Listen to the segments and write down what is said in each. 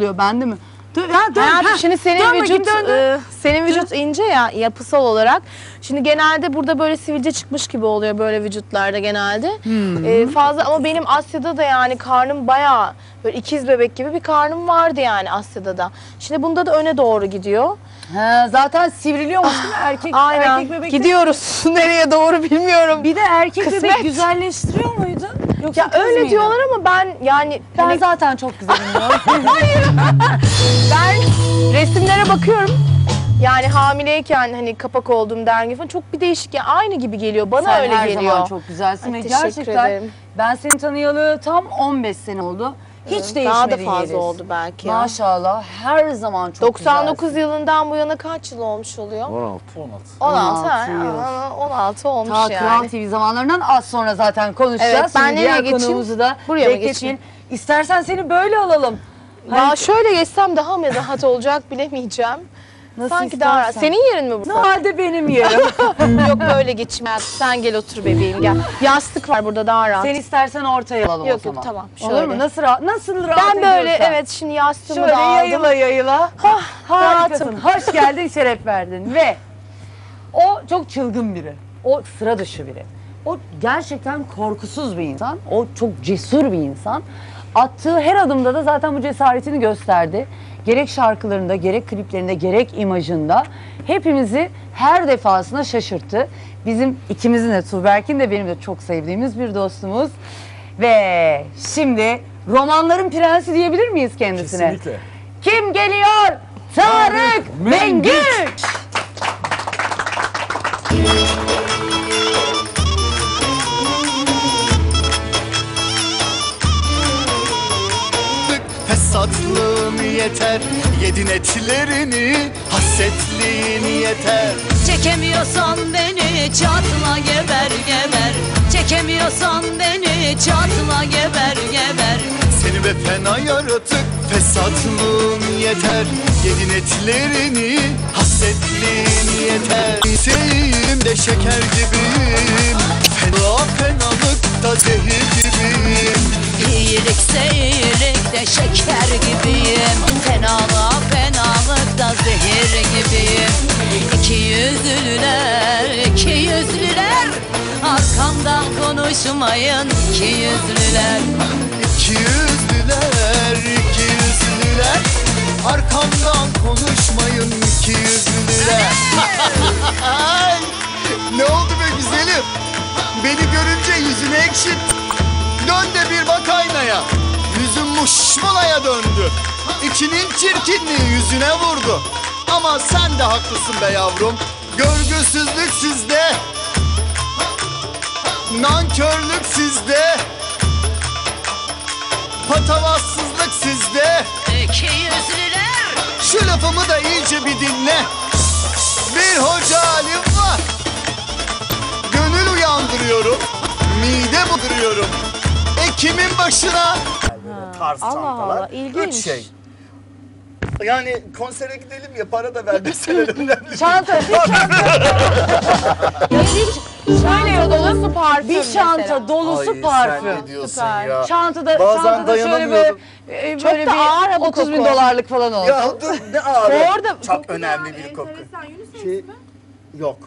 oluyor bende mi? Dön, ha, dön, Hayatım ha. şimdi senin vücut dön, dön. e, senin vücut ince ya yapısal olarak. Şimdi genelde burada böyle sivilce çıkmış gibi oluyor böyle vücutlarda genelde. E, fazla ama benim Asya'da da yani karnım bayağı böyle ikiz bebek gibi bir karnım vardı yani Asya'da da. Şimdi bunda da öne doğru gidiyor. Ha, zaten sivriliyormuş değil mi erkek? Aynen. Erkek bebek Gidiyoruz. Nereye doğru bilmiyorum. Bir de erkek Kısmet. bebek güzelleştiriyor muydu? Yoksa ya kız öyle mıydı? diyorlar ama ben yani Ben hani zaten çok güzelim diyor. ben resimlere bakıyorum. Yani hamileyken hani kapak olduğum dergi falan çok bir değişik ya aynı gibi geliyor. Bana Sen öyle her geliyor. zaman çok güzelsin Ay, ve teşekkür gerçekten ederim. ben seni tanıyalı tam 15 sene oldu. Hiç değişmedi Daha da fazla Yeliz. oldu belki ya. Maşallah her zaman çok 99 güzelsin. yılından bu yana kaç yıl olmuş oluyor? 16. 16. 16, ha, 16 yıl. aa, 16 olmuş Ta Kral yani. TV zamanlarından az sonra zaten konuşacağız. Evet, ben Şimdi nereye geçeyim? da Buraya mı geçeyim? İstersen seni böyle alalım. Ya şöyle geçsem daha mı rahat olacak bilemeyeceğim. Nasıl Sanki daha rahat. Senin yerin mi bu? Hadi benim yerim. Yok böyle hayatım. Sen gel otur bebeğim gel. Yastık var burada daha rahat. Sen istersen ortaya alalım o Yok, yok, zaman. tamam, Olur şöyle. mu? Nasıl rahat? Nasıl rahat ben böyle ediyorsan. evet şimdi yastığımı Şöyle da aldım. yayıla yayıla. Hah, Harikasın. rahatım. Hoş geldin, şeref verdin. Ve o çok çılgın biri. O sıra dışı biri. O gerçekten korkusuz bir insan. O çok cesur bir insan. Attığı her adımda da zaten bu cesaretini gösterdi. Gerek şarkılarında, gerek kliplerinde, gerek imajında hepimizi her defasında şaşırttı. Bizim ikimizin de Tuğberk'in de benim de çok sevdiğimiz bir dostumuz. Ve şimdi romanların prensi diyebilir miyiz kendisine? Kesinlikle. Kim geliyor? Tarık Mengüç. Fesatlığın yeter. Yedin etlerini Hasretliğin yeter. Çekemiyorsan beni çatla geber geber. Çekemiyorsan beni çatla geber geber. Seni ve fena yaratık Fesatlığın yeter. Yedin etlerini Hasretliğin yeter. Seyirimde şeker gibiyim. Fena fenalıkta zehir gibiyim. İyilik seyirik de şeker gibiyim. Fenalığa fenalıkta zehir gibiyim. İki yüzlüler, iki yüzlüler. Arkamdan konuşmayın iki yüzlüler. İki yüzlüler, iki yüzlüler. Arkamdan konuşmayın iki yüzlüler. Ne oldu be güzelim? Beni görünce yüzüne ekşit. Dön de bir bak aynaya. Yüzün muşmulaya döndü. İçinin çirkinliği yüzüne vurdu. Ama sen de haklısın be yavrum. Görgüsüzlük sizde. Nankörlük sizde. Patavatsızlık sizde. İki yüzlüler? Şu lafımı da iyice bir dinle. Bir hoca halim var Gönül uyandırıyorum Mide buduruyorum Ekimin başına Tarz Allah çantalar. Allah, ilginç. Üç şey yani konsere gidelim ya para da ver deseler önemli. Çanta, bir çanta. Şöyle dolusu parfüm Bir çanta mesela. dolusu Ay, parfüm. Sen ne diyorsun Süper. ya? Çantada, Bazen çantada şöyle bir, dayanamıyorum. e, Çok böyle da bir ağır bu 30 bin dolarlık falan oldu. Ya dur ne ağrı. Orada Çok önemli bir koku. Şey, yok.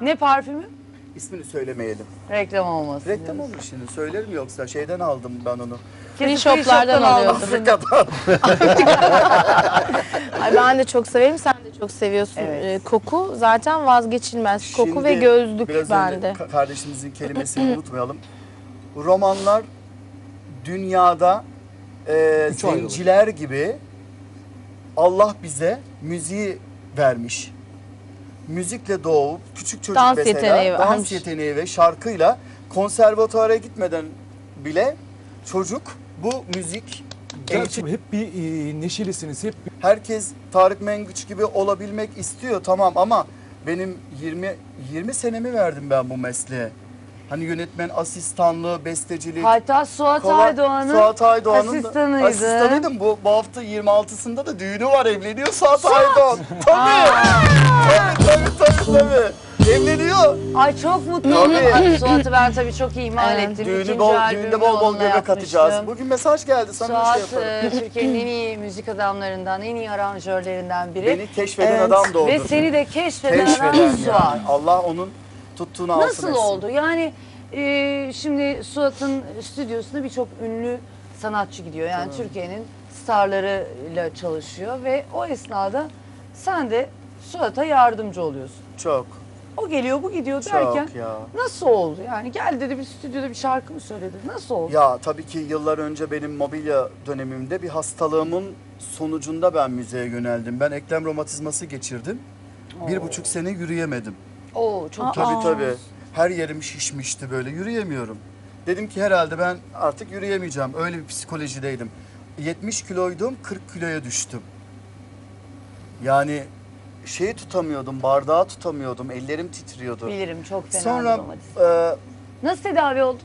Ne parfümü? İsmini söylemeyelim. Reklam olmasın. Reklam olur şimdi söylerim yoksa şeyden aldım ben onu. Free shoplardan alıyordum. Afrika'dan. Ay ben de çok severim. Sen de çok seviyorsun. Evet. Ee, koku zaten vazgeçilmez. Koku Şimdi ve gözlük biraz bende. önce ka- kardeşimizin kelimesini unutmayalım. Romanlar dünyada e, zenciler gibi Allah bize müziği vermiş. Müzikle doğup küçük çocuk Dans mesela yeteneği dans varmış. yeteneği ve şarkıyla konservatuara gitmeden bile çocuk bu müzik Gerçi hep bir e, neşelisiniz. Hep bir Herkes Tarık Mengüç gibi olabilmek istiyor tamam ama benim 20 20 senemi verdim ben bu mesleğe. Hani yönetmen asistanlığı, bestecilik. Hatta Suat Aydoğan'ın Suat Aydoğan'ın da- asistanıydı. Asistanıydım. Bu, bu hafta 26'sında da düğünü var evleniyor Suat Aydoğan. Tabii. tabii tabii tabii tabii. Evleniyor. Ay çok mutluyum. Tabii. Suat'ı ben tabii çok ihmal Evet. ettim. Düğünü İkinci bol, düğünde bol bol göbek atacağız. Bugün mesaj geldi sana bir şey Suat yaparım. e, Türkiye'nin en iyi müzik adamlarından, en iyi aranjörlerinden biri. Beni keşfeden Evet. adam da oldu. Ve seni de keşfeden, Keşfeden adam yani. Suat. Allah onun tuttuğunu alsın Nasıl etsin. oldu? Yani e, şimdi Suat'ın stüdyosunda birçok ünlü sanatçı gidiyor. Yani Türkiye'nin starlarıyla çalışıyor ve o esnada sen de Suat'a yardımcı oluyorsun. Çok, O geliyor, bu gidiyor derken çok ya. nasıl oldu? Yani gel dedi bir stüdyoda bir şarkı mı söyledi? Nasıl oldu? Ya tabii ki yıllar önce benim mobilya dönemimde bir hastalığımın sonucunda ben müziğe yöneldim. Ben eklem romatizması geçirdim. Bir buçuk sene yürüyemedim. Oo çok Tabii tabii. Her yerim şişmişti böyle yürüyemiyorum. Dedim ki herhalde ben artık yürüyemeyeceğim. Öyle bir psikolojideydim. 70 kiloydum 40 kiloya düştüm. Yani şeyi tutamıyordum, bardağı tutamıyordum, ellerim titriyordu. bilirim çok fena Sonra bir e, Nasıl tedavi oldun?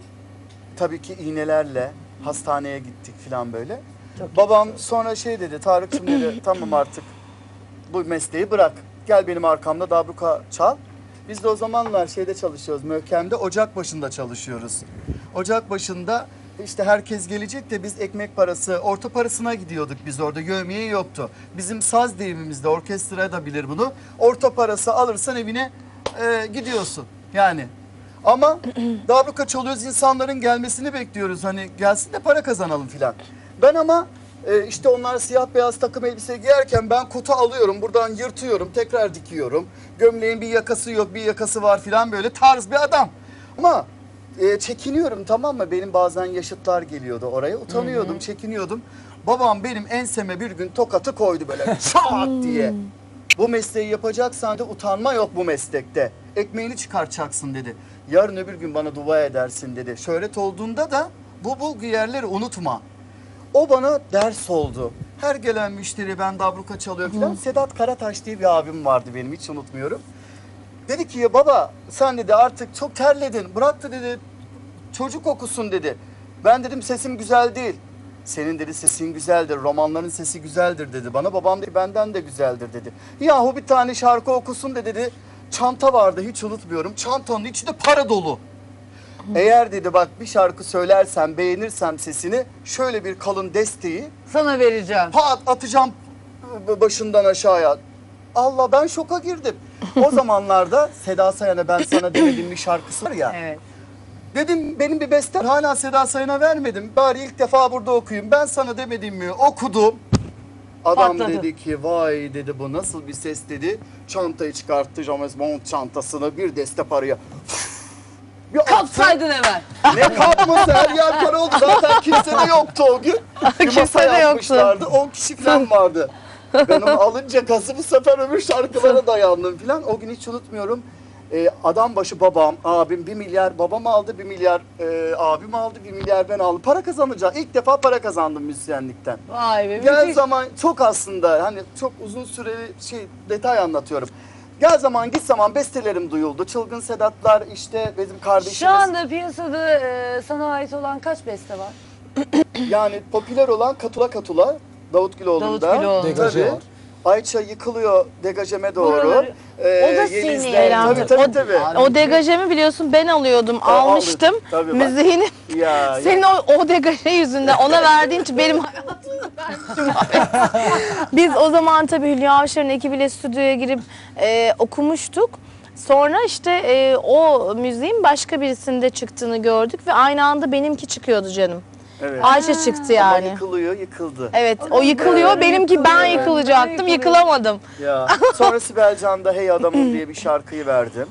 tabii ki iğnelerle hastaneye gittik falan böyle. Çok Babam sonra şey dedi, Tarık'cığım dedi tamam artık bu mesleği bırak. Gel benim arkamda dabruka çal. Biz de o zamanlar şeyde çalışıyoruz, Mökem'de ocak başında çalışıyoruz. Ocak başında işte herkes gelecek de biz ekmek parası, orta parasına gidiyorduk biz orada. Yövmiye yoktu. Bizim saz deyimimizde, orkestra da bilir bunu. Orta parası alırsan evine e, gidiyorsun. Yani ama dabruka çalıyoruz insanların gelmesini bekliyoruz. Hani gelsin de para kazanalım filan. Ben ama e, işte onlar siyah beyaz takım elbise giyerken ben kutu alıyorum. Buradan yırtıyorum tekrar dikiyorum. Gömleğin bir yakası yok bir yakası var filan böyle tarz bir adam. Ama e, çekiniyorum tamam mı? Benim bazen yaşıtlar geliyordu oraya. Utanıyordum, çekiniyordum. Babam benim enseme bir gün tokatı koydu böyle çat diye. Bu mesleği yapacaksan da utanma yok bu meslekte. Ekmeğini çıkartacaksın dedi. Yarın öbür gün bana dua edersin dedi. Şöhret olduğunda da bu bulgu yerleri unutma. O bana ders oldu. Her gelen müşteri ben dabruka çalıyor falan. Sedat Karataş diye bir abim vardı benim hiç unutmuyorum. Dedi ki ya baba sen dedi artık çok terledin. Bırak da dedi çocuk okusun dedi. Ben dedim sesim güzel değil. Senin dedi sesin güzeldir, romanların sesi güzeldir dedi bana. Babam dedi benden de güzeldir dedi. Yahu bir tane şarkı okusun da dedi. Çanta vardı hiç unutmuyorum. Çantanın içi de para dolu. Eğer dedi bak bir şarkı söylersem beğenirsem sesini şöyle bir kalın desteği Sana vereceğim. pat atacağım başından aşağıya. Allah ben şoka girdim. O zamanlarda Seda Sayan'a ben sana demedim bir şarkısı var ya. Evet. Dedim benim bir bestem hala Seda Sayan'a vermedim. Bari ilk defa burada okuyayım. Ben sana demedim mi? Okudum. Adam Patladı. dedi ki vay dedi bu nasıl bir ses dedi. Çantayı çıkarttı James Bond çantasını bir deste paraya. Bir. Kapsaydın hemen. Ne kapması her yer para oldu. Zaten kimse de yoktu o gün. Bir Kimse de yoktu. yapmışlardı. 10 kişi falan vardı. Ben onu alınca gazı bu sefer öbür şarkılara dayandım falan. O gün hiç unutmuyorum. Ee, adam başı babam, abim bir milyar, babam aldı bir milyar, e, abim aldı bir milyar ben aldım. Para kazanacağım. İlk defa para kazandım müzisyenlikten. Vay be. Gel müthiş. zaman çok aslında hani çok uzun süreli şey detay anlatıyorum. Gel zaman git zaman bestelerim duyuldu. Çılgın Sedatlar işte bizim kardeşimiz. Şu anda piyasada e, sana ait olan kaç beste var? Yani popüler olan Katula Katula Davut Güloğlu'nda. Davut Güloğlu. Degaje Tabii. var. Ayça yıkılıyor degajeme doğru. Buraları- Ee, O da Yeliz'den- seni Tabii tabii O- tabii. O degajemi biliyorsun ben alıyordum, almıştım. Tabii bak. Müziğini Ya, ya. senin o, o degaje yüzünden ona verdiğin için benim hayatımda vermişim. Biz o zaman tabii Hülya Avşar'ın ekibiyle stüdyoya girip e, okumuştuk. Sonra işte e, o müziğin başka birisinde çıktığını gördük ve aynı anda benimki çıkıyordu canım. Evet. Ayşe çıktı Ama yani. yıkılıyor, yıkıldı. Evet o yıkılıyor benimki ben yıkılıyor. yıkılacaktım yıkılamadım. Ya. Sonra Sibel Can'da Hey Adamım diye bir şarkıyı verdim.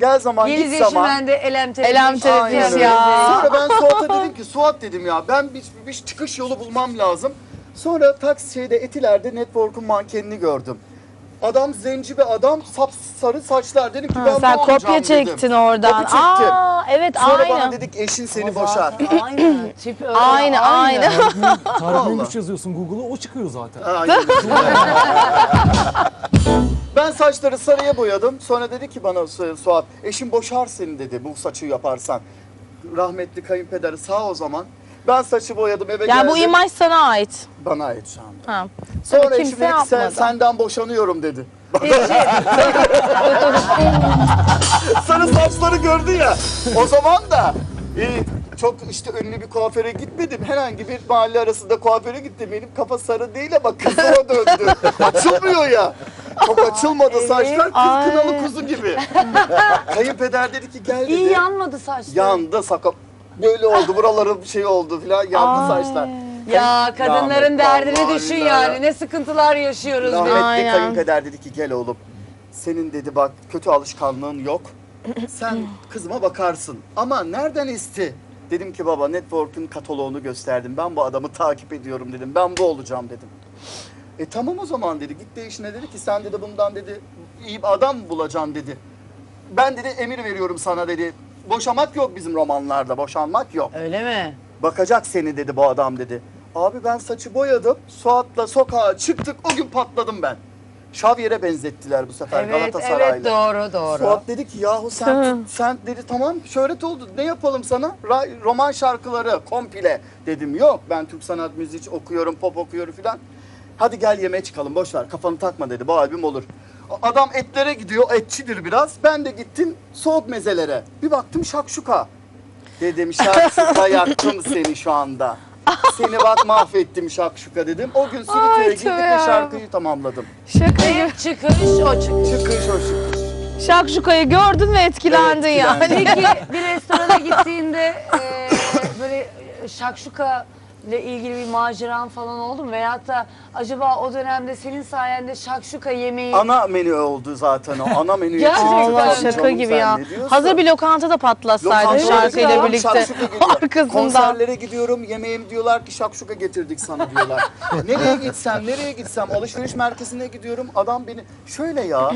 Gel zaman Yeliz git zaman. Yeşilmen'de Terapi. Elem Aynen öyle. ya. Sonra ben Suat'a dedim ki Suat dedim ya ben bir, bir çıkış yolu bulmam lazım. Sonra taksi şeyde Etiler'de Network'un mankenini gördüm. Adam zenci bir adam sapsarı saçlar. Dedim ki Ha, ben sen bu kopya dedim. çektin oradan. Kopya çektim. Aa evet Sonra aynı. bana dedik eşin seni boşar. Aynen. Tip öyle. Aynı aynı. Tarık. Mengüç yazıyorsun Google'a o çıkıyor zaten. Aynen. ben saçları sarıya boyadım. Sonra dedi ki bana Su- Suat, eşin boşar seni dedi bu saçı yaparsan. Rahmetli kayınpederi sağ o zaman. Ben saçı boyadım eve Yani geldim. bu imaj sana ait. Bana ait şu anda. Ha. Sonra Tabii eşim kimse dedi ki sen, senden boşanıyorum dedi. Sarı saçları gördü ya. O zaman da e, çok işte ünlü bir kuaföre gitmedim. Herhangi bir mahalle arasında kuaföre gittim. Benim kafa sarı değil ama kızıla döndü. Açılmıyor ya. Çok açılmadı saçlar. Kız Ay. kınalı kuzu gibi. Kayınpeder dedi ki gel dedi. İyi yanmadı saçları. Yandı sakal. Böyle oldu. Buraları şey oldu filan. Yandı saçlar. Ya kadınların Rahmet, derdini düşün billahi yani. ya. Ne sıkıntılar yaşıyoruz biz. Rahmetli Aynen. kayınpeder dedi ki gel oğlum. Senin dedi bak kötü alışkanlığın yok. Sen kızıma bakarsın. Ama nereden isti? Dedim ki baba network'ün kataloğunu gösterdim. Ben bu adamı takip ediyorum dedim. Ben bu olacağım dedim. E tamam o zaman dedi. Git de işine dedi ki sen dedi bundan dedi iyi bir adam bulacaksın dedi. Ben dedi emir veriyorum sana dedi. Boşamak yok bizim romanlarda. Boşanmak yok. Öyle mi? Bakacak seni dedi bu adam dedi. Abi ben saçı boyadım. Suat'la sokağa çıktık. O gün patladım ben. Şavyer'e benzettiler bu sefer Evet, Galatasaray'la. evet doğru doğru. Suat dedi ki yahu sen sen dedi tamam şöhret oldu. Ne yapalım sana? Ra- roman şarkıları komple. Dedim yok ben Türk sanat müziği okuyorum, pop okuyorum filan. Hadi gel yemeğe çıkalım boş ver kafanı takma dedi bu albüm olur. Adam etlere gidiyor etçidir biraz. Ben de gittim soğuk mezelere. Bir baktım şakşuka. Dedim şakşuka yaktım seni şu anda. Seni bak mahvettim şakşuka dedim. O gün Ay, gittik ve tövbe. şarkıyı tamamladım. Şaka gibi. Çıkış o çıkış. Çıkış o çıkış. Şakşukayı gördün ve etkilendin Evet, yani. Peki bir restorana gittiğinde e, böyle şakşuka ile ilgili bir maceran falan oldu mu? Veyahut da acaba o dönemde senin sayende şakşuka yemeği... Ana menü oldu zaten o. Ana menüye Gerçekten. Allah şaka gibi ya. Hazır bir lokantada patlatsaydın Lokantalara şarkıyla gidiyorum, birlikte. şakşuka geliyor. Arkasından. Konserlere gidiyorum, yemeğim diyorlar ki şakşuka getirdik sana diyorlar. nereye gitsem, nereye gitsem, alışveriş merkezine gidiyorum. Adam beni, şöyle ya,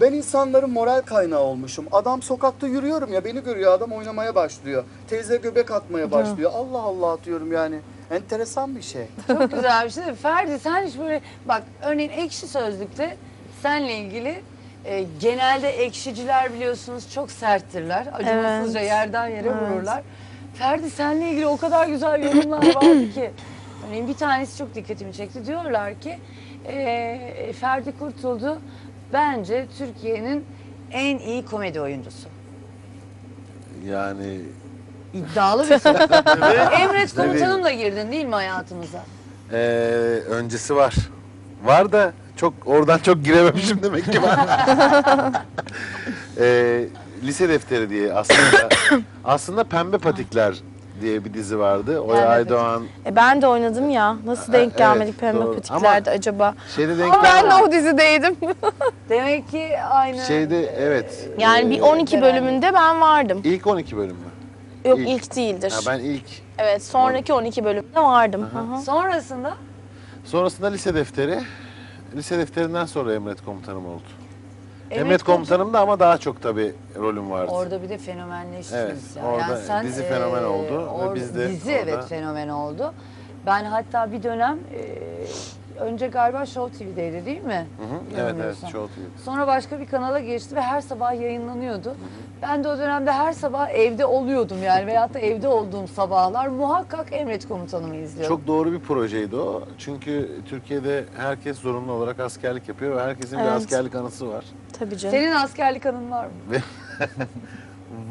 ben insanların moral kaynağı olmuşum. Adam sokakta yürüyorum ya, beni görüyor adam oynamaya başlıyor. Teyze göbek atmaya başlıyor. Allah Allah diyorum yani. Enteresan bir şey. Çok güzel bir şey. değil mi? Ferdi sen hiç böyle bak örneğin ekşi sözlükte senle ilgili e, genelde ekşiciler biliyorsunuz çok serttirler. Acımasızca Evet. yerden yere Evet. vururlar. Ferdi senle ilgili o kadar güzel yorumlar vardı ki. Örneğin bir tanesi çok dikkatimi çekti. Diyorlar ki e, Ferdi Kurtuldu bence Türkiye'nin en iyi komedi oyuncusu. Yani İddialı bir söz. Emret komutanımla girdin değil mi hayatımıza? eee, öncesi var. Var da çok oradan çok girememişim demek ki ben. Eee, lise defteri diye aslında aslında Pembe Patikler diye bir dizi vardı. Oya Pembe Aydoğan E ben de oynadım ya. Nasıl denk evet, gelmedik pembe doğru. patiklerde acaba? şeyde denk Ama ben de o dizideydim. Demek ki aynı. Şeyde evet. Yani bir eee, 12 beraber. bölümünde ben vardım. ilk 12 bölüm mü? Yok ilk. ilk değildir. Ha, ben ilk. Evet sonraki 12 bölümde vardım. Aha. Sonrasında Sonrasında lise defteri. Lise defterinden sonra Emret Komutanım oldu. Emret Emret, Komutanım- da ama daha çok tabii rolüm vardı. Orada bir de fenomenleştiniz. Evet, ya. orada dizi fenomen oldu ve biz de dizi orada- evet fenomen oldu. Ben hatta bir dönem e, önce galiba Show TV'deydi değil mi? Hı hı, Evet evet. Show TV. Sonra başka bir kanala geçti ve her sabah yayınlanıyordu. Ben de o dönemde her sabah evde oluyordum yani veyahut da evde olduğum sabahlar muhakkak Emret Komutanım'ı izliyordum. Çok doğru bir projeydi o. Çünkü Türkiye'de herkes zorunlu olarak askerlik yapıyor ve herkesin bir Evet. askerlik anısı var. Tabii canım. Senin askerlik anın var mı?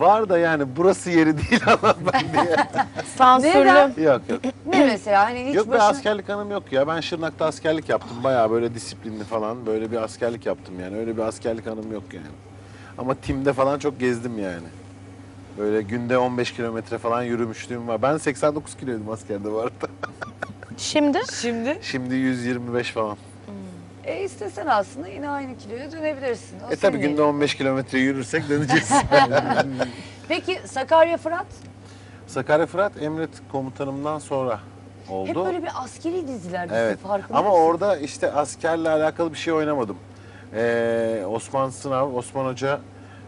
Var da yani burası yeri değil ama ben diye. Sansürlü. Neden? yok yok. Ne mesela hani hiç Yok bir başına... askerlik anım yok ya. Ben Şırnak'ta askerlik yaptım. Bayağı böyle disiplinli falan. Böyle bir askerlik yaptım yani. Öyle bir askerlik anım yok yani. Ama timde falan çok gezdim yani. Böyle günde 15 kilometre falan yürümüşlüğüm var. Ben 89 kiloydum askerde bu arada. Şimdi Şimdi? Şimdi 125 falan. E istesen aslında yine aynı kiloya dönebilirsin. O E senin tabi günde elinde. 15 kilometre yürürsek döneceğiz. Peki Sakarya Fırat? Sakarya Fırat Emret komutanımdan sonra oldu. Hep böyle bir askeri diziler bizim Evet. farkında Ama mısın? orada işte askerle alakalı bir şey oynamadım. Ee, Osman Sınav, Osman Hoca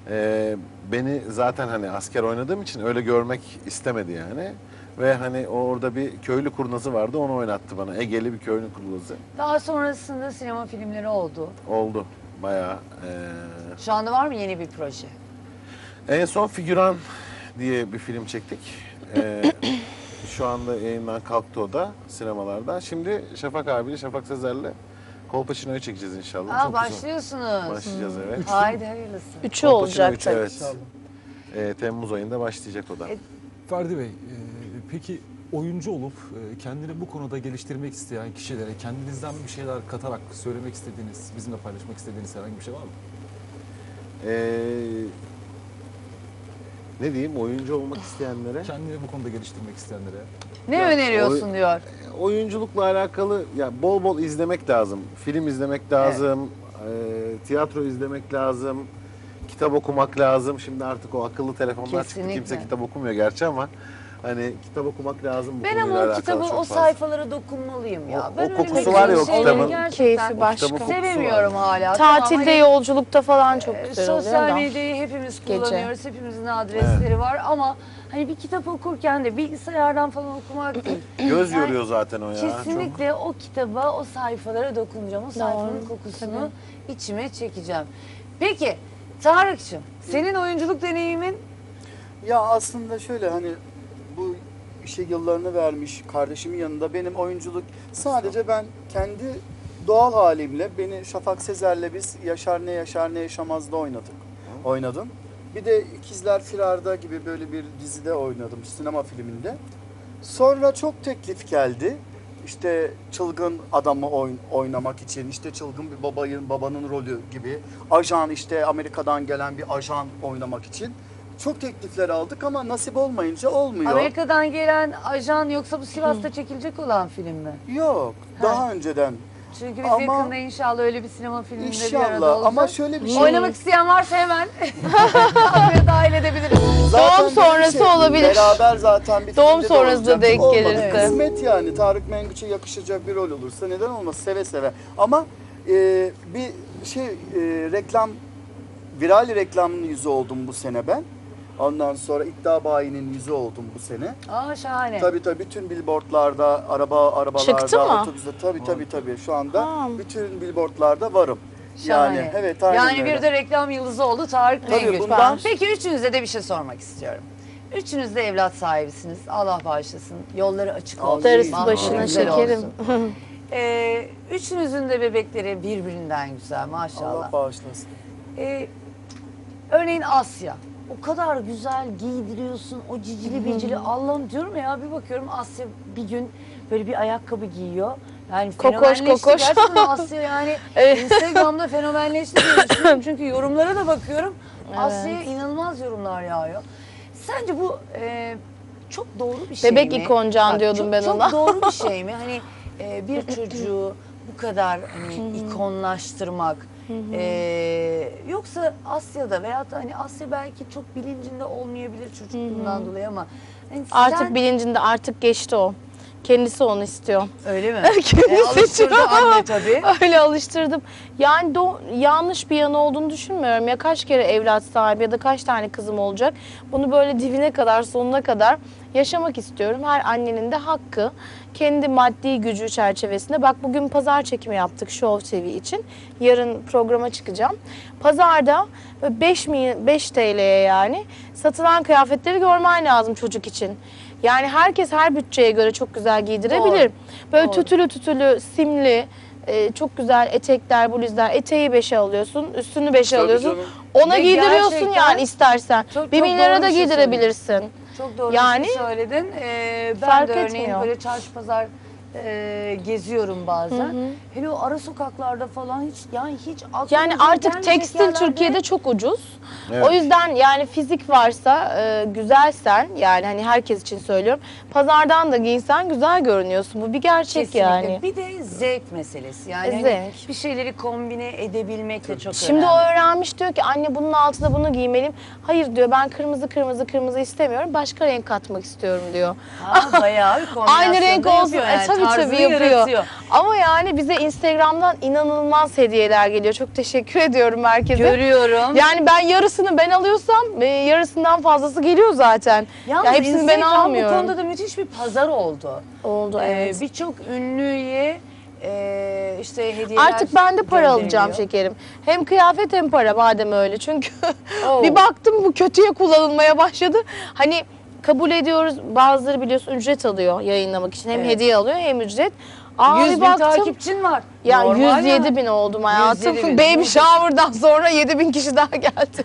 e, beni zaten hani asker oynadığım için öyle görmek istemedi yani. Ve hani orada bir köylü kurnazı vardı onu oynattı bana. Egeli bir köylü kurnazı. Daha sonrasında sinema filmleri oldu. Oldu bayağı. ee, Şu anda var mı yeni bir proje? En son Figüran diye bir film çektik. Ee, şu anda yayından kalktı o da sinemalarda. Şimdi Şafak abiyle, Şafak Sezer'le Kolpaçino'yu çekeceğiz inşallah. Aa, Çok güzel. başlıyorsunuz. Başlayacağız evet. Haydi hayırlısı. Üçü Kolpaçino olacak üç, tabii. evet. Ee, Temmuz ayında başlayacak o da. E, Ferdi Bey, e, peki oyuncu olup e, kendini bu konuda geliştirmek isteyen kişilere kendinizden bir şeyler katarak söylemek istediğiniz, bizimle paylaşmak istediğiniz herhangi bir şey var mı? Ee, ne diyeyim oyuncu olmak isteyenlere Kendini bu konuda geliştirmek isteyenlere. Ne Ya, öneriyorsun oy- diyor. oyunculukla alakalı ya bol bol izlemek lazım. Film izlemek lazım. e, tiyatro izlemek lazım. Kitap okumak lazım. Şimdi artık o akıllı telefonlar çıktı. Kesinlikle. Kimse kitap okumuyor gerçi ama hani kitap okumak lazım bu Ben konuyla ama o alakalı kitabı çok o fazla. sayfalara dokunmalıyım ya. O- ben o öyle kokusu bir var ya o kitabın. gerçekten Keyfi başka. Kitabın kokusu Sevemiyorum hala. Tatilde Tamam, hani, yolculukta falan çok e, güzel oluyor Sosyal da. medyayı hepimiz Gece. kullanıyoruz. Hepimizin adresleri var ama hani bir kitap okurken de bilgisayardan falan okumak değil. Göz Yani yoruyor zaten o ya. Kesinlikle o kitaba, o sayfalara dokunacağım. O sayfanın kokusunu içime çekeceğim. Peki Tarık'cığım senin oyunculuk deneyimin Ya aslında şöyle hani bu işe yıllarını vermiş kardeşimin yanında benim oyunculuk sadece ben kendi doğal halimle beni Şafak Sezer'le biz Yaşar Ne Yaşar Ne Yaşamaz'da oynadık. Oynadım. Bir de İkizler Firarda gibi böyle bir dizide oynadım sinema filminde. Sonra çok teklif geldi. İşte çılgın adamı oyn- oynamak için, işte çılgın bir babayın babanın rolü gibi, ajan işte Amerika'dan gelen bir ajan oynamak için çok teklifler aldık ama nasip olmayınca olmuyor. Amerika'dan gelen ajan yoksa bu Sivas'ta çekilecek olan film mi? Yok, daha önceden. Çünkü biz Ama- yakında inşallah öyle bir sinema filminde bir arada İnşallah olacağız. ama şöyle bir şey. Oynamak isteyen varsa hemen kadroya dahil edebiliriz. Zaten Doğum bir sonrası şey- olabilir. Beraber zaten bir Doğum filmde de sonrası da denk Olmadı. gelirse. Kısmet yani. Tarık Mengüç'e yakışacak bir rol olursa neden olmaz seve seve. Ama e, bir şey e, reklam, viral reklamın yüzü oldum bu sene ben. Ondan sonra iddia bayinin yüzü oldum bu sene. Aa şahane. Tabii tabii bütün billboardlarda, araba arabalarda, Çıktı mı? otobüste tabii tabii tabii şu anda Ha. bütün billboardlarda varım. Şahane. Yani evet aynen Yani öyle. bir de reklam yıldızı oldu Tarık Tabii Mengüç. bundan- Peki üçünüze de bir şey sormak istiyorum. Üçünüz de evlat sahibisiniz. Allah bağışlasın. Yolları açık olsun. Darısı başına güzel şekerim. olsun. Ee, üçünüzün de bebekleri birbirinden güzel maşallah. Allah bağışlasın. Ee, örneğin Asya. O kadar güzel giydiriyorsun o cicili bicili. Allah'ım diyorum ya bir bakıyorum Asya bir gün böyle bir ayakkabı giyiyor. Yani Kokoş, fenomenleşti kokoş. gerçekten Asya yani Evet. Instagram'da fenomenleşti diye düşünüyorum. Çünkü yorumlara da bakıyorum. Asya'ya inanılmaz yorumlar yağıyor. Sence bu e, çok doğru bir şey Bebek mi? ikoncan diyordum çok, ben çok ona. doğru bir şey mi? Hani e, bir çocuğu bu kadar hani ikonlaştırmak e, yoksa Asya'da veyahut da hani Asya belki çok bilincinde olmayabilir çocukluğundan dolayı ama hani Artık sen, bilincinde artık geçti o. Kendisi onu istiyor. öyle mi? Kendisi E, alıştırdı çok- anne tabii. Öyle alıştırdım. Yani do- yanlış bir yanı olduğunu düşünmüyorum. Ya kaç kere evlat sahibi ya da kaç tane kızım olacak. Bunu böyle dibine kadar sonuna kadar yaşamak istiyorum. Her annenin de hakkı. Kendi maddi gücü çerçevesinde. Bak bugün pazar çekimi yaptık Show TV için. Yarın programa çıkacağım. Pazarda 5, 5 TL'ye yani satılan kıyafetleri görmen lazım çocuk için. Yani herkes her bütçeye göre çok güzel giydirebilir. Böyle Doğru. tütülü tütülü, simli, e, çok güzel etekler, bluzlar. Eteği 5'e alıyorsun, üstünü 5'e Tabii alıyorsun. canım. Ona Ve giydiriyorsun gerçekten yani istersen. çok- bir çok doğru da bir şey giydirebilirsin. Çok doğru Yani- şey söyledin. Ee, ben Fark de örneğin etmiyor. böyle çarşı pazar e, geziyorum bazen. Hele o ara sokaklarda falan hiç yani hiç Yani artık tekstil yerlerde- Türkiye'de çok ucuz. Evet. O yüzden yani fizik varsa, e, güzelsen yani hani herkes için söylüyorum. Pazardan da giyinsen güzel görünüyorsun. Bu bir gerçek Kesinlikle. yani. Bir de zevk meselesi. Yani E, hani zevk. bir şeyleri kombine edebilmek de çok Şimdi o önemli. öğrenmiş diyor ki anne bunun altına bunu giymeliyim. Hayır diyor ben kırmızı kırmızı kırmızı istemiyorum. Başka renk katmak istiyorum diyor. Ha, bayağı bir kombinasyon Aynı renk olsun. E, yani. tabii Tarzını tabii yapıyor. yaratıyor. Ama yani bize Instagram'dan inanılmaz hediyeler geliyor. Çok teşekkür ediyorum herkese. Görüyorum. Yani ben yarısını ben alıyorsam e, yarısından fazlası geliyor zaten. Yalnız ya hepsini ben Instagram almıyorum. bu konuda da müthiş bir pazar oldu. Oldu Ee, evet. Birçok ünlüye e, işte hediyeler Artık ben de para alacağım şekerim. Hem kıyafet hem para madem öyle. Çünkü bir baktım bu kötüye kullanılmaya başladı. Hani kabul ediyoruz bazıları biliyorsun ücret alıyor yayınlamak için. Hem Evet. hediye alıyor hem ücret. Aa, 100 bir bin baktım. takipçin var. Ya Normal 107 bin oldum hayatım. 107 bin. Baby shower'dan sonra 7 bin kişi daha geldi.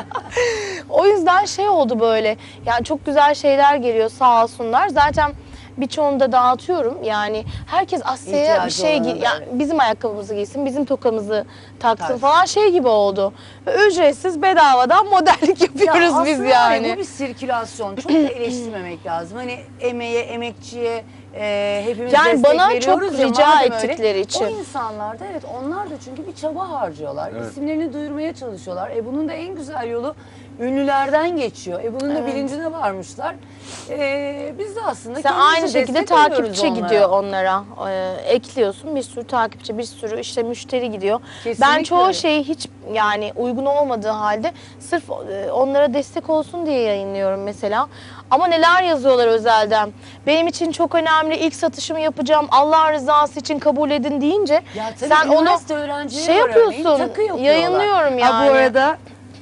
o yüzden şey oldu böyle. Yani çok güzel şeyler geliyor sağ olsunlar. Zaten birçoğunu da dağıtıyorum. Yani herkes Asya'ya bir İhtiyacı şey olana giy yani böyle. bizim ayakkabımızı giysin, bizim tokamızı taksın Taksın. falan şey gibi oldu. Ve ücretsiz bedavadan modellik yapıyoruz Ya biz aslında yani. Bu bir sirkülasyon. Çok da eleştirmemek lazım. Hani emeğe, emekçiye e, hepimiz Yani destek bana veriyoruz çok ya, rica madem öyle. ettikleri için. O insanlar da evet onlar da çünkü bir çaba harcıyorlar. Evet. İsimlerini duyurmaya çalışıyorlar. E bunun da en güzel yolu ünlülerden geçiyor. E bunun da bilincine varmışlar. E, biz de aslında Sen aynı şekilde takipçi onlara. gidiyor onlara. Ee, ekliyorsun bir sürü takipçi, bir sürü işte müşteri gidiyor. Kesinlikle Ben çoğu şeyi hiç yani uygun olmadığı halde sırf e, onlara destek olsun diye yayınlıyorum mesela. Ama neler yazıyorlar özelden. Benim için çok önemli ilk satışımı yapacağım. Allah rızası için kabul edin deyince Ya sen onu şey yapıyorsun, yayınlıyorum Ha, yani. bu arada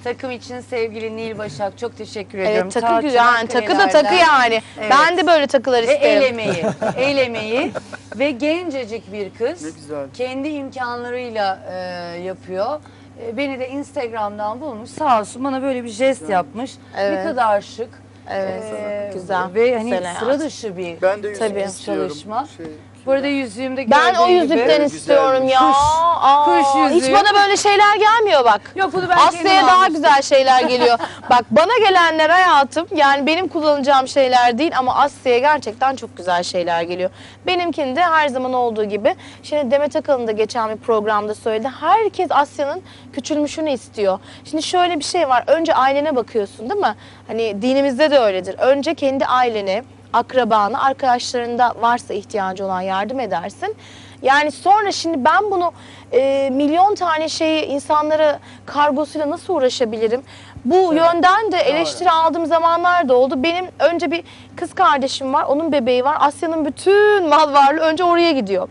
takım için sevgili Nil Başak çok teşekkür ediyorum. Evet takı Ta güzel yani takı da takı yani. Evet. Ben de böyle takılar Ve el isterim. emeği, el emeği ve gencecik bir kız. Ne güzel. Kendi imkanlarıyla e, yapıyor. E, beni de Instagram'dan bulmuş. Sağ olsun bana böyle bir jest yapmış. Evet. Ne kadar şık. Evet, E, güzel. Ve hani Güzel sıra dışı bir Ben de Tabii. çalışma. Şey, Bu arada yüzüğümde Ben o gördüğün yüzükten gibi. istiyorum ya. Kuş. Aa, Kuş yüzüğü. Hiç bana böyle şeyler gelmiyor bak. Yok bunu ben kendim daha almıştım. güzel şeyler geliyor. Bak bana gelenler hayatım yani benim kullanacağım şeyler değil ama Asya'ya gerçekten çok güzel şeyler geliyor. Benimkinde her zaman olduğu gibi. Şimdi Demet Akalın da geçen bir programda söyledi. Herkes Asya'nın küçülmüşünü istiyor. Şimdi şöyle bir şey var. Önce ailene bakıyorsun değil mi? Hani dinimizde de öyledir. Önce kendi ailene, akrabana, arkadaşlarında varsa ihtiyacı olan yardım edersin. Yani sonra şimdi ben bunu e, milyon tane şeyi insanlara kargosuyla nasıl uğraşabilirim? Bu yönden de eleştiri aldığım zamanlar da oldu. Benim önce bir kız kardeşim var, onun bebeği var. Asya'nın bütün mal varlığı önce oraya gidiyor.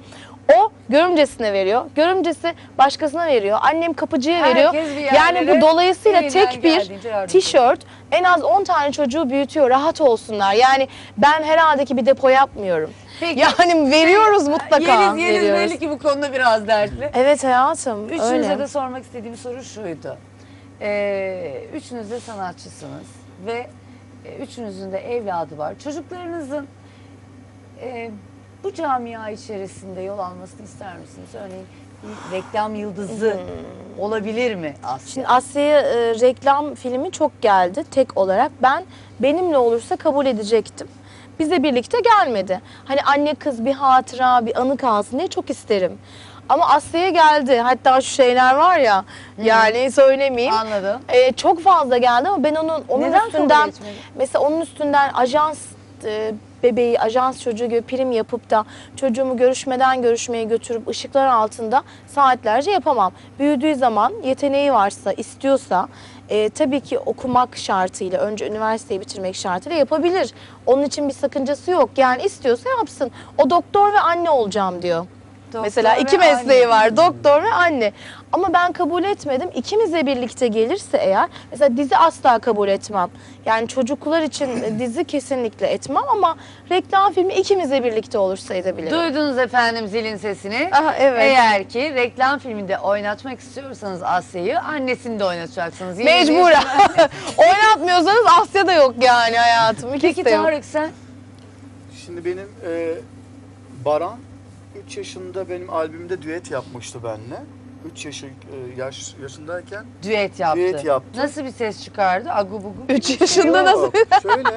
O görümcesine veriyor. Görümcesi başkasına veriyor. Annem kapıcıya Herkes veriyor. bir Yani yerlere bu dolayısıyla elinden tek bir geldiğince yardımcı tişört en az 10 tane çocuğu büyütüyor. Rahat olsunlar. Yani ben herhalde ki bir depo yapmıyorum. Peki. Yani veriyoruz mutlaka. Yeliz, Yeliz veriyoruz. belli ki bu konuda biraz dertli. Evet hayatım. Üçünüze öyle. de sormak istediğim soru şuydu. Ee, üçünüz de sanatçısınız ve e, üçünüzün de evladı var. Çocuklarınızın e, bu camia içerisinde yol almasını ister misiniz? Örneğin bir reklam yıldızı olabilir mi aslında? Şimdi Asya'ya e, reklam filmi çok geldi tek olarak. Ben benimle olursa kabul edecektim. Bize birlikte gelmedi. Hani anne kız bir hatıra, bir anı kalsın diye çok isterim. Ama Asya'ya geldi. Hatta şu şeyler var ya, yani söylemeyeyim. Anladım. E, çok fazla geldi ama ben onun onun Neden kabul üstünden mesela onun üstünden ajans e, bebeği, ajans çocuğu gibi prim yapıp da çocuğumu görüşmeden görüşmeye götürüp ışıklar altında saatlerce yapamam. Büyüdüğü zaman yeteneği varsa, istiyorsa e, tabii ki okumak şartıyla, önce üniversiteyi bitirmek şartıyla yapabilir. Onun için bir sakıncası yok. Yani istiyorsa yapsın. O doktor ve anne olacağım diyor. Doktor Mesela iki mesleği anne. var. Doktor ve anne. Ama ben kabul etmedim. İkimizle birlikte gelirse eğer mesela dizi asla kabul etmem. Yani çocuklar için dizi kesinlikle etmem ama reklam filmi ikimizle birlikte olursa edebilirim. Duydunuz efendim zilin sesini. Aha, evet. Eğer ki reklam filminde oynatmak istiyorsanız Asya'yı annesini de oynatacaksınız. Yeni Mecburen. Oynatmıyorsanız Asya da yok yani hayatım. İkisi Peki de yok. Tarık sen? Şimdi benim e, Baran 3 yaşında benim albümde düet yapmıştı benimle. 3 yaşı, e, yaş, yaşındayken. Düet yaptı. Düet yaptı. Nasıl bir ses çıkardı? Agu bugu. Üç yaşında nasıl? Yok, Şöyle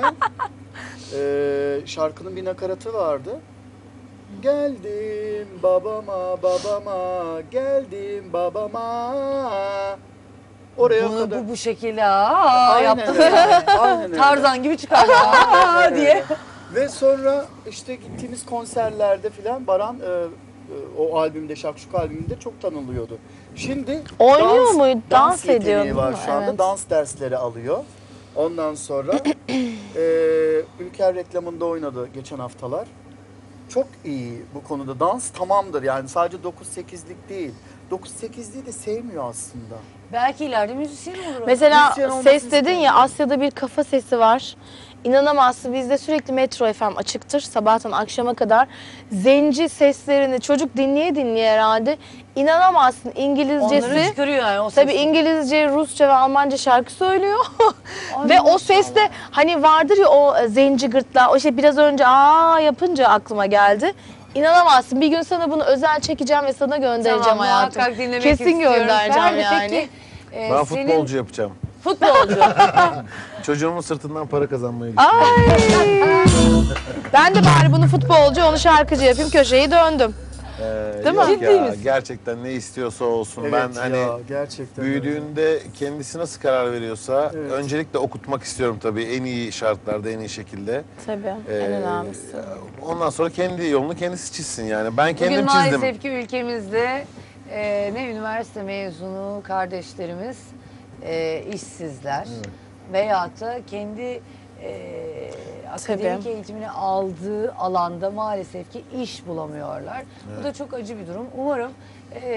e, şarkının bir nakaratı vardı. Geldim babama babama geldim babama. Oraya Bunu kadar. bu, bu şekilde aa, Aynen yaptı. öyle. Aynen öyle. Tarzan gibi çıkardı. Aa diye. Ve sonra işte gittiğimiz konserlerde filan Baran e, o albümde Şakşuk albümünde çok tanınıyordu. Şimdi Oynuyor muydu? Dans yeteneği ediyor, var mi? şu anda. Evet. Dans dersleri alıyor. Ondan sonra e, Ülker reklamında oynadı geçen haftalar. Çok iyi bu konuda. Dans tamamdır yani sadece 9-8'lik değil. 9-8'liği de sevmiyor aslında. Belki ileride müzisyen olur. Mesela Müzisyen olmasını ses dedin ya. Asya'da bir kafa sesi var. İnanamazsın bizde sürekli Metro FM açıktır sabahtan akşama kadar. Zenci seslerini çocuk dinleye dinleye herhalde. İnanamazsın İngilizcesi. Onları çıkarıyor yani o Tabii sesi. İngilizce, Rusça ve Almanca şarkı söylüyor. ve o seste hani vardır ya o e, zenci gırtlağı, o şey biraz önce aa yapınca aklıma geldi. İnanamazsın. Bir gün sana bunu özel çekeceğim ve sana göndereceğim Tamam, hayatım. muhakkak dinlemek Kesin istiyorum. göndereceğim Ferdi, yani. Peki, e, Ben senin- futbolcu yapacağım. Futbolcu. Çocuğumun sırtından para kazanmayı Ay. ben de bari bunu futbolcu, onu şarkıcı yapayım. Köşeyi döndüm. Ee, Değil mi? yok Ciddi ya, misin? Gerçekten ne istiyorsa olsun. Evet ben hani ya, gerçekten öyle. büyüdüğünde kendisi nasıl karar veriyorsa Evet. öncelikle okutmak istiyorum tabii en iyi şartlarda, en iyi şekilde. Tabii, en Ee, önemlisi. Ondan sonra kendi yolunu kendisi çizsin yani. Ben Bugün kendim çizdim. maalesef ki ülkemizde e, ne üniversite mezunu kardeşlerimiz e, işsizler veyahut da kendi e, akademik Tabii. eğitimini aldığı alanda maalesef ki iş bulamıyorlar. Bu da çok acı bir durum. Umarım e,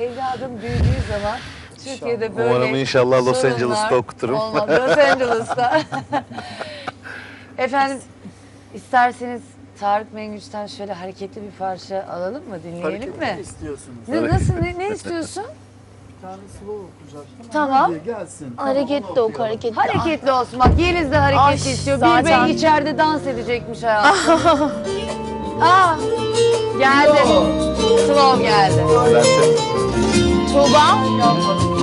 evladım büyüdüğü zaman Türkiye'de böyle Umarım inşallah Los sorunlar Angeles'ta okuturum. Olmaz. Los Angeles'ta. Efendim isterseniz Tarık Mengüç'ten şöyle hareketli bir parça alalım mı? Dinleyelim Hareketli mi? mi istiyorsunuz? Ne, nasıl ne, ne istiyorsun? Tane slow okuyacaktım. Tamam. Hadi gelsin. Tamam, Hareketli onu ok, okuyalım. hareketli. Hareketli olsun bak Yeliz de hareketli Ay, istiyor. zaten. Bir bey içeride dans edecekmiş hayatım. Aa, geldi. Slow geldi. Tuğba. Kanadı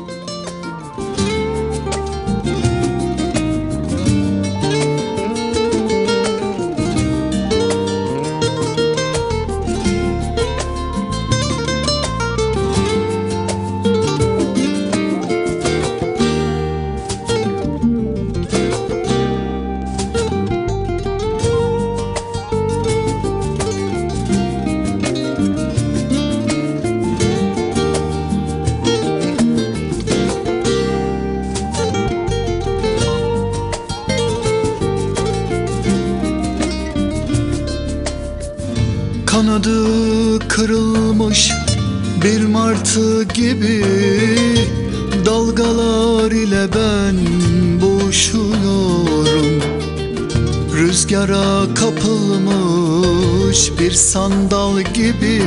sandal gibi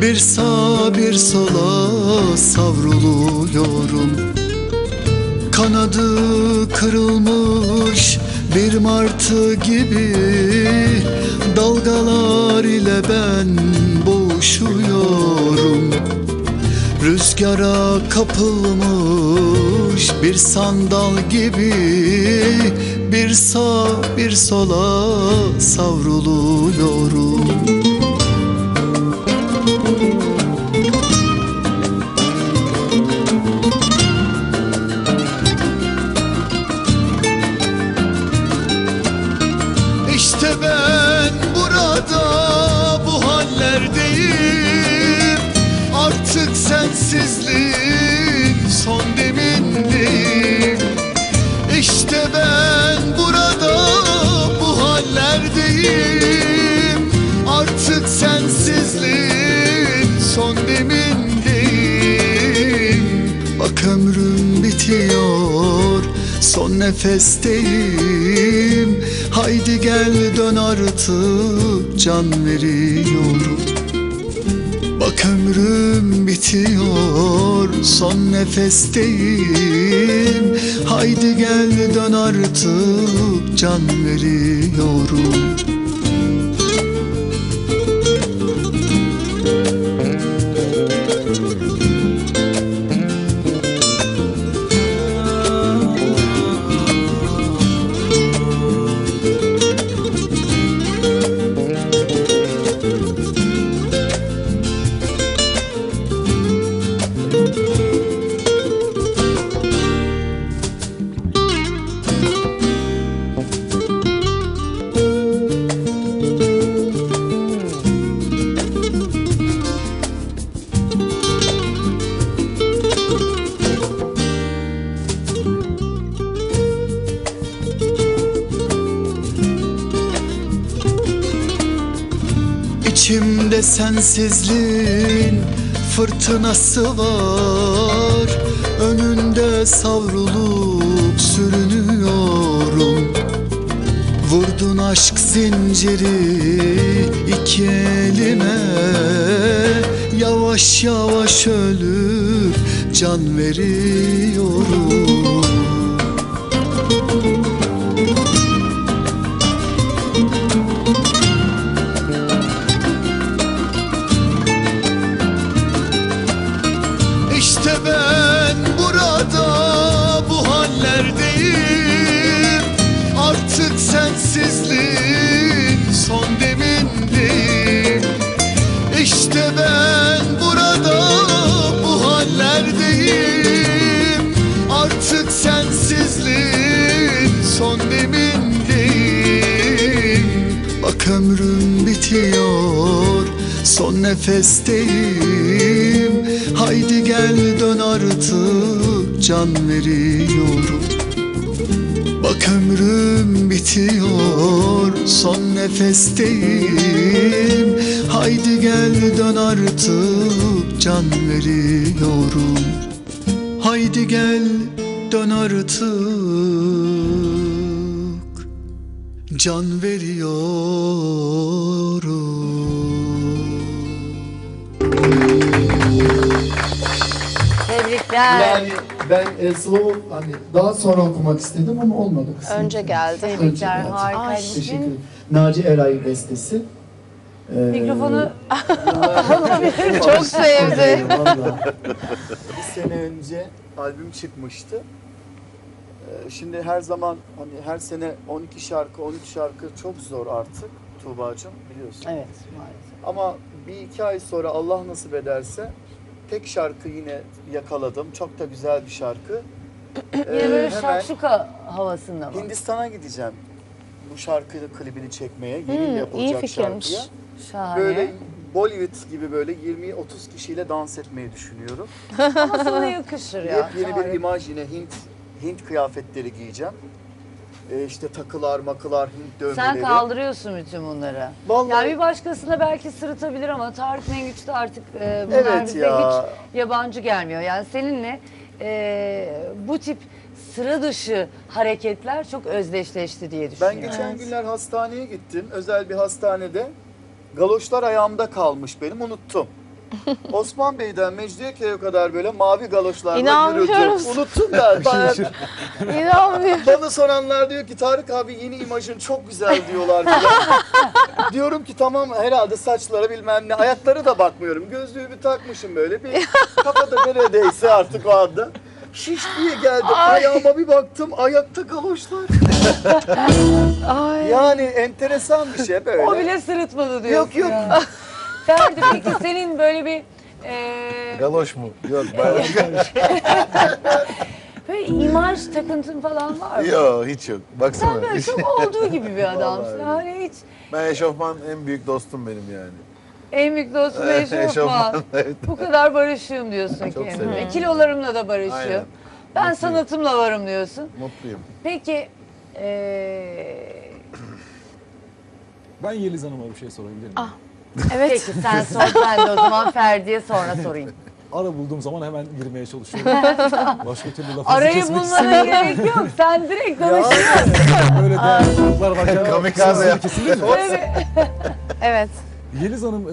Bir sağa bir sola savruluyorum. Kanadı kırılmış bir martı gibi Dalgalar ile ben boğuşuyorum. Rüzgara kapılmış bir sandal gibi Bir sağ bir sola savruluyorum nefesteyim. Haydi gel dön artık can veriyorum. Bak ömrüm bitiyor son nefesteyim. Haydi gel dön artık can veriyorum İçimde sensizliğin fırtınası var. Önünde savrulup sürünüyorum. Vurdun aşk zinciri iki elime. Yavaş yavaş ölüp can veriyorum nefesteyim. Haydi gel dön artık can veriyorum. Bak ömrüm bitiyor son nefesteyim. Haydi gel dön artık can veriyorum. Haydi gel dön artık can veriyorum ben e, slow hani daha sonra okumak istedim ama olmadı. kısmet. Önce geldi. Önce Tebrikler. geldi. Harikaymış. Teşekkür ederim. Naci Eray bestesi. Ee, mikrofonu Çok sevdi. Vallahi. Bir sene önce albüm çıkmıştı. Ee, Şimdi her zaman hani her sene 12 şarkı, 13 şarkı çok zor artık Tuğba'cığım biliyorsun. Evet maalesef. Ama bir iki ay sonra Allah nasip ederse tek şarkı yine yakaladım. Çok da güzel bir şarkı. Yine Ee, böyle hemen şakşuka havasında mı? Hindistan'a gideceğim. Bu şarkının klibini çekmeye. Yeni Hmm, yapılacak iyi fikirmiş. şarkıya. Şahane. Böyle Bollywood gibi böyle 20-30 kişiyle dans etmeyi düşünüyorum. Ama sana yakışır ya. Yepyeni bir Harika. imaj yine Hint Hint kıyafetleri giyeceğim. Ee, işte takılar, makılar, Hint dövmeleri. Sen kaldırıyorsun bütün bunları. Vallahi Ya bir başkasına belki sırıtabilir ama Tarık Mengüç de artık e, bunlar Evet bize ya. hiç yabancı gelmiyor. Yani seninle e, bu tip sıra dışı hareketler çok özdeşleşti diye ben düşünüyorum. geçen günler hastaneye gittim. Özel bir hastanede. Galoşlar ayağımda kalmış benim unuttum. Osman Bey'den Mecidiyeköy'e kadar böyle mavi galoşlarla yürüdüm. Unuttum ben. Bana, İnanmıyorum. bana soranlar diyor ki Tarık abi yeni imajın çok güzel diyorlar. Diyorum ki tamam herhalde saçlara bilmem ne. Ayakları da bakmıyorum. Gözlüğü bir takmışım böyle. Bir kafada neredeyse artık o anda. Şiş diye geldim. Ayağıma bir baktım. Ayakta galoşlar. Ay. Yani enteresan bir şey böyle. O bile sırıtmadı diyorsun Yok, yok. ya. Ferdi peki senin böyle bir e, Galoş mu? Yok ben... böyle imaj takıntın falan var mı? Yok hiç yok. Baksana. Sen böyle çok olduğu gibi bir adamsın. Vallahi Hani hiç Ben eşofman en büyük dostum benim yani. en büyük dostum eşofman. evet. Bu kadar barışığım diyorsun Çok kendine. seviyorum. Kilolarımla da barışığım. Aynen. Ben Mutluyum. sanatımla varım diyorsun. Mutluyum. Peki eee, Ben Yeliz Hanım'a bir şey sorabilir miyim? Ah. Evet. peki sen sor ben de o zaman Ferdi'ye sonra sorayım. Ara bulduğum zaman hemen girmeye çalışıyorum. Başka türlü lafınızı Arayı kesmek bulmana gerek yok. Sen direkt danışıyorsun. Böyle değerli konuklar varken Kamikaze sözleri ya. kesilir mi? Evet. Yeliz Hanım e,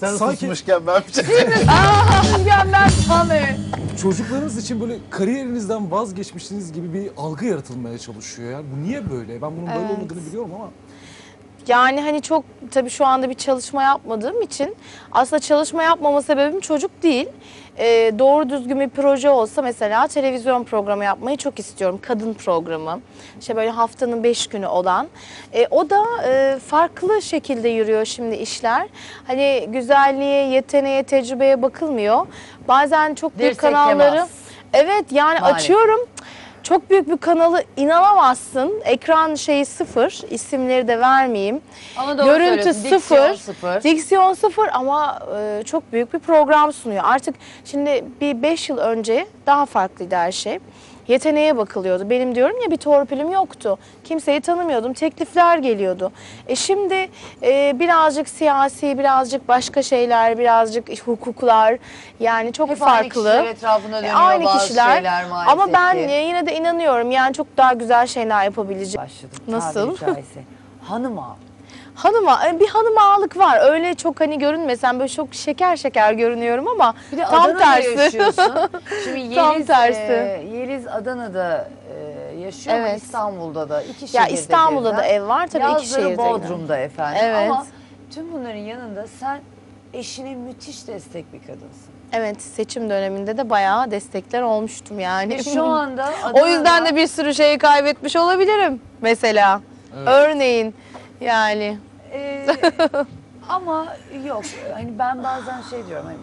Sen sanki susmuşken ben bir şey Aa, mükemmel Sami. çocuklarınız için böyle kariyerinizden vazgeçmişsiniz gibi bir algı yaratılmaya çalışıyor. Yani bu niye böyle? Ben bunun böyle Evet. olmadığını biliyorum ama Yani hani çok tabii şu anda bir çalışma yapmadığım için aslında çalışma yapmama sebebim çocuk değil. Ee, doğru düzgün bir proje olsa mesela televizyon programı yapmayı çok istiyorum. Kadın programı. İşte böyle haftanın beş günü olan. Ee, o da e, farklı şekilde yürüyor şimdi işler. Hani güzelliğe, yeteneğe, tecrübeye bakılmıyor. Bazen çok büyük Dirsek kanalları... temas. Evet yani Maalesef. açıyorum. Çok büyük bir kanalı inanamazsın. Ekran şeyi sıfır. İsimleri de vermeyeyim. Ama doğru Görüntü söylüyorsun. sıfır. Diksiyon sıfır. Diksiyon sıfır ama e, çok büyük bir program sunuyor. Artık şimdi bir beş yıl önce daha farklıydı her şey. Yeteneğe bakılıyordu. Benim diyorum ya bir torpilim yoktu. Kimseyi tanımıyordum. Teklifler geliyordu. E şimdi e, birazcık siyasi, birazcık başka şeyler, birazcık hukuklar yani çok Hep aynı farklı. kişiler etrafına E, dönüyor aynı bazı kişiler. şeyler maalesef Ama ben ki. e, yine de inanıyorum yani çok daha güzel şeyler yapabileceğim. başladım. Nasıl? Hanım. Hanıma, e, bir hanım ağalık var. Öyle çok hani görünmesem böyle çok şeker şeker görünüyorum ama Bir de tam Adana'da tersi. yaşıyorsun. Şimdi Yeliz, Tam tersi. e, Yeliz Adana'da e, yaşıyor ama Evet. İstanbul'da da iki ya şehirde İstanbul'da da birden. ev var tabii iki Yazları şehirde. Bodrum'da efendim. Evet. Ama tüm bunların yanında sen eşine müthiş destek bir kadınsın. Evet seçim döneminde de bayağı destekler olmuştum yani. Ve şu anda o yüzden de bir sürü şeyi kaybetmiş olabilirim mesela. Örneğin yani. Ee, ama yok hani ben bazen şey diyorum hani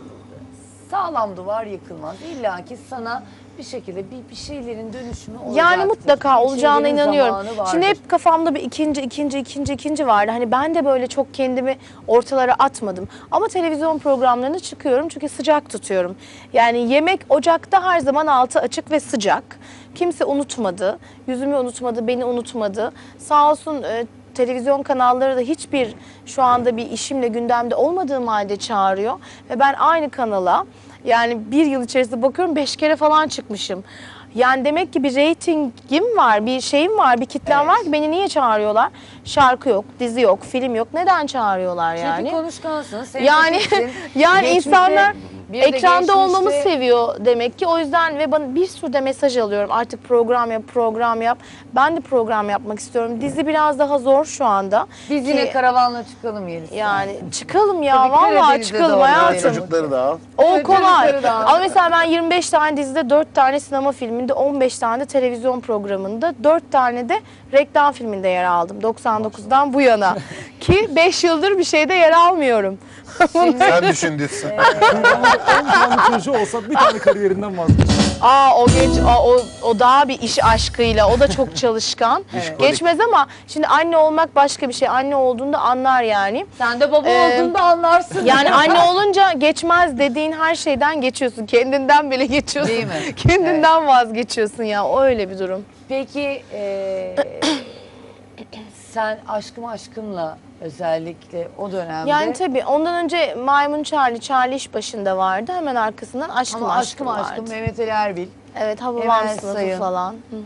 sağlam duvar yıkılmaz. İlla ki sana bir şekilde bir, bir şeylerin dönüşümü olacaktır. Yani mutlaka Bir olacağına inanıyorum. Şimdi hep kafamda bir ikinci, ikinci, ikinci, ikinci vardı. Hani ben de böyle çok kendimi ortalara atmadım. Ama televizyon programlarına çıkıyorum çünkü sıcak tutuyorum. Yani yemek ocakta her zaman altı açık ve sıcak. Kimse unutmadı, yüzümü unutmadı, beni unutmadı. Sağ olsun e, televizyon kanalları da hiçbir şu anda bir işimle gündemde olmadığım halde çağırıyor. Ve ben aynı kanala yani bir yıl içerisinde bakıyorum beş kere falan çıkmışım. Yani demek ki bir reytingim var, bir şeyim var, bir kitlem Evet. var ki beni niye çağırıyorlar? Şarkı yok, dizi yok, film yok. Neden çağırıyorlar Çünkü yani? konuşkansın. Yani sempatiksin. yani Geçmişte- insanlar bir de ekranda olmamı geçmişte- seviyor demek ki. O yüzden ve bana bir sürü de mesaj alıyorum. Artık program yap, program yap. Ben de program yapmak istiyorum. Dizi biraz daha zor şu anda. Biz yine Ki- karavanla çıkalım Yeliz. yani çıkalım ya Tabii vallahi çıkalım doğru hayatım. yani. Çocukları da al. O Evet, kolay. çocukları da al. Ama mesela ben 25 tane dizide, 4 tane sinema filminde, 15 tane de televizyon programında, 4 tane de reklam filminde yer aldım 99'dan bu yana. Ki 5 yıldır bir şeyde yer almıyorum. Sen düşündüsün. On tane çocuğu olsa bir tane kariyerinden vazgeç. Aa o geç aa, o o daha bir iş aşkıyla. O da çok çalışkan. İşkolik. Geçmez ama şimdi anne olmak başka bir şey. Anne olduğunda anlar yani. Sen de baba Ee, olduğunda anlarsın. Yani anne olunca geçmez dediğin her şeyden geçiyorsun. Kendinden bile geçiyorsun. Değil mi? Kendinden vazgeçiyorsun ya. O öyle bir durum. Peki eee, sen aşkım aşkımla özellikle o dönemde Yani tabii ondan önce Maymun Charlie, Charlie iş başında vardı. Hemen arkasından Aşkım ama Aşkım, aşkım vardı. aşkım Mehmet Ali Erbil. Evet Hababam Emel sınıfı Sayın. falan. Hı hı.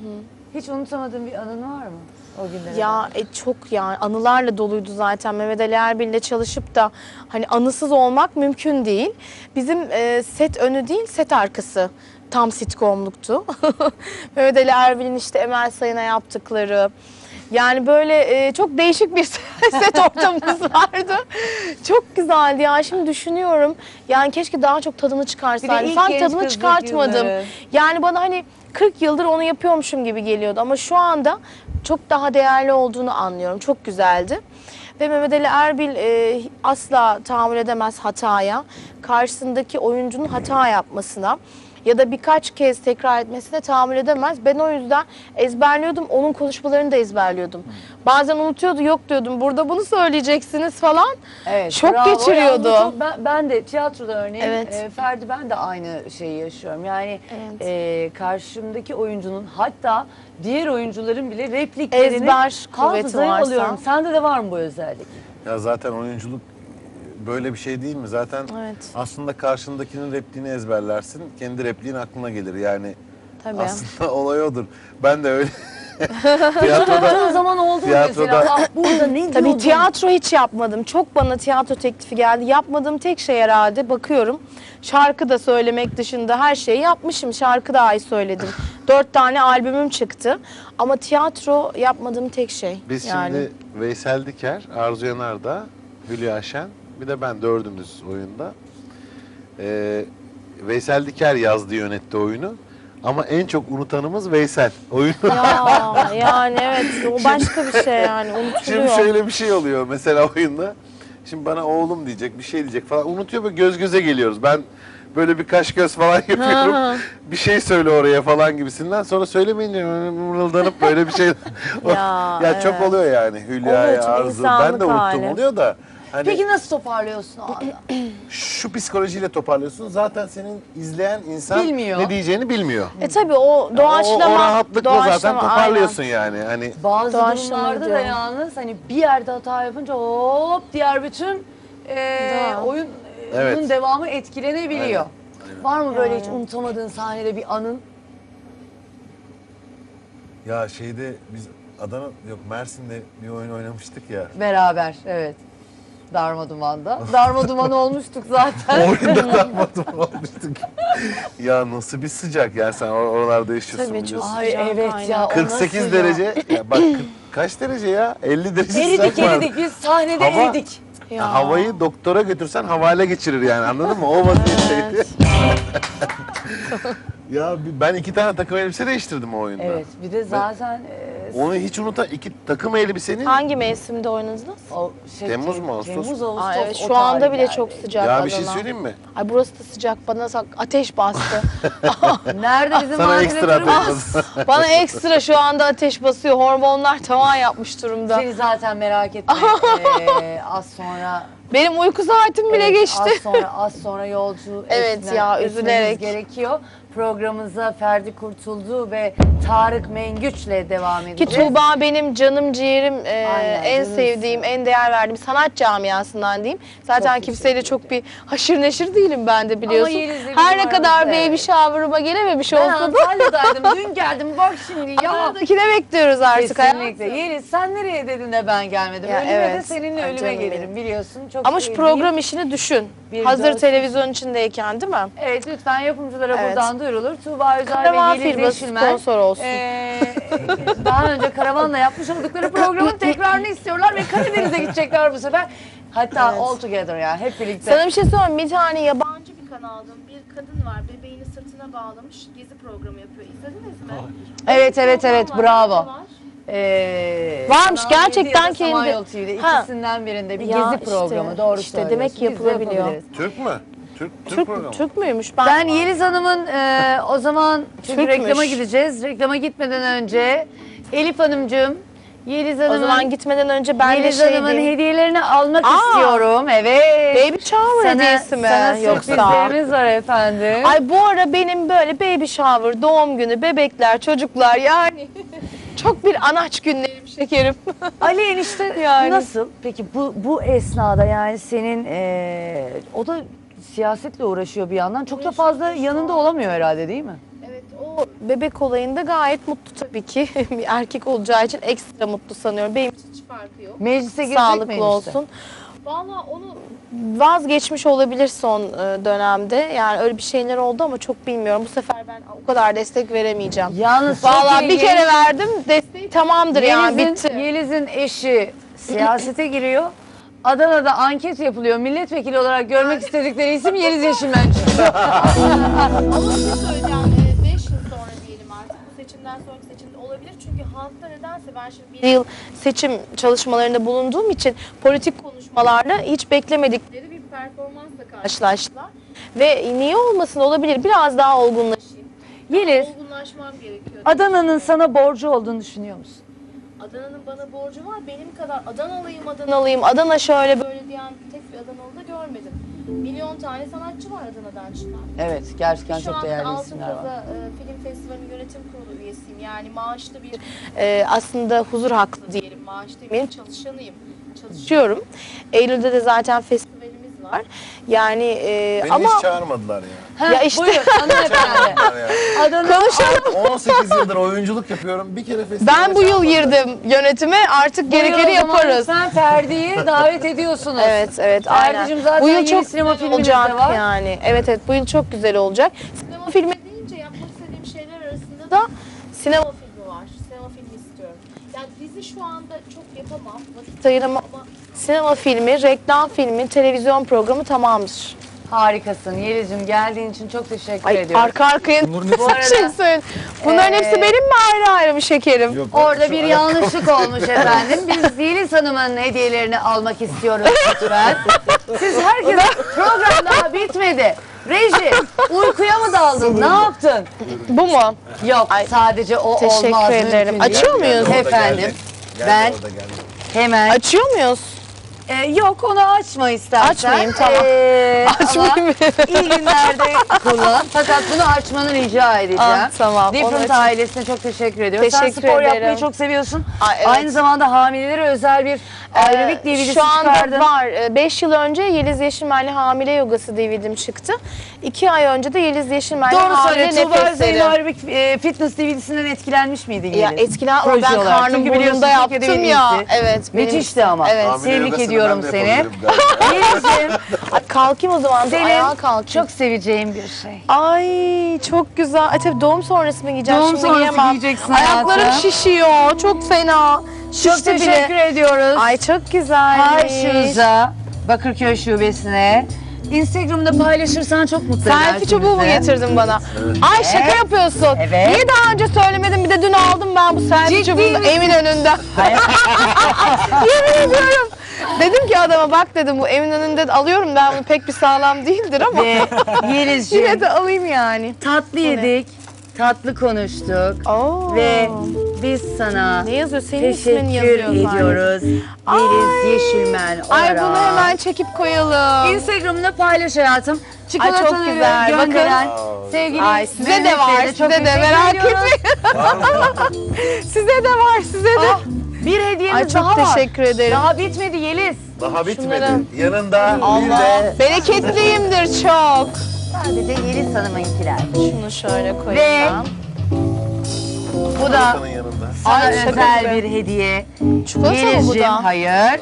Hiç unutamadığın bir anın var mı o günlere? Ya e, çok yani anılarla doluydu zaten. Mehmet Ali Erbil'le çalışıp da hani anısız olmak mümkün değil. Bizim e, set önü değil set arkası tam sitcomluktu. Mehmet Ali Erbil'in işte Emel Sayın'a yaptıkları. Yani böyle e, çok değişik bir set ortamımız vardı. Çok güzeldi ya. Şimdi düşünüyorum. Yani keşke daha çok tadını çıkarsaydım. genç tadını çıkartmadım. yılları. Yani bana hani 40 yıldır onu yapıyormuşum gibi geliyordu ama şu anda çok daha değerli olduğunu anlıyorum. Çok güzeldi. Ve Mehmet Ali Erbil e, asla tahammül edemez hataya. Karşısındaki oyuncunun hata yapmasına ya da birkaç kez tekrar etmesine tahammül edemez. Ben o yüzden ezberliyordum. Onun konuşmalarını da ezberliyordum. Bazen unutuyordu. Yok diyordum. Burada bunu söyleyeceksiniz falan. Evet, Şok bravo. geçiriyordu. Çok- ben, ben de tiyatroda örneğin Evet. e, Ferdi ben de aynı şeyi yaşıyorum. Yani Evet. e, karşımdaki oyuncunun hatta diğer oyuncuların bile repliklerini Ezber kuvveti hafızaya varsa. alıyorum. Sende de var mı bu özellik? Ya zaten oyunculuk böyle bir şey değil mi? Zaten Evet. aslında karşındakinin repliğini ezberlersin. Kendi repliğin aklına gelir yani. Tabii. Aslında olay odur. Ben de öyle. Tiyatroda O zaman oldu mu Tiyatroda- mesela? Ah, burada ne Tabii diyordun? tiyatro hiç yapmadım. Çok bana tiyatro teklifi geldi. Yapmadığım tek şey herhalde bakıyorum. Şarkı da söylemek dışında her şeyi yapmışım. Şarkı dahi söyledim. Dört tane albümüm çıktı. Ama tiyatro yapmadığım tek şey. biz yani. şimdi Veysel Diker, Arzu Yanardağ, Hülya Şen bir de ben dördümüz oyunda. Ee, Veysel Diker yazdı yönetti oyunu. Ama en çok unutanımız Veysel. Oyunu. Ya yani evet o başka bir şey yani unutuluyor. Şimdi şöyle bir şey oluyor mesela oyunda. Şimdi bana oğlum diyecek, bir şey diyecek falan. Unutuyor ve göz göze geliyoruz. Ben böyle bir kaş göz falan yapıyorum. bir şey söyle oraya falan gibisinden. Sonra söylemeyince mırıldanıp böyle bir şey. Ya, ya çok evet. oluyor yani. Hülya'ya, çok Arzu. Ben de unuttum hali. oluyor da. Hani Peki nasıl toparlıyorsun o anda? şu psikolojiyle toparlıyorsun. Zaten senin izleyen insan Bilmiyor. ne diyeceğini bilmiyor. E tabii o doğaçlama. o, o rahatlıkla zaten doğaçlama, toparlıyorsun yani. Hani Bazı Doğaçlama durumlarda da yalnız hani bir yerde hata yapınca hop diğer bütün e, Değil Evet. devamı etkilenebiliyor. Var mı böyle hiç Yani. unutamadığın sahnede bir anın? ya şeyde biz Adana yok Mersin'de bir oyun oynamıştık ya. Beraber evet. Darma dumanda. Darma duman olmuştuk zaten. Oyunda kalmadım olmuştuk. ya nasıl bir sıcak ya sen or- oralarda yaşıyorsun Tabii, çok biliyorsun. Ay Sıcak, evet aynen. ya. o 48 nasıl derece. ya? Ya bak kaç derece ya? 50 derece Eridik sıcak vardı. eridik biz sahnede Hava- eridik. Ya havayı doktora götürsen havale geçirir yani anladın mı? O vaziyetteydi. ya ben iki tane takım elbise değiştirdim o oyunda. Evet bir de zaten e, Onu hiç unutan iki takım elbisenin Hangi mevsimde oynadınız? o şey, Temmuz Tem- mu, Ağustos mu? Temmuz Ağustos Aa, evet, o şu anda bile tarihlerde. çok sıcak ya bir şey Adana. söyleyeyim mi? Ay burası da sıcak. Bana sak- ateş bastı. Nerede bizim Sana ekstra ateş Bana ekstra şu anda ateş basıyor. Hormonlar tavan yapmış durumda. Seni zaten merak etme. Ee, az sonra Benim uyku saatim bile Evet, geçti. Az sonra az sonra yolcu Evet etme- ya, etmemiz üzülerek. gerekiyor. Programımıza Ferdi Kurtuldu ve Tarık Mengüç'le devam Ki edeceğiz. Tuğba benim canım ciğerim, e, Aynen, en canımsın. sevdiğim, en değer verdiğim sanat camiasından diyeyim. Zaten Çok kimseyle çok bir haşır neşir değilim ben de biliyorsun. Bir Her ne kadar da- baby shower'ıma gelememiş ben olsa da Antalya'daydım. Dün geldim. Bak şimdi ya. Adana'dakine bekliyoruz artık Kesinlikle. hayatım. Yeliz sen nereye dedin de ben gelmedim. Ya ölüme de evet. seninle Ay ölüme canım gelirim benim. biliyorsun. Çok Ama şu sevdiğim- program işini düşün. Bir Hazır dört- televizyon içindeyken değil mi? Evet lütfen yapımcılara Evet. buradan duyurulur. Tuğba Özer Karavan ve Yeliz firması Yeşilmen. sponsor olsun. Ee, daha önce karavanla yapmış oldukları programın tekrarını istiyorlar ve Karadeniz'e gidecekler bu sefer. Hatta Evet. all together ya hep birlikte. Sana bir şey söyleyeyim. Bir tane yabancı bir kanalda bir kadın var. Bebeğini sırtına bağlamış. Gezi programı yapıyor. İzlediniz mi? Evet evet evet Program var, bravo. var? Ee, Varmış, Kanal gerçekten 7 ya da Samanyolu kendi- TV'de Ha. ikisinden birinde bir Ya gezi işte, programı doğru işte söylüyorsun. demek ki Biz de yapılabiliyor. yapabiliriz. Türk mü? Türk, Türk, Türk, programı. Türk müymüş? Ben, Ben Yeliz Hanım'ın e, o zaman çünkü Türkmüş. reklama gideceğiz. Reklama gitmeden önce Elif Hanımcığım Yeliz o Hanım'ın zaman gitmeden önce ben de Yeliz şey Hanım'ın diyeyim. hediyelerini almak Aa! istiyorum. Evet. Baby shower hediyesi mi sana yoksa? sürprizlerimiz var efendim. Ay bu ara benim böyle baby shower, doğum günü, bebekler, çocuklar yani çok bir anaç günlerim şekerim. Ali enişte Yani. nasıl? Peki bu bu esnada yani senin e, o da siyasetle uğraşıyor bir yandan. Çok da fazla yanında olamıyor herhalde değil mi? Evet o bebek olayında gayet mutlu tabii ki. bir erkek olacağı için ekstra mutlu sanıyorum. Benim için hiç farkı yok. Meclise girecek mi Sağlıklı enişte? olsun. Valla onu vazgeçmiş olabilir son e, dönemde. Yani öyle bir şeyler oldu ama çok bilmiyorum. Bu sefer ben o kadar destek veremeyeceğim. Yalnız Valla bir kere verdim desteği tamamdır yani Yeliz'in, bitti. Yeliz'in eşi siyasete giriyor. Adana'da anket yapılıyor. Milletvekili olarak görmek istedikleri isim Yeliz Yeşilmen çıkıyor. Ama bir şey söyleyeceğim. 5 yıl sonra diyelim artık. Bu seçimden sonraki seçimde olabilir. Çünkü halkta nedense ben şimdi bir yıl seçim çalışmalarında bulunduğum için politik konuşmalarda hiç beklemedikleri bir performansla karşılaştılar. Ve niye olmasın olabilir. Biraz daha olgunlaşayım. Yeliz, Olgunlaşmam gerekiyor. Adana'nın sana borcu olduğunu düşünüyor musun? Adana'nın bana borcu var. Benim kadar Adanalıyım, Adanalıyım, Adana şöyle böyle diyen tek bir Adanalı da görmedim. Milyon tane sanatçı var Adana'dan çıkan. Evet, gerçekten Şu çok anda değerli isimler var. Kaza e, Film Festivali'nin yönetim kurulu üyesiyim. Yani maaşlı bir e, aslında huzur haklı diyelim. Maaş demeyelim çalışanıyım. Çalışıyorum. Eylül'de de zaten festivalimiz var. Yani e, Beni ama hiç çağırmadılar ya. Ya işte- Buyur hanımefendi. Adana konuşalım. 18 yıldır oyunculuk yapıyorum. Bir kere festival Ben bu yıl girdim yönetime. Artık gerekeni Buyurun o zaman yaparız. Lütfen Ferdi'yi davet ediyorsunuz. Evet evet aynen. Ferdi'cim zaten bu yıl çok sinema güzel filminiz de olacak var. yani. Evet evet bu yıl çok güzel olacak. Sinema filmi deyince yapmak istediğim şeyler arasında da sinema filmi var. Sinema filmi istiyorum. Yani dizi şu anda çok yapamam. Vakit ayıramam ama sinema filmi, reklam filmi, televizyon programı tamamdır. Harikasın. Yeliz'cim geldiğin için çok teşekkür Ay ediyorum. arka arkaya Bu arada şey söyle. Bunların Ee, hepsi benim mi ayrı ayrı mı şekerim? Yok, Orada bir ayak- yanlışlık olmuş efendim. Biz Yeliz Hanım'ın hediyelerini almak istiyoruz lütfen. Siz herkes program daha bitmedi. Reji uykuya mı daldın? Ne yaptın? Bu mu? Yok Ay, sadece o teşekkür olmaz. ederim. mümkün değil. Açıyor muyuz? Efendim geldi. Geldi ben hemen Açıyor muyuz? Ee, yok onu açma istersen. Açmayayım, tamam. Ee, Açmayayım. iyi günlerde kullan. Fakat bunu açmanı rica edeceğim. Ah, tamam, Different ailesine çok teşekkür ediyorum. Sen Teşekkür spor ederim. yapmayı çok seviyorsun. Aa, evet. Aynı zamanda hamilelere özel bir aerobik Ee, DVD'si Şu anda çıkardın. var. 5 yıl önce Yeliz Yeşilmen'le hamile yogası DVD'm çıktı. 2 ay önce de Yeliz Yeşilmen'le Doğru hamile söyle. Tuğba nefesleri. aerobik e, fitness DVD'sinden etkilenmiş miydin Ya Yeliz? etkilen ama Proje ben karnım Türkiye'de yaptım ya. Evet. Müthişti ama. Evet. Hamile Tebrik yogasını ediyorum ben de seni. yapabilirim galiba. Yeliz'im Ay, kalkayım o zaman. senin Ayağa kalkayım. çok seveceğim bir şey. Ay çok güzel. Ay tabii doğum sonrası mı giyeceğim? Doğum Şimdi sonrası giyemem. giyeceksin Ayaklarım hayatım. şişiyor. Çok fena. Şişti Çok teşekkür bile. ediyoruz. Ay çok güzel. Karşınıza Bakırköy Şubesi'ne. Instagram'da paylaşırsan çok mutlu Selfie çubuğu mu getirdin bana? Ay şaka yapıyorsun. Evet. Niye daha önce söylemedin? Bir de dün aldım ben bu selfie Ciddi çubuğunu misin? emin önünden. Yemin ediyorum. Dedim ki adama bak dedim bu emin önünde alıyorum ben bu pek bir sağlam değildir ama Ve Yeliz'ciğim yine de alayım yani. tatlı yedik, tatlı konuştuk Oo. ve biz sana ne yazıyor? Senin ismin teşekkür yazıyor zaten. ediyoruz. Yeliz Yeşilmen Ay olarak. bunu hemen çekip koyalım. Instagram'da paylaş hayatım. Çikolataları Ay, çok güzel. gönderen Bakın. sevgili Ay size de Mehmet var, Bey'e size çok de teşekkür merak ediyoruz. etmeyin. size de var, size de. Ah, bir hediyemiz Ay çok daha var. teşekkür ederim. Daha bitmedi Yeliz. Daha bitmedi. Şunları- Yanında bir Allah, de bereketliyimdir çok. Sadece Yeliz Hanım'ınkiler. Şunu şöyle koyayım. Bu da çikolatanın yanında. sana Ay, şaka özel gibi. bir hediye. Çikolata mı bu Yeliz'cim da? hayır.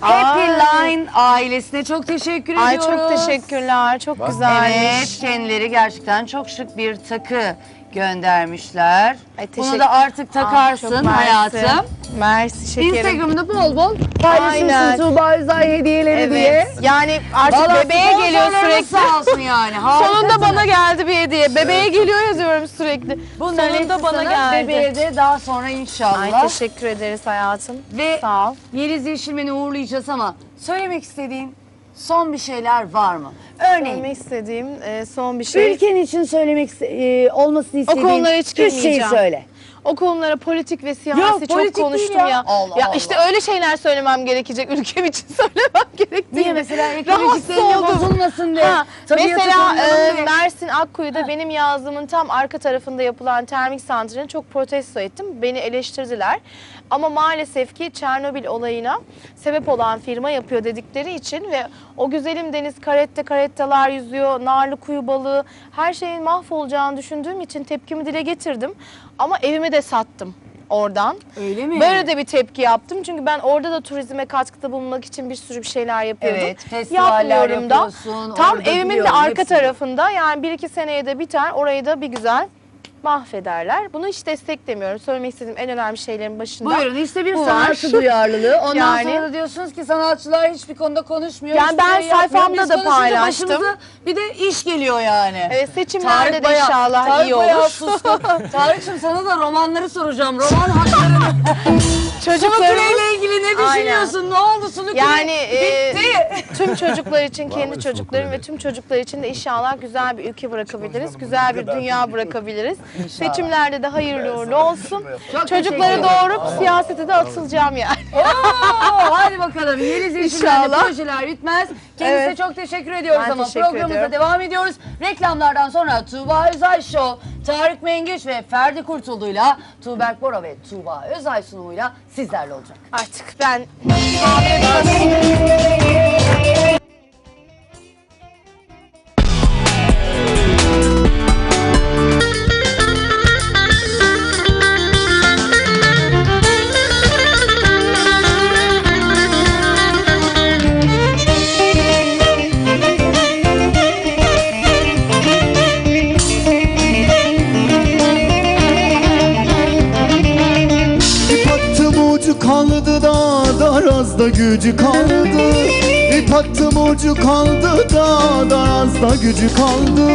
Happy Line ailesine çok teşekkür Ay ediyoruz. çok teşekkürler, çok güzelmiş. Evet, kendileri gerçekten çok şık bir takı göndermişler. Ay, Bunu da artık Aa, takarsın mersi. hayatım. Mersi şekerim. Instagram'da bol bol Aynen. paylaşırsın Tuğba Özay hediyeleri diye. Evet. Yani artık Vallahi bebeğe geliyor sponsorlarımız sürekli. sağ olsun yani. Sonunda bana geldi bir hediye. Bebeğe geliyor yazıyorum sürekli. Sonunda bana geldi. Bebeğe de daha sonra inşallah. Ay teşekkür ederiz hayatım. Ve Sağ ol. Yeliz Yeşilmen'i uğurlayacağız ama söylemek istediğin son bir şeyler var mı? Örneğin Söylemek istediğim e, son bir şey. ülken için söylemek iste- e, olmasını istediğin konulara hiç üç şeyi girmeyeceğim. söyle. O konulara politik ve siyasi Yok, çok değil konuştum ya. ya. Allah ya Allah. işte öyle şeyler söylemem gerekecek ülkem için söylemem gerektiğini. Niye mesela Rahatsız ekolojik denge oldum. bozulmasın diye. Ha, tabiatı mesela e, diye. Mersin Akkuyu'da benim yazdığımın tam arka tarafında yapılan termik santralini çok protesto ettim. Beni eleştirdiler. Ama maalesef ki Çernobil olayına sebep olan firma yapıyor dedikleri için ve o güzelim deniz karette karettalar yüzüyor, narlı kuyu balığı her şeyin mahvolacağını düşündüğüm için tepkimi dile getirdim. Ama evimi de sattım oradan. Öyle mi? Böyle de bir tepki yaptım çünkü ben orada da turizme katkıda bulunmak için bir sürü bir şeyler yapıyordum. Evet, festivaller Yapmıyorum da. yapıyorsun, Tam orada evimin de biliyorum, arka hepsini. tarafında yani bir iki seneye de biter orayı da bir güzel mahvederler. Bunu hiç desteklemiyorum. Söylemek istediğim en önemli şeylerin başında. Buyurun işte bir Bu sanatçı var. duyarlılığı. Ondan Yani- sonra da diyorsunuz ki sanatçılar hiçbir konuda konuşmuyor. Yani ben şey sayfamda da paylaştım. başımıza Bir de iş geliyor yani. Evet seçimlerde de bayağı- inşallah Tarık iyi olur. Tarık'cığım sana da romanları soracağım. Roman haklarını. Küre'yle ilgili ne Aynen. düşünüyorsun? Ne oldu Küre? Yani e, Bitti. tüm çocuklar için, kendi çocuklarım ve tüm çocuklar için de inşallah güzel bir ülke bırakabiliriz. Güzel bir dünya bırakabiliriz. Seçimlerde de hayırlı uğurlu olsun. Çok Çocukları teşekkür doğurup siyasete de atılacağım yani. Oo, hadi bakalım. Yeliz Yeşilmen'de İnşallah. projeler bitmez. Kendisine Evet. çok teşekkür ediyoruz Ben ama teşekkür programımıza ediyorum. devam ediyoruz. Reklamlardan sonra Tuğba Özay Show, Tarık Mengeç ve Ferdi Kurtulu'yla Tuğberk Bora ve Tuğba Özay sunumuyla sizlerle olacak. Artık ben gücü kaldı. İp attım ucu kaldı da darazda gücü kaldı.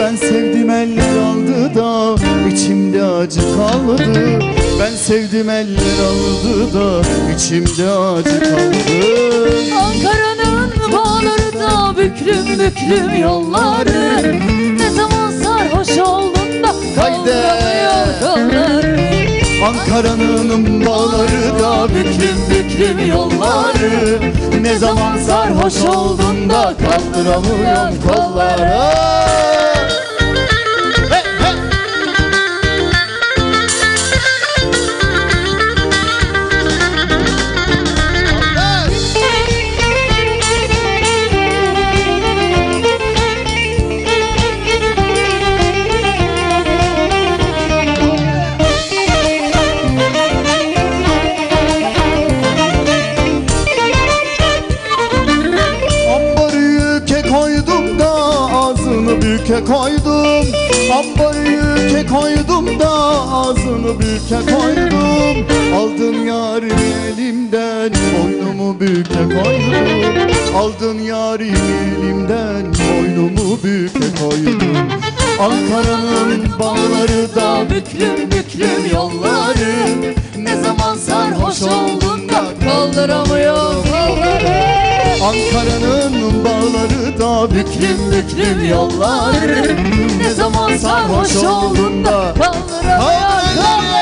Ben sevdim eller aldı da içimde acı kaldı. Ben sevdim eller aldı da içimde acı kaldı. Ankara'nın bağları da büklüm büklüm yolları. Ne zaman sarhoş oldun da Haydi. Ankara'nın bağları da büklüm büklüm yolları. Ne zaman sarhoş oldun da kaldıramıyorum kolları koydum. Ambarı yüke koydum da ağzını büke koydum. Aldın yarim elimden boynumu büke koydum. Aldın yarim elimden boynumu büke koydum. Ankara'nın bağları da büklüm büklüm yolları. Ne zaman sarhoş oldun da kaldıramıyorum Ankara'nın bağları da büklüm büklüm yolları. Ne zaman sarhoş oldun da kaldıramıyorum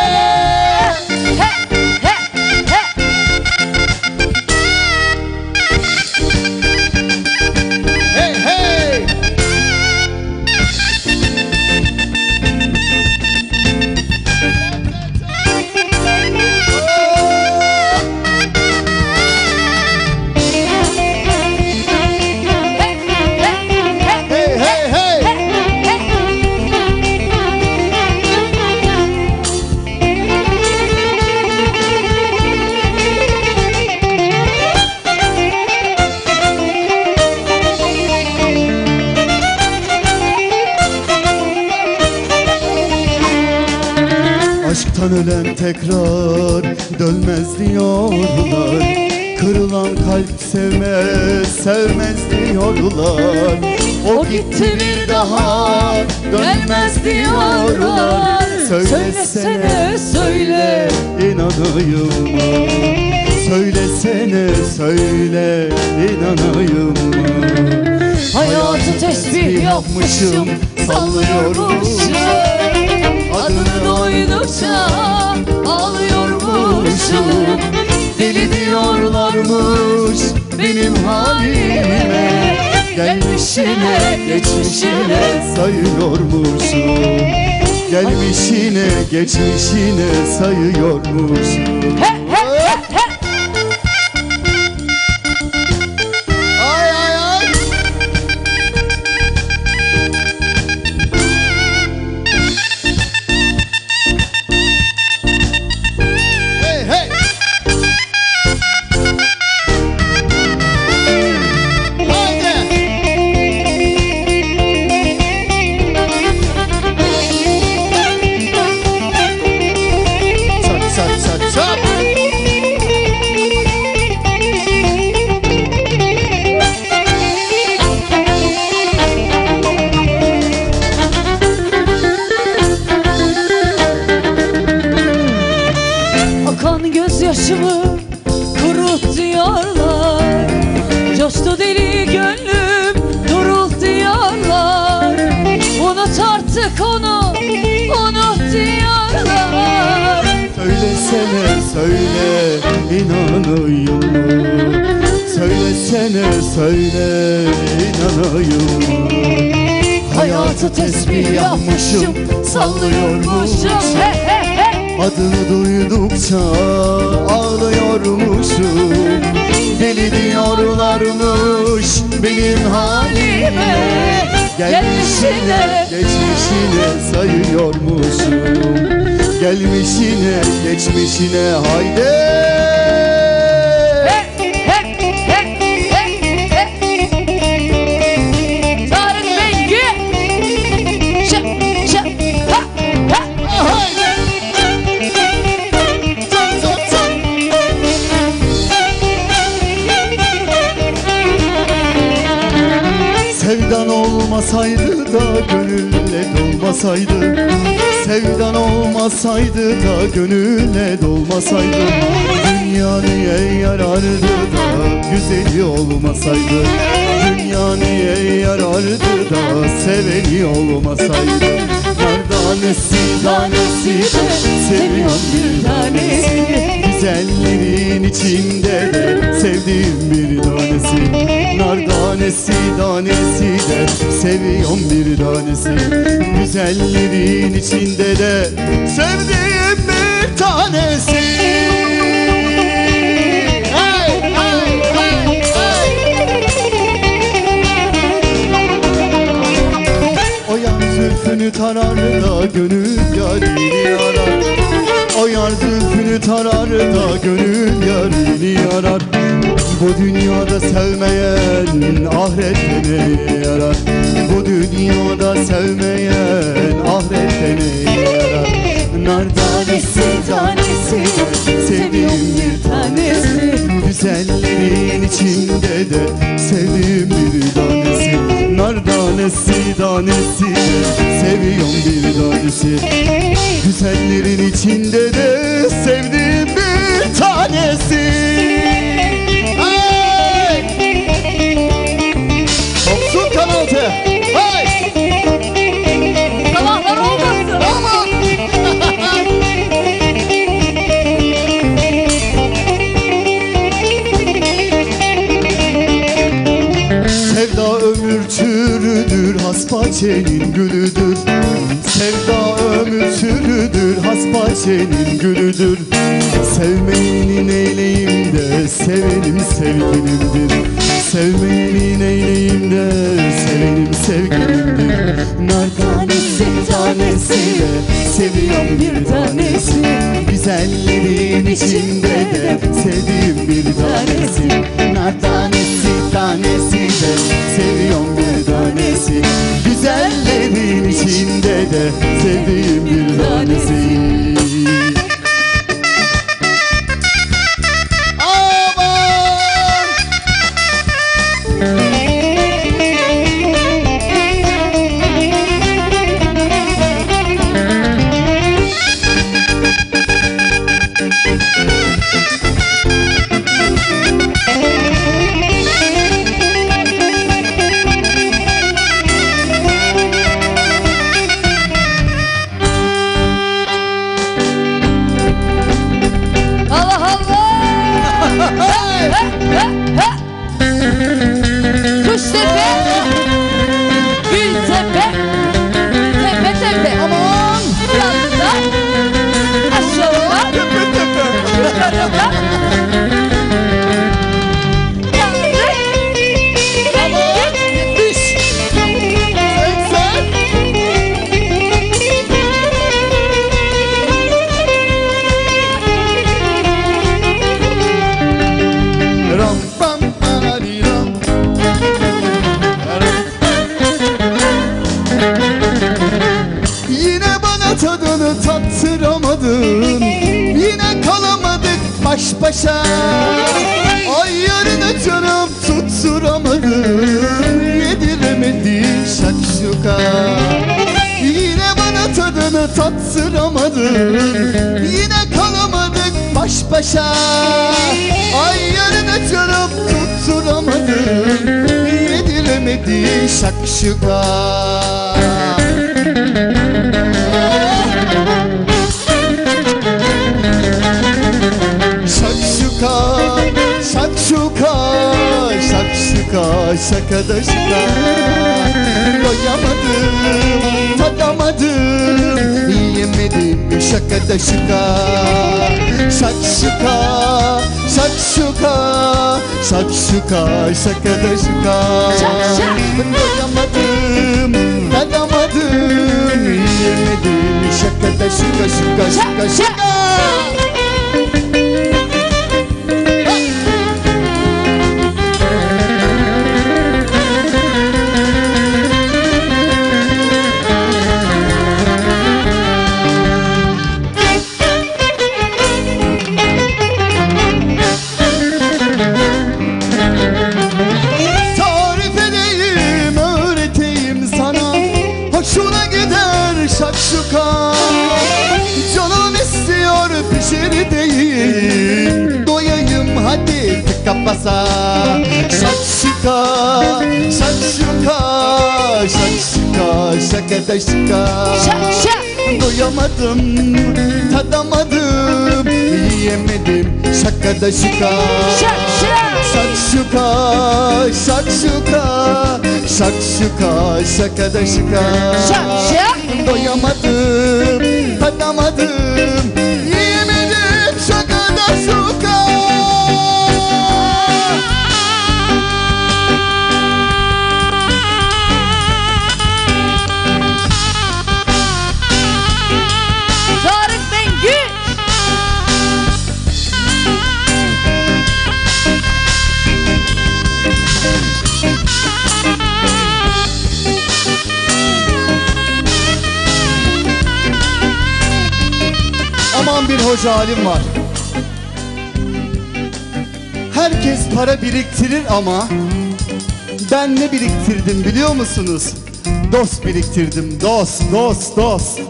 tekrar dönmez diyorlar. Kırılan kalp sevmez, sevmez diyorlar. O gitti bir daha dönmez diyorlar. Söylesene söyle. İnanayım. Mı? Söylesene söyle inanayım. Mı? Hayatı tesbih yapmışım Sallıyormuşum. Adını duydukça Ağlıyormuşum Deli diyorlarmış benim halime. Gelmişine geçmişine sayıyormuşum Gelmişine geçmişine sayıyormuşum Ay duydukça ağlıyormuşum. Deli diyorlarmış benim halime. Gelmişine geçmişine sayıyormuşum. Gelmişine geçmişine haydi olmasaydı da gönülle dolmasaydı Sevdan olmasaydı da gönülle dolmasaydı Dünya niye yarardı da güzeli olmasaydı Dünya niye yarardı da seveni olmasaydı. Yar tanesi tanesi de seviyorum bir tanesi Güzellerin içinde de sevdiğim bir tanesi. Nar tanesi tanesi de seviyorum bir tanesi. Güzellerin içinde de sevdiğim bir tanesi. Hey, hey, hey, O yar zülfünü tarar da gönül yarini arar O yar zülfünü tarar da gönül yarini arar Bu dünyada sevmeyen ahirette ne yarar. Bu dünyada sevmeyen ahirette ne yarar. Nar tanesi tanesi sevdiğim bir tanesi Güzellerin içinde de sevdiğim bir tanesi. Nar tanesi tanesi de seviyorum bir tanesi. Güzellerin içinde de sevdiğim bir tanesi çürüdür Haspaçenin gülüdür. Sevda ömür çürüdür Haspaçenin gülüdür. Sevmeyenin eyleyim de Sevenim sevgilimdir. Sevmeyenin eyleyim de Sevenim sevgilimdir. Nar tanesi tanesi Seviyorum bir tanesi Güzellerin içinde de Sevdiğim bir tanesi. Nar tanesi tanesi de Seviyorum Güzellerin içinde de Sevdiğim bir tanesi şakada şaka Doyamadım, tadamadım, yiyemedim şakada şaka şaka şaka şaka. Tarif tıka basa Şakşuka, şakşuka, şakşuka, şakada şaka Şak şak. Doyamadım, tadamadım Yiyemedim şakada şıka Şak şak. Şakşuka, şakşuka Şakşuka, şakada şıka Şak şak. Doyamadım, tadamadım Aman bir hoca halim var Herkes para biriktirir ama Ben ne biriktirdim biliyor musunuz? Dost biriktirdim dost dost dost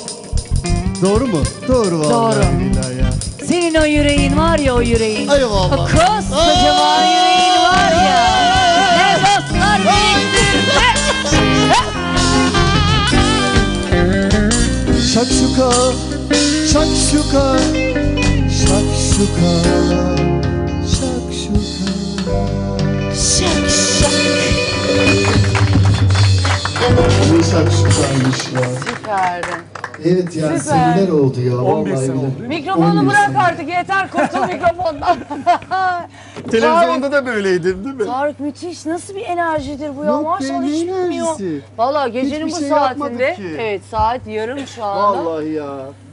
Doğru mu? Doğru vallahi Doğru. billahi ya. Senin o yüreğin var ya o yüreğin. Eyvallah. O koskocaman yüreğin var ya. Ne dostlar biriktirdin. Şakşuka, şakşuka, şakşuka, şakşuka. Şak şak. Ne şakşukaymış ya. Süperdin. Evet ya Süper. seneler oldu ya. 11 vallahi sene billahi. oldu? Mikrofonu 11 bırak sene. artık yeter kurtul mikrofondan. Televizyonda da böyleydim değil mi? Tarık müthiş nasıl bir enerjidir bu ya Yok be, maşallah ne hiç bitmiyor. enerjisi? Valla gecenin Hiçbir bu şey saatinde ki. evet saat yarım şu anda. Vallahi ya.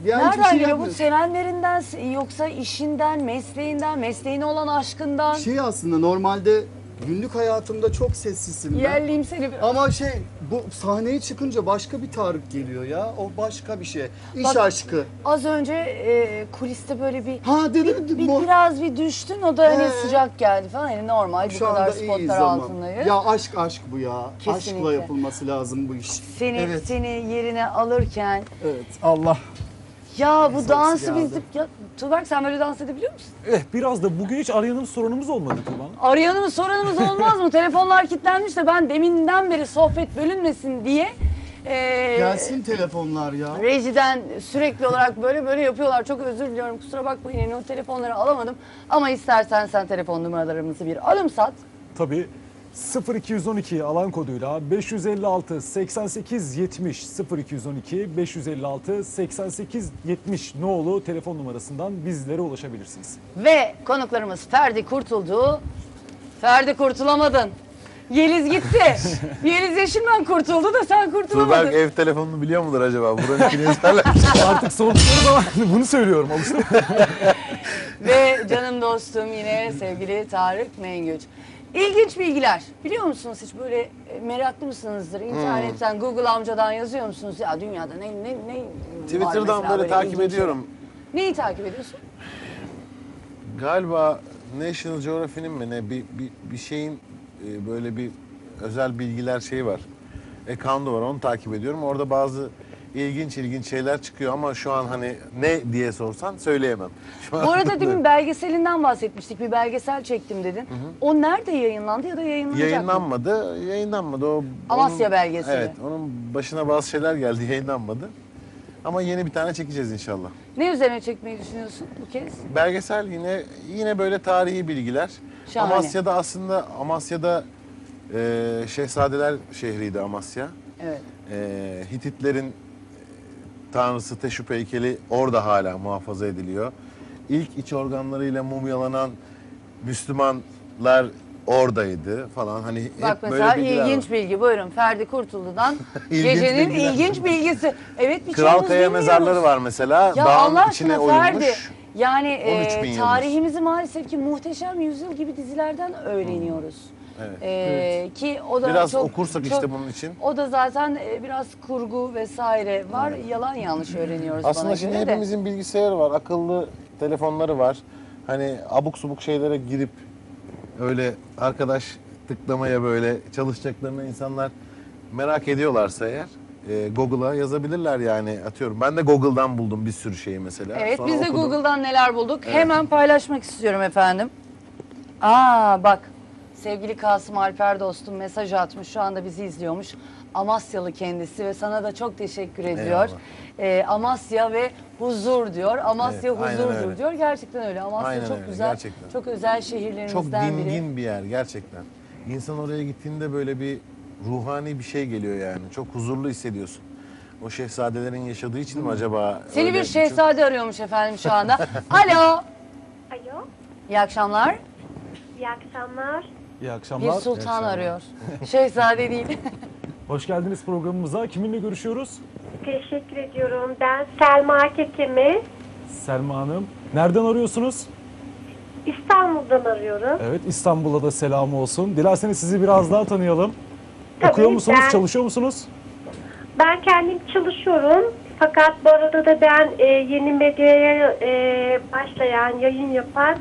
Yani hiçbir Nereden şey geliyor bu sevenlerinden yoksa işinden, mesleğinden, mesleğine olan aşkından? Şey aslında normalde günlük hayatımda çok sessizim ben. Yerliyim seni biraz. Ama şey bu sahneye çıkınca başka bir Tarık geliyor ya. O başka bir şey. İş Bak- aşkı. Az önce e, kuliste böyle bir Ha dedim bir, mor- biraz bir düştün o da hani He. sıcak geldi falan. Yani normal bu Şu kadar anda iyiyiz spotlar ama. altındayız. Ya aşk aşk bu ya. Kesinlikle. Aşkla yapılması lazım bu iş. Seni Evet. seni yerine alırken Evet Allah. Ya bu dansı biz ya Tuğberk sen böyle dans edebiliyor musun? Eh biraz da bugün hiç arayanın sorunumuz olmadı Tuğba. Arayanımız soranımız olmaz mı? Telefonlar kilitlenmiş de ben deminden beri sohbet bölünmesin diye e, Gelsin telefonlar ya. Rejiden sürekli olarak böyle böyle yapıyorlar. Çok özür diliyorum. Kusura bakmayın. Yani o telefonları alamadım. Ama istersen sen telefon numaralarımızı bir alım sat. Tabii 0212 alan koduyla 556 88 70 0212 556 88 70 nolu telefon numarasından bizlere ulaşabilirsiniz. Ve konuklarımız Ferdi kurtuldu. Ferdi kurtulamadın. Yeliz gitti. Yeliz Yeşilmen kurtuldu da sen kurtulamadın. Tuğberk ev telefonunu biliyor mudur acaba? Buranın kineslerle. Artık sordukları zaman bunu söylüyorum. Ve canım dostum yine sevgili Tarık Mengüç. İlginç bilgiler. Biliyor musunuz hiç böyle e, meraklı mısınızdır? İnternetten, Google amcadan yazıyor musunuz? Ya dünyada ne ne ne var Twitter'dan mesela böyle takip ilginç ediyorum. şey? Neyi takip ediyorsun? Galiba National Geographic'in mi ne bir, bir, bir şeyin e, böyle bir özel bilgiler şeyi var. Account'u var onu takip ediyorum. Orada bazı ilginç ilginç şeyler çıkıyor ama şu an hani ne diye sorsan söyleyemem. Şu Bu arada demin belgeselinden bahsetmiştik. Bir belgesel çektim dedin. O nerede yayınlandı ya da yayınlanacak mı? Yayınlanmadı, yayınlanmadı. O Amasya onun- belgeseli. Evet, onun başına bazı şeyler geldi, yayınlanmadı. Ama yeni bir tane çekeceğiz inşallah. Ne üzerine çekmeyi düşünüyorsun bu kez? Belgesel yine yine böyle tarihi bilgiler. Şahane. Amasya'da aslında Amasya'da e, Şehzadeler şehriydi Amasya. Evet. E, Hititlerin tanrısı Teşup heykeli orada hala muhafaza ediliyor. İlk iç organlarıyla mumyalanan Müslümanlar oradaydı falan. Hani Bak hep mesela böyle bilgiler ilginç var. bilgi. Buyurun Ferdi Kurtulu'dan İlginç gecenin bilgiler. ilginç bilgisi. Evet bir Kral Kaya mezarları var mesela. Ya Dağın Allah içine aşkına Ferdi. oyulmuş. Yani 13 bin e, yıldır. tarihimizi maalesef ki muhteşem yüzyıl gibi dizilerden öğreniyoruz. Evet. E, Ki o da Biraz çok, okursak çok- işte bunun için. O da zaten e, biraz kurgu vesaire var. Yalan yanlış öğreniyoruz Aslında bana şimdi göre de. hepimizin bilgisayarı var, akıllı telefonları var. Hani abuk subuk şeylere girip öyle arkadaş tıklamaya böyle çalışacaklarını insanlar merak ediyorlarsa eğer e, Google'a yazabilirler yani atıyorum. Ben de Google'dan buldum bir sürü şeyi mesela. Evet Sonra biz de okudum. Google'dan neler bulduk. Hemen paylaşmak istiyorum efendim. Aa bak Sevgili Kasım Alper dostum mesaj atmış. Şu anda bizi izliyormuş. Amasyalı kendisi ve sana da çok teşekkür ediyor. Ee, Amasya ve huzur diyor. Amasya Evet, aynen huzurdur öyle. diyor. Gerçekten öyle. Amasya Aynen çok öyle, güzel, gerçekten. çok özel Çok şehirlerimizden biri. dingin bir yer gerçekten. İnsan oraya gittiğinde böyle bir ruhani bir şey geliyor yani. Çok huzurlu hissediyorsun. O şehzadelerin yaşadığı için mi acaba? Seni öyle? bir şehzade arıyormuş efendim şu anda. Alo. Alo, İyi akşamlar. iyi akşamlar. İyi Bir akşamlar. sultan arıyor. Şehzade değil. Hoş geldiniz programımıza. Kiminle görüşüyoruz? Teşekkür ediyorum. Ben Selma Kekemi. Selma Hanım. Nereden arıyorsunuz? İstanbul'dan arıyorum. Evet İstanbul'a da selamı olsun. Dilerseniz sizi biraz daha tanıyalım. Tabii, Okuyor musunuz, ben- çalışıyor musunuz? Ben kendim çalışıyorum. Fakat bu arada da ben e, yeni medyaya e, başlayan, yayın yapan...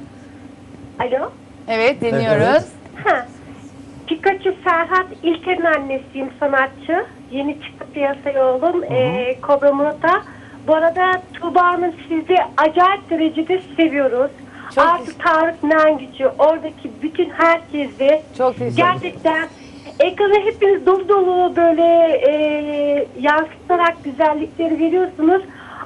Alo? Evet dinliyoruz. Ha. Pikachu Ferhat İlker'in annesiyim, sanatçı. Yeni çıktı piyasaya oğlum. E, Kobra Murat'a. Bu arada Tuğba'nın sizi acayip derecede seviyoruz. Çok Artık Tarık Nangücü, oradaki bütün herkesi Çok teşekkür gerçekten ekrana hepiniz dolu dolu böyle e, yansıtarak güzellikleri veriyorsunuz.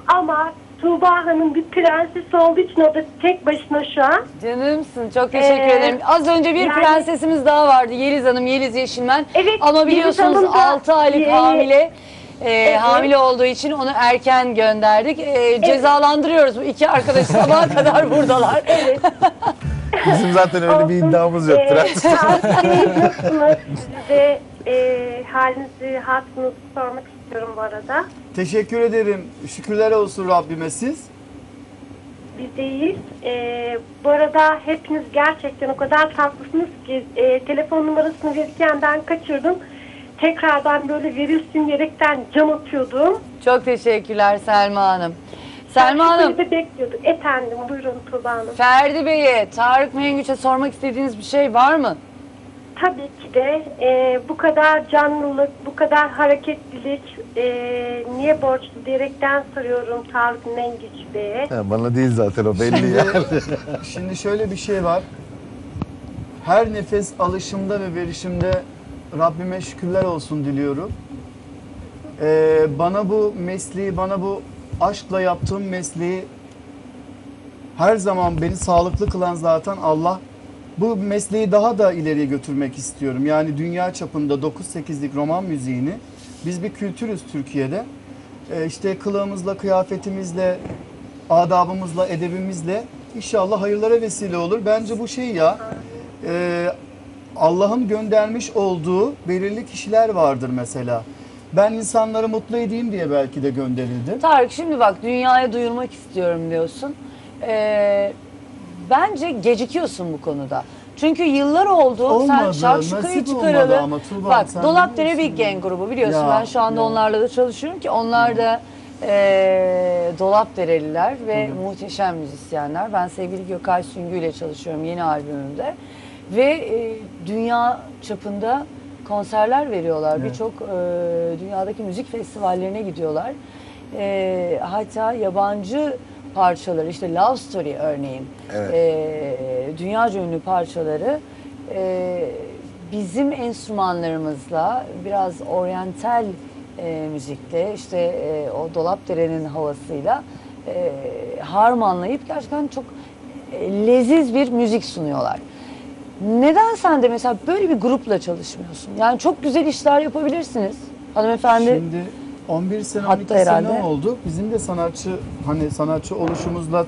Ama Tuğba Hanım bir prenses olduğu için o da tek başına şu an. Canımsın. Çok teşekkür Ee, ederim. Az önce bir yani- prensesimiz daha vardı. Yeliz Hanım, Yeliz Yeşilmen. Evet, Ama Yeliz biliyorsunuz Hanım da- 6 aylık Ee, hamile. Ee, evet. Hamile olduğu için onu erken gönderdik. Ee, Cezalandırıyoruz bu iki arkadaş sabaha kadar buradalar. Bizim zaten öyle bir Olsun. iddiamız yok. Ee, Prens. nasılsınız? Size e, halinizi, hatırınızı sormak istiyorum bu arada. Teşekkür ederim. Şükürler olsun Rabbime siz. Biz deyiz. E, bu arada hepiniz gerçekten o kadar tatlısınız ki e, telefon numarasını verirken ben kaçırdım. Tekrardan böyle verilsin diyerekten can atıyordum. Çok teşekkürler Selma Hanım. Selma Hanım, Sizi bekliyorduk. Efendim buyurun Tuğba Hanım. Ferdi Bey'e, Tarık Mengüç'e sormak istediğiniz bir şey var mı? Tabii ki de e, bu kadar canlılık, bu kadar hareketlilik e, niye borçlu diyerekten soruyorum Tarık Mengüç Bey'e. Ha, Bana değil zaten o belli ya. Şimdi şöyle bir şey var. Her nefes alışımda ve verişimde Rabbime şükürler olsun diliyorum. Ee, bana bu mesleği, bana bu aşkla yaptığım mesleği her zaman beni sağlıklı kılan zaten Allah. Bu mesleği daha da ileriye götürmek istiyorum. Yani dünya çapında 9-8'lik roman müziğini biz bir kültürüz Türkiye'de. Ee, işte kılığımızla, kıyafetimizle, adabımızla, edebimizle inşallah hayırlara vesile olur. Bence bu şey ya e, Allah'ın göndermiş olduğu belirli kişiler vardır mesela. Ben insanları mutlu edeyim diye belki de gönderildim. Tarık şimdi bak dünyaya duyurmak istiyorum diyorsun. Ee, bence gecikiyorsun bu konuda. Çünkü yıllar oldu Olmadı, sen şarkıyı nasip çıkaralı. olmadı ama Tuğba, Bak sen Dolapdere biliyorsun Big ya. Gang grubu biliyorsun Ya, ben şu anda ya. onlarla da çalışıyorum ki onlar da e, Dolapdereliler ve muhteşem müzisyenler. Ben sevgili Gökay Süngü ile çalışıyorum yeni albümümde. Ve e, dünya çapında konserler veriyorlar. Birçok e, dünyadaki müzik festivallerine gidiyorlar. E, hatta yabancı parçaları işte Love Story örneğin Evet. e, dünyaca ünlü parçaları e, bizim enstrümanlarımızla biraz oryantal e, müzikle işte e, o Dolapdere'nin havasıyla e, harmanlayıp gerçekten çok e, leziz bir müzik sunuyorlar. Neden sen de mesela böyle bir grupla çalışmıyorsun? Yani çok güzel işler yapabilirsiniz. Hanımefendi Şimdi 11 sene Hatta 12 sene herhalde. oldu. Bizim de sanatçı hani sanatçı oluşumuzla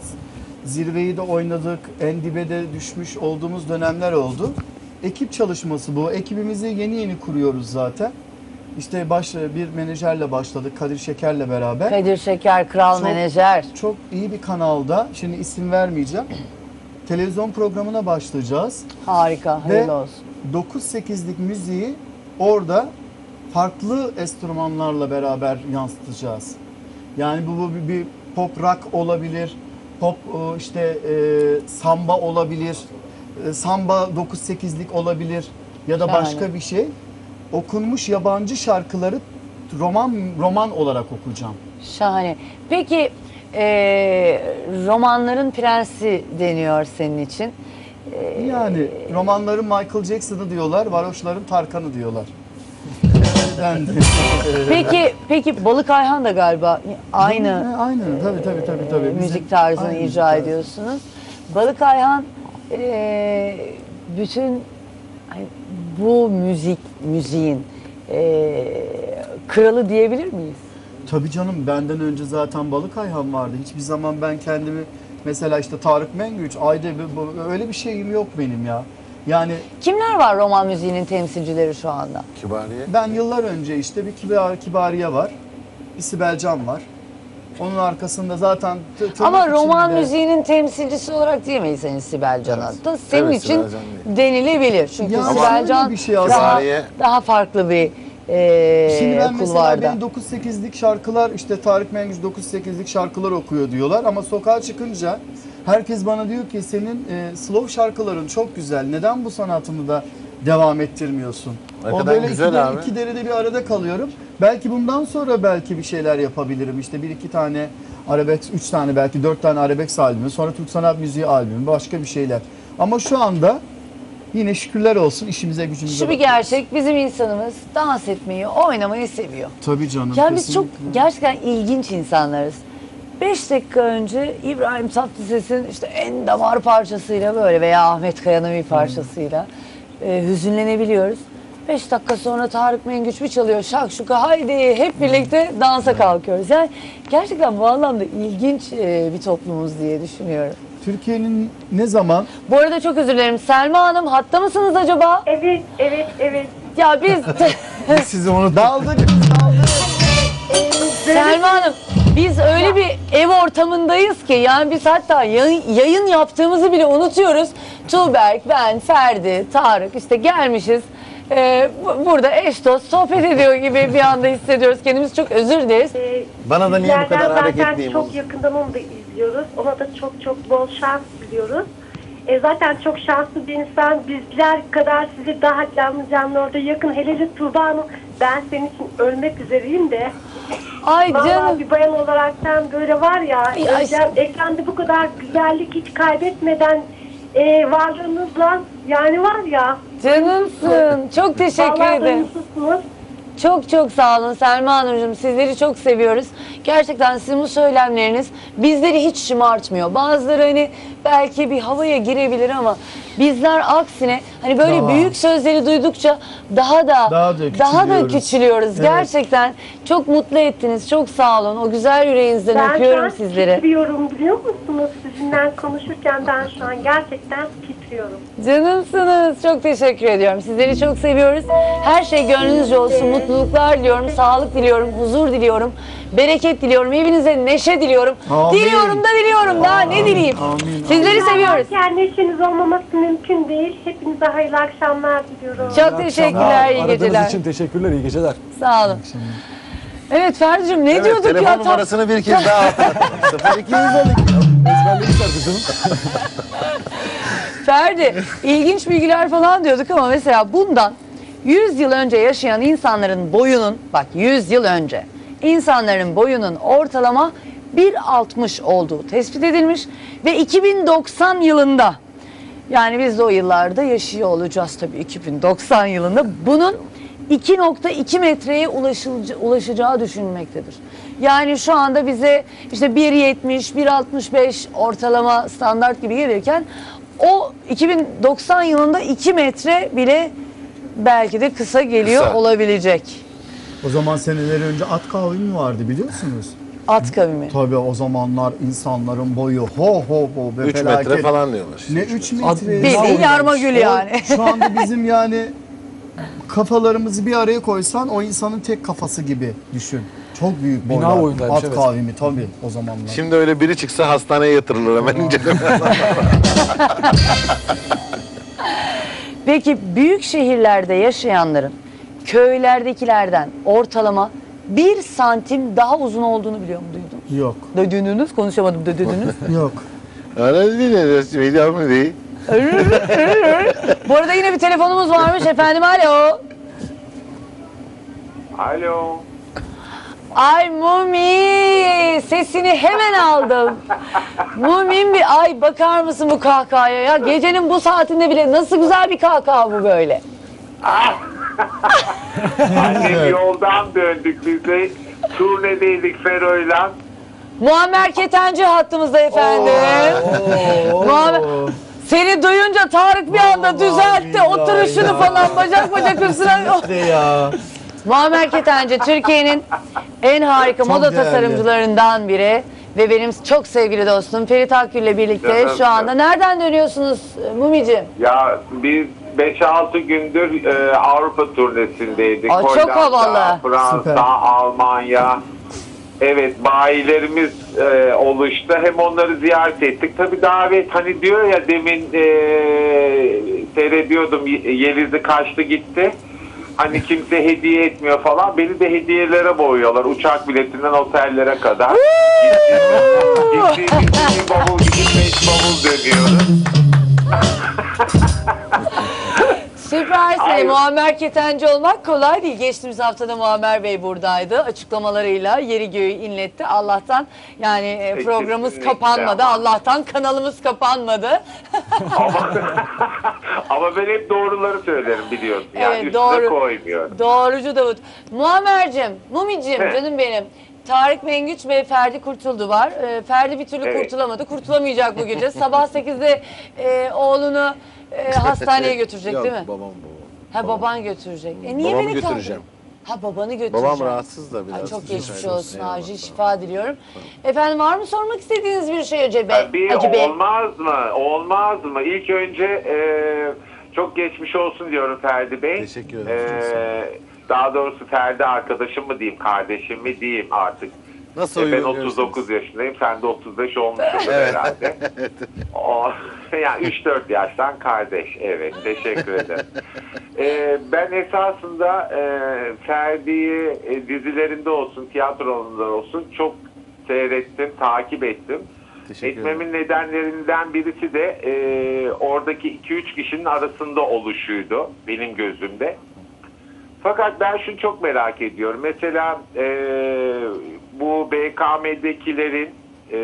zirveyi de oynadık. En dibe de düşmüş olduğumuz dönemler oldu. Ekip çalışması bu. Ekibimizi yeni yeni kuruyoruz zaten. İşte baş bir menajerle başladık Kadir Şeker'le beraber. Kadir Şeker, Kral Çok- Menajer. Çok iyi bir kanalda, şimdi isim vermeyeceğim. Televizyon programına başlayacağız. Harika, Ve hayırlı olsun. 9-8'lik müziği orada farklı enstrümanlarla beraber yansıtacağız. Yani bu, bu bir, bir pop rock olabilir, pop e, işte e, samba olabilir, e, samba 9-8'lik olabilir ya da başka bir şey. Okunmuş yabancı şarkıları roman roman olarak okuyacağım. Şahane. Peki e, romanların prensi deniyor senin için. Yani romanların Michael Jackson'ı diyorlar, varoşların Tarkan'ı diyorlar. Peki peki Balık Ayhan da galiba aynı Aynen tabii tabii tabii. tabii. Bizim müzik tarzını aynı icra tarzı. ediyorsunuz. Balık Ayhan e, bütün hani bu müzik müziğin e, kralı diyebilir miyiz? Tabii canım benden önce zaten Balık Ayhan vardı. Hiçbir zaman ben kendimi mesela işte Tarık Mengüç, Ayda bu- bu- öyle bir şeyim yok benim ya. Yani Kimler var roman müziğinin temsilcileri şu anda? Kibariye. ben yıllar önce işte bir kibar, Kibariye var, bir Sibel Can var. Onun arkasında zaten tırnak Ama roman içinde- müziğinin temsilcisi olarak diyemeyiz senin Sibel Can'a. Da senin Evet, için Sibel Can değil. denilebilir. Çünkü Ya Sibel öyle Can bir şey aslında. daha, Kibariye- daha farklı bir e, Şimdi ben mesela kulvarda. benim 9-8'lik şarkılar işte Tarık Mengüç 9-8'lik şarkılar okuyor diyorlar ama sokağa çıkınca herkes bana diyor ki senin e, slow şarkıların çok güzel. Neden bu sanatını da devam ettirmiyorsun? Hakikaten güzel iki, abi. iki derede bir arada kalıyorum. Belki bundan sonra belki bir şeyler yapabilirim. İşte bir iki tane arabesk, üç tane belki dört tane arabesk albümü, sonra Türk sanat müziği albümü, başka bir şeyler. Ama şu anda yine şükürler olsun işimize gücümüze Şu bir bakıyoruz. gerçek bizim insanımız dans etmeyi, oynamayı seviyor. Tabii canım. Yani biz çok kesinlikle. gerçekten ilginç insanlarız. Beş dakika önce İbrahim Tatlıses'in işte en damar parçasıyla böyle veya Ahmet Kaya'nın bir parçasıyla e, hüzünlenebiliyoruz. Beş dakika sonra Tarık Mengüç bir çalıyor şakşuka haydi hep birlikte dansa kalkıyoruz. Yani gerçekten bu anlamda ilginç e, bir toplumuz diye düşünüyorum. Türkiye'nin ne zaman Bu arada çok özür dilerim. Selma Hanım hatta mısınız acaba? Evet, evet, evet. Ya biz sizi onu daldık biz daldık. Selma Hanım biz öyle bir ev ortamındayız ki yani biz hatta yayın, yayın yaptığımızı bile unutuyoruz. Tuğberk, ben, Ferdi, Tarık işte gelmişiz. Bu- burada eş dost sohbet ediyor gibi bir anda hissediyoruz. Kendimiz çok özür dileriz. Ee, Bana da niye bu kadar zaten hareketliyim çok yakından onu da izliyoruz. Ona da çok çok bol şans diliyoruz. E, zaten çok şanslı bir insan. Bizler kadar sizi daha canlı canlı orada yakın. Hele hele Tuğba Hanım ben senin için ölmek üzereyim de. Ay Vallahi canım. bir bayan olarak sen böyle var ya, Ay, ay. Özlem, ekranda bu kadar güzellik hiç kaybetmeden e, varlığınızla yani var ya. Canımsın. Çok teşekkür vallahi ederim. Çok çok sağ olun Selma Hanımcığım. Sizleri çok seviyoruz. Gerçekten sizin bu söylemleriniz bizleri hiç şımartmıyor. Bazıları hani belki bir havaya girebilir ama bizler aksine hani böyle Daha. büyük sözleri duydukça daha da Daha da daha da küçülüyoruz. Evet. Gerçekten çok mutlu ettiniz. Çok sağ olun. O güzel yüreğinizden Ben öpüyorum sizleri. titriyorum biliyor musunuz? Sizinle konuşurken ben şu an gerçekten titriyorum. Canımsınız. Çok teşekkür ediyorum. Sizleri çok seviyoruz. Her şey gönlünüzce olsun. Mutluluklar diliyorum. Sağlık diliyorum. Huzur diliyorum. Bereket diliyorum. Evinize neşe diliyorum. Amin. Diliyorum da diliyorum. Daha ne dileyim. Amin. Sizleri seviyoruz. Yani neşeniz olmaması mümkün değil. Hepinize hayırlı akşamlar diliyorum. Çok teşekkürler. iyi Aradığınız geceler. için teşekkürler, iyi geceler. Sağ olun. Evet Ferdi'cim ne Evet, diyorduk telefon ya? Tam- numarasını bir kez daha hatırlatın. 0212. Ezberlemişler kızım. Ferdi ilginç bilgiler falan diyorduk ama mesela bundan 100 yıl önce yaşayan insanların boyunun bak 100 yıl önce insanların boyunun ortalama 1.60 olduğu tespit edilmiş ve 2090 yılında yani biz de o yıllarda yaşıyor olacağız tabii 2090 yılında bunun 2.2 metreye ulaşacağı düşünülmektedir. Yani şu anda bize işte 1.70, 1.65 ortalama standart gibi gelirken o 2090 yılında 2 metre bile belki de kısa geliyor Kısa. olabilecek. O zaman seneler önce at kavmi vardı biliyorsunuz. At kavimi. Tabii o zamanlar insanların boyu ho ho ho be 3 felaket. metre falan diyorlar. Ne 3 Ad- metre? Bildiğin yarma gül yani. O Şu anda bizim yani kafalarımızı bir araya koysan o insanın tek kafası gibi düşün. Çok büyük Bina boylar. boyundaymış, At evet. kavimi tabii o zamanlar. Şimdi öyle biri çıksa hastaneye yatırılır hemen inceleme. Peki büyük şehirlerde yaşayanların köylerdekilerden ortalama 1 santim daha uzun olduğunu biliyor mu duydun? Yok. Dödününüz konuşamadım dödününüz. Yok. Öyle değil? Medium mu değil? Bu arada yine bir telefonumuz varmış efendim alo. Alo. Ay Mumi sesini hemen aldım. Mumi'm bir ay bakar mısın bu kahkahaya ya? Gecenin bu saatinde bile nasıl güzel bir kahkaha bu böyle. Annem yoldan döndük biz de. Turnedeydik Fero'yla. Muammer Ketenci hattımızda efendim. Muammer... Seni duyunca Tarık bir anda düzeltti. Oturuşunu falan bacak bacak üstüne. ya. Muammer Ketenci Türkiye'nin en harika moda değerli. tasarımcılarından biri. Ve benim çok sevgili dostum Ferit Akgül'le birlikte Canım, şu anda. canım. Nereden dönüyorsunuz e, Mumicim? Ya biz 5-6 gündür e, Avrupa turnesindeydik. Aa, çok Hollanda, havalı. Fransa, Süper. Almanya. Evet bayilerimiz e, oluştu. Hem onları ziyaret ettik. Tabii davet hani diyor ya demin e, seyrediyordum Ye- Yeliz'i kaçtı gitti. Hani kimse hediye etmiyor falan. Beni de hediyelere boyuyorlar. Uçak biletinden otellere kadar. Gittiğimiz bir bavul beş bavul dönüyoruz. Süpersin. Ay. Muammer Ketenci olmak kolay değil. Geçtiğimiz haftada Muammer Bey buradaydı. Açıklamalarıyla yeri göğü inletti. Allah'tan yani e, programımız Kesinlikle kapanmadı. ama. Allah'tan kanalımız kapanmadı. Ama, ama ben hep doğruları söylerim biliyorsun. Yani Evet, üstüne doğru. koymuyorum. Doğrucu Davut. Muammer'cim, Mumicim canım benim. Tarık Mengüç ve Ferdi Kurtuldu var. Ee, Ferdi bir türlü Evet. kurtulamadı. Kurtulamayacak bu gece. Sabah 8'de e, oğlunu e, hastaneye götürecek Yok, değil mi? babam babam. Ha baban götürecek. E niye Babamı beni kaldırdın? götüreceğim. Ha babanı götüreceğim. Babam rahatsız da biraz. Ay, çok geçmiş olsun. eyvallah, Acil şifa diliyorum. Efendim var mı sormak istediğiniz bir şey Hacı Bey? Hacı Bey. olmaz mı? Olmaz mı? İlk önce e, çok geçmiş olsun diyorum Ferdi Bey. Teşekkür ederim, E, daha doğrusu Ferdi arkadaşım mı diyeyim, kardeşim mi diyeyim artık. Nasıl E, ben uygun 39 yaşındayım, sen de 35 olmuşsun Evet. herhalde. O, yani 3-4 yaştan kardeş. Evet, teşekkür ederim. Ee, ben esasında e, Ferdi'yi e, dizilerinde olsun, tiyatrolarında olsun çok seyrettim, takip ettim. Teşekkür ederim. Etmemin nedenlerinden birisi de e, oradaki 2-3 kişinin arasında oluşuydu benim gözümde. Fakat ben şunu çok merak ediyorum. Mesela e, bu BKM'dekilerin e,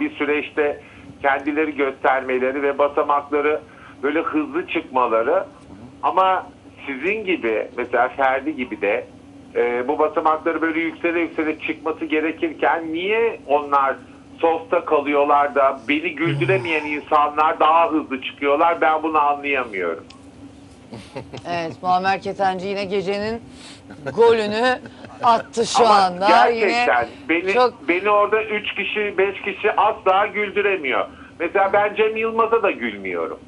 bir süreçte kendileri göstermeleri ve basamakları böyle hızlı çıkmaları ama sizin gibi mesela Ferdi gibi de e, bu basamakları böyle yüksele yüksele çıkması gerekirken niye onlar softa kalıyorlar da beni güldüremeyen insanlar daha hızlı çıkıyorlar ben bunu anlayamıyorum. Evet Muammer Ketenci yine gecenin golünü attı şu Ama anda. gerçekten Yine beni çok beni orada 3 kişi 5 kişi asla güldüremiyor. Mesela ben Cem Yılmaz'a da gülmüyorum.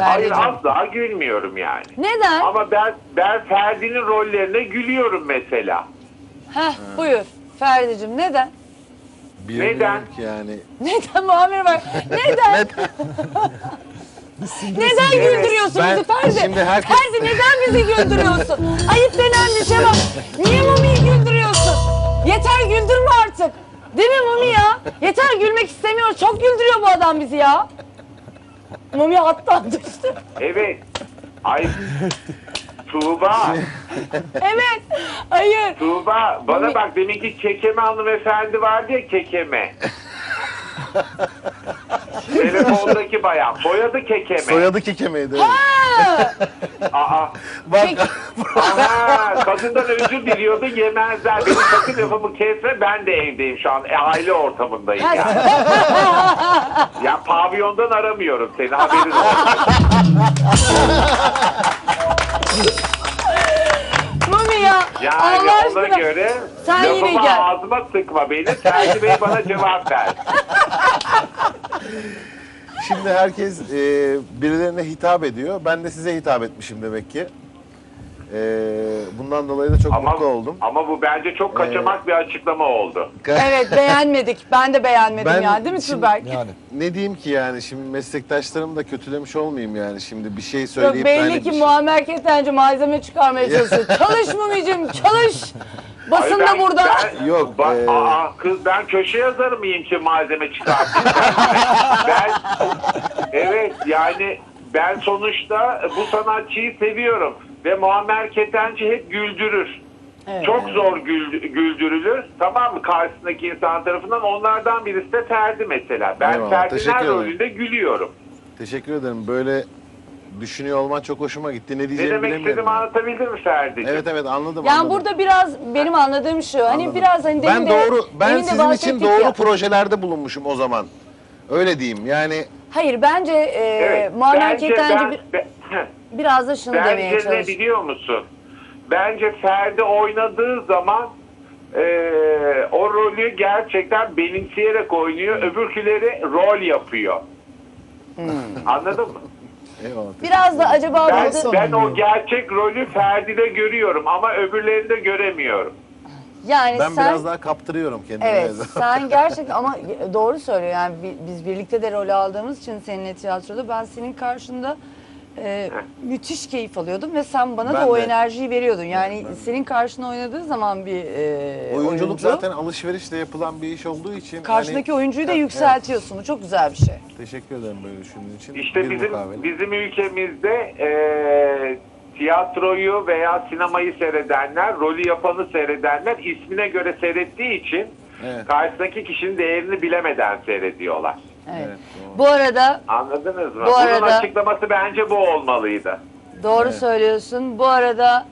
Hayır Ferdi'cim. asla gülmüyorum yani. Neden? Ama ben ben Ferdi'nin rollerine gülüyorum mesela. Heh, buyur Ferdi'cim neden? Bilmiyorum Neden? ki yani. Neden Muammer var? Neden? Neden güldürüyorsun Ben- bizi Ferdi? şimdi herkes- Ferdi neden bizi güldürüyorsun? Ayıp denen bir şey var. Niye Mumi'yi güldürüyorsun? Yeter güldürme artık. Değil mi Mumi ya? Yeter gülmek istemiyoruz. Çok güldürüyor bu adam bizi ya. Mumi hattan düştü. Evet. Ay Tuğba, Evet. Hayır. Tuğba bana bak deminki kekeme hanımefendi vardı ya kekeme. Telefondaki bayan. Boyadı kekeme. Soyadı kekemeydi. evet. Aa, Bak aha, kadından özür diliyordu yemezler. Benim sakın lafımı kesme ben de evdeyim şu an. E, aile ortamındayım yani. ya pavyondan aramıyorum seni haberin olsun. Ya. Yani Allah ona aşkına. göre Sen yine lafımı gel. ağzıma sıkma beni. Ferdi Bey bana cevap ver. şimdi herkes e, birilerine hitap ediyor. Ben de size hitap etmişim demek ki. E, bundan dolayı da çok Ama, mutlu oldum. ama bu bence çok kaçamak bir açıklama oldu. Evet beğenmedik. Ben de beğenmedim Ben yani değil mi şimdi- Tuğberk? Yani Ne diyeyim ki yani şimdi meslektaşlarımı da kötülemiş olmayayım yani şimdi bir şey Yok söyleyip de belli hani ki şey- Muammer Ketenci malzeme çıkarmaya çalışıyor. çalış Mumicim çalış. Basın da burada. ben- Yok, Ba- e- aa, kız ben köşe yazarı mıyım ki malzeme çıkartayım? ben, evet yani ben sonuçta bu sanatçıyı seviyorum ve Muammer Ketenci hep güldürür. Evet. Çok zor gül- güldürülür. Tamam mı? Karşısındaki insan tarafından. Onlardan birisi de Ferdi mesela. Ben Eyvallah, Ferdi'nin teşekkür ederim. rolünde gülüyorum. Teşekkür ederim. Böyle düşünüyor olman çok hoşuma gitti. Ne Ne diyeceğimi demek bilemiyorum. istediğimi anlatabildim mi Ferdi'ciğim? Evet evet anladım. Yani anladım. burada biraz benim anladığım şu. Hani Anladım. biraz hani demin ben de, doğru ben demin de sizin için bahsettik doğru ya. projelerde bulunmuşum o zaman. Öyle diyeyim. Yani Hayır bence e, Evet. Muammer bence Ketenci ben- bir- ben- biraz da şunu demeye Bence ne biliyor musun? Bence Ferdi oynadığı zaman eee, o rolü gerçekten benimseyerek oynuyor. Öbürküleri rol yapıyor. Anladın mı? eyvallah. Biraz da acaba Ben, burada ben o gerçek rolü Ferdi'de görüyorum ama öbürlerinde göremiyorum. yani Ben sen biraz daha kaptırıyorum kendimi. Evet sen gerçekten ama doğru söylüyor yani bi- biz birlikte de rol aldığımız için seninle tiyatroda ben senin karşında e, müthiş keyif alıyordum ve sen bana da Ben o de. enerjiyi veriyordun. Yani senin karşına oynadığı zaman bir e, Oyunculuk oyuncu zaten alışverişle yapılan bir iş olduğu için karşındaki hani- oyuncuyu da Evet, yükseltiyorsun. Bu çok güzel bir şey. Teşekkür ederim böyle düşündüğün için. İşte Bir bizim mukabele. bizim ülkemizde eee, tiyatroyu veya sinemayı seyredenler, rolü yapanı seyredenler ismine göre seyrettiği için Evet. karşısındaki kişinin değerini bilemeden seyrediyorlar. Evet. Evet. Bu arada Anladınız mı? Bu Bunun arada- açıklaması bence bu olmalıydı. doğru Evet. söylüyorsun. Bu arada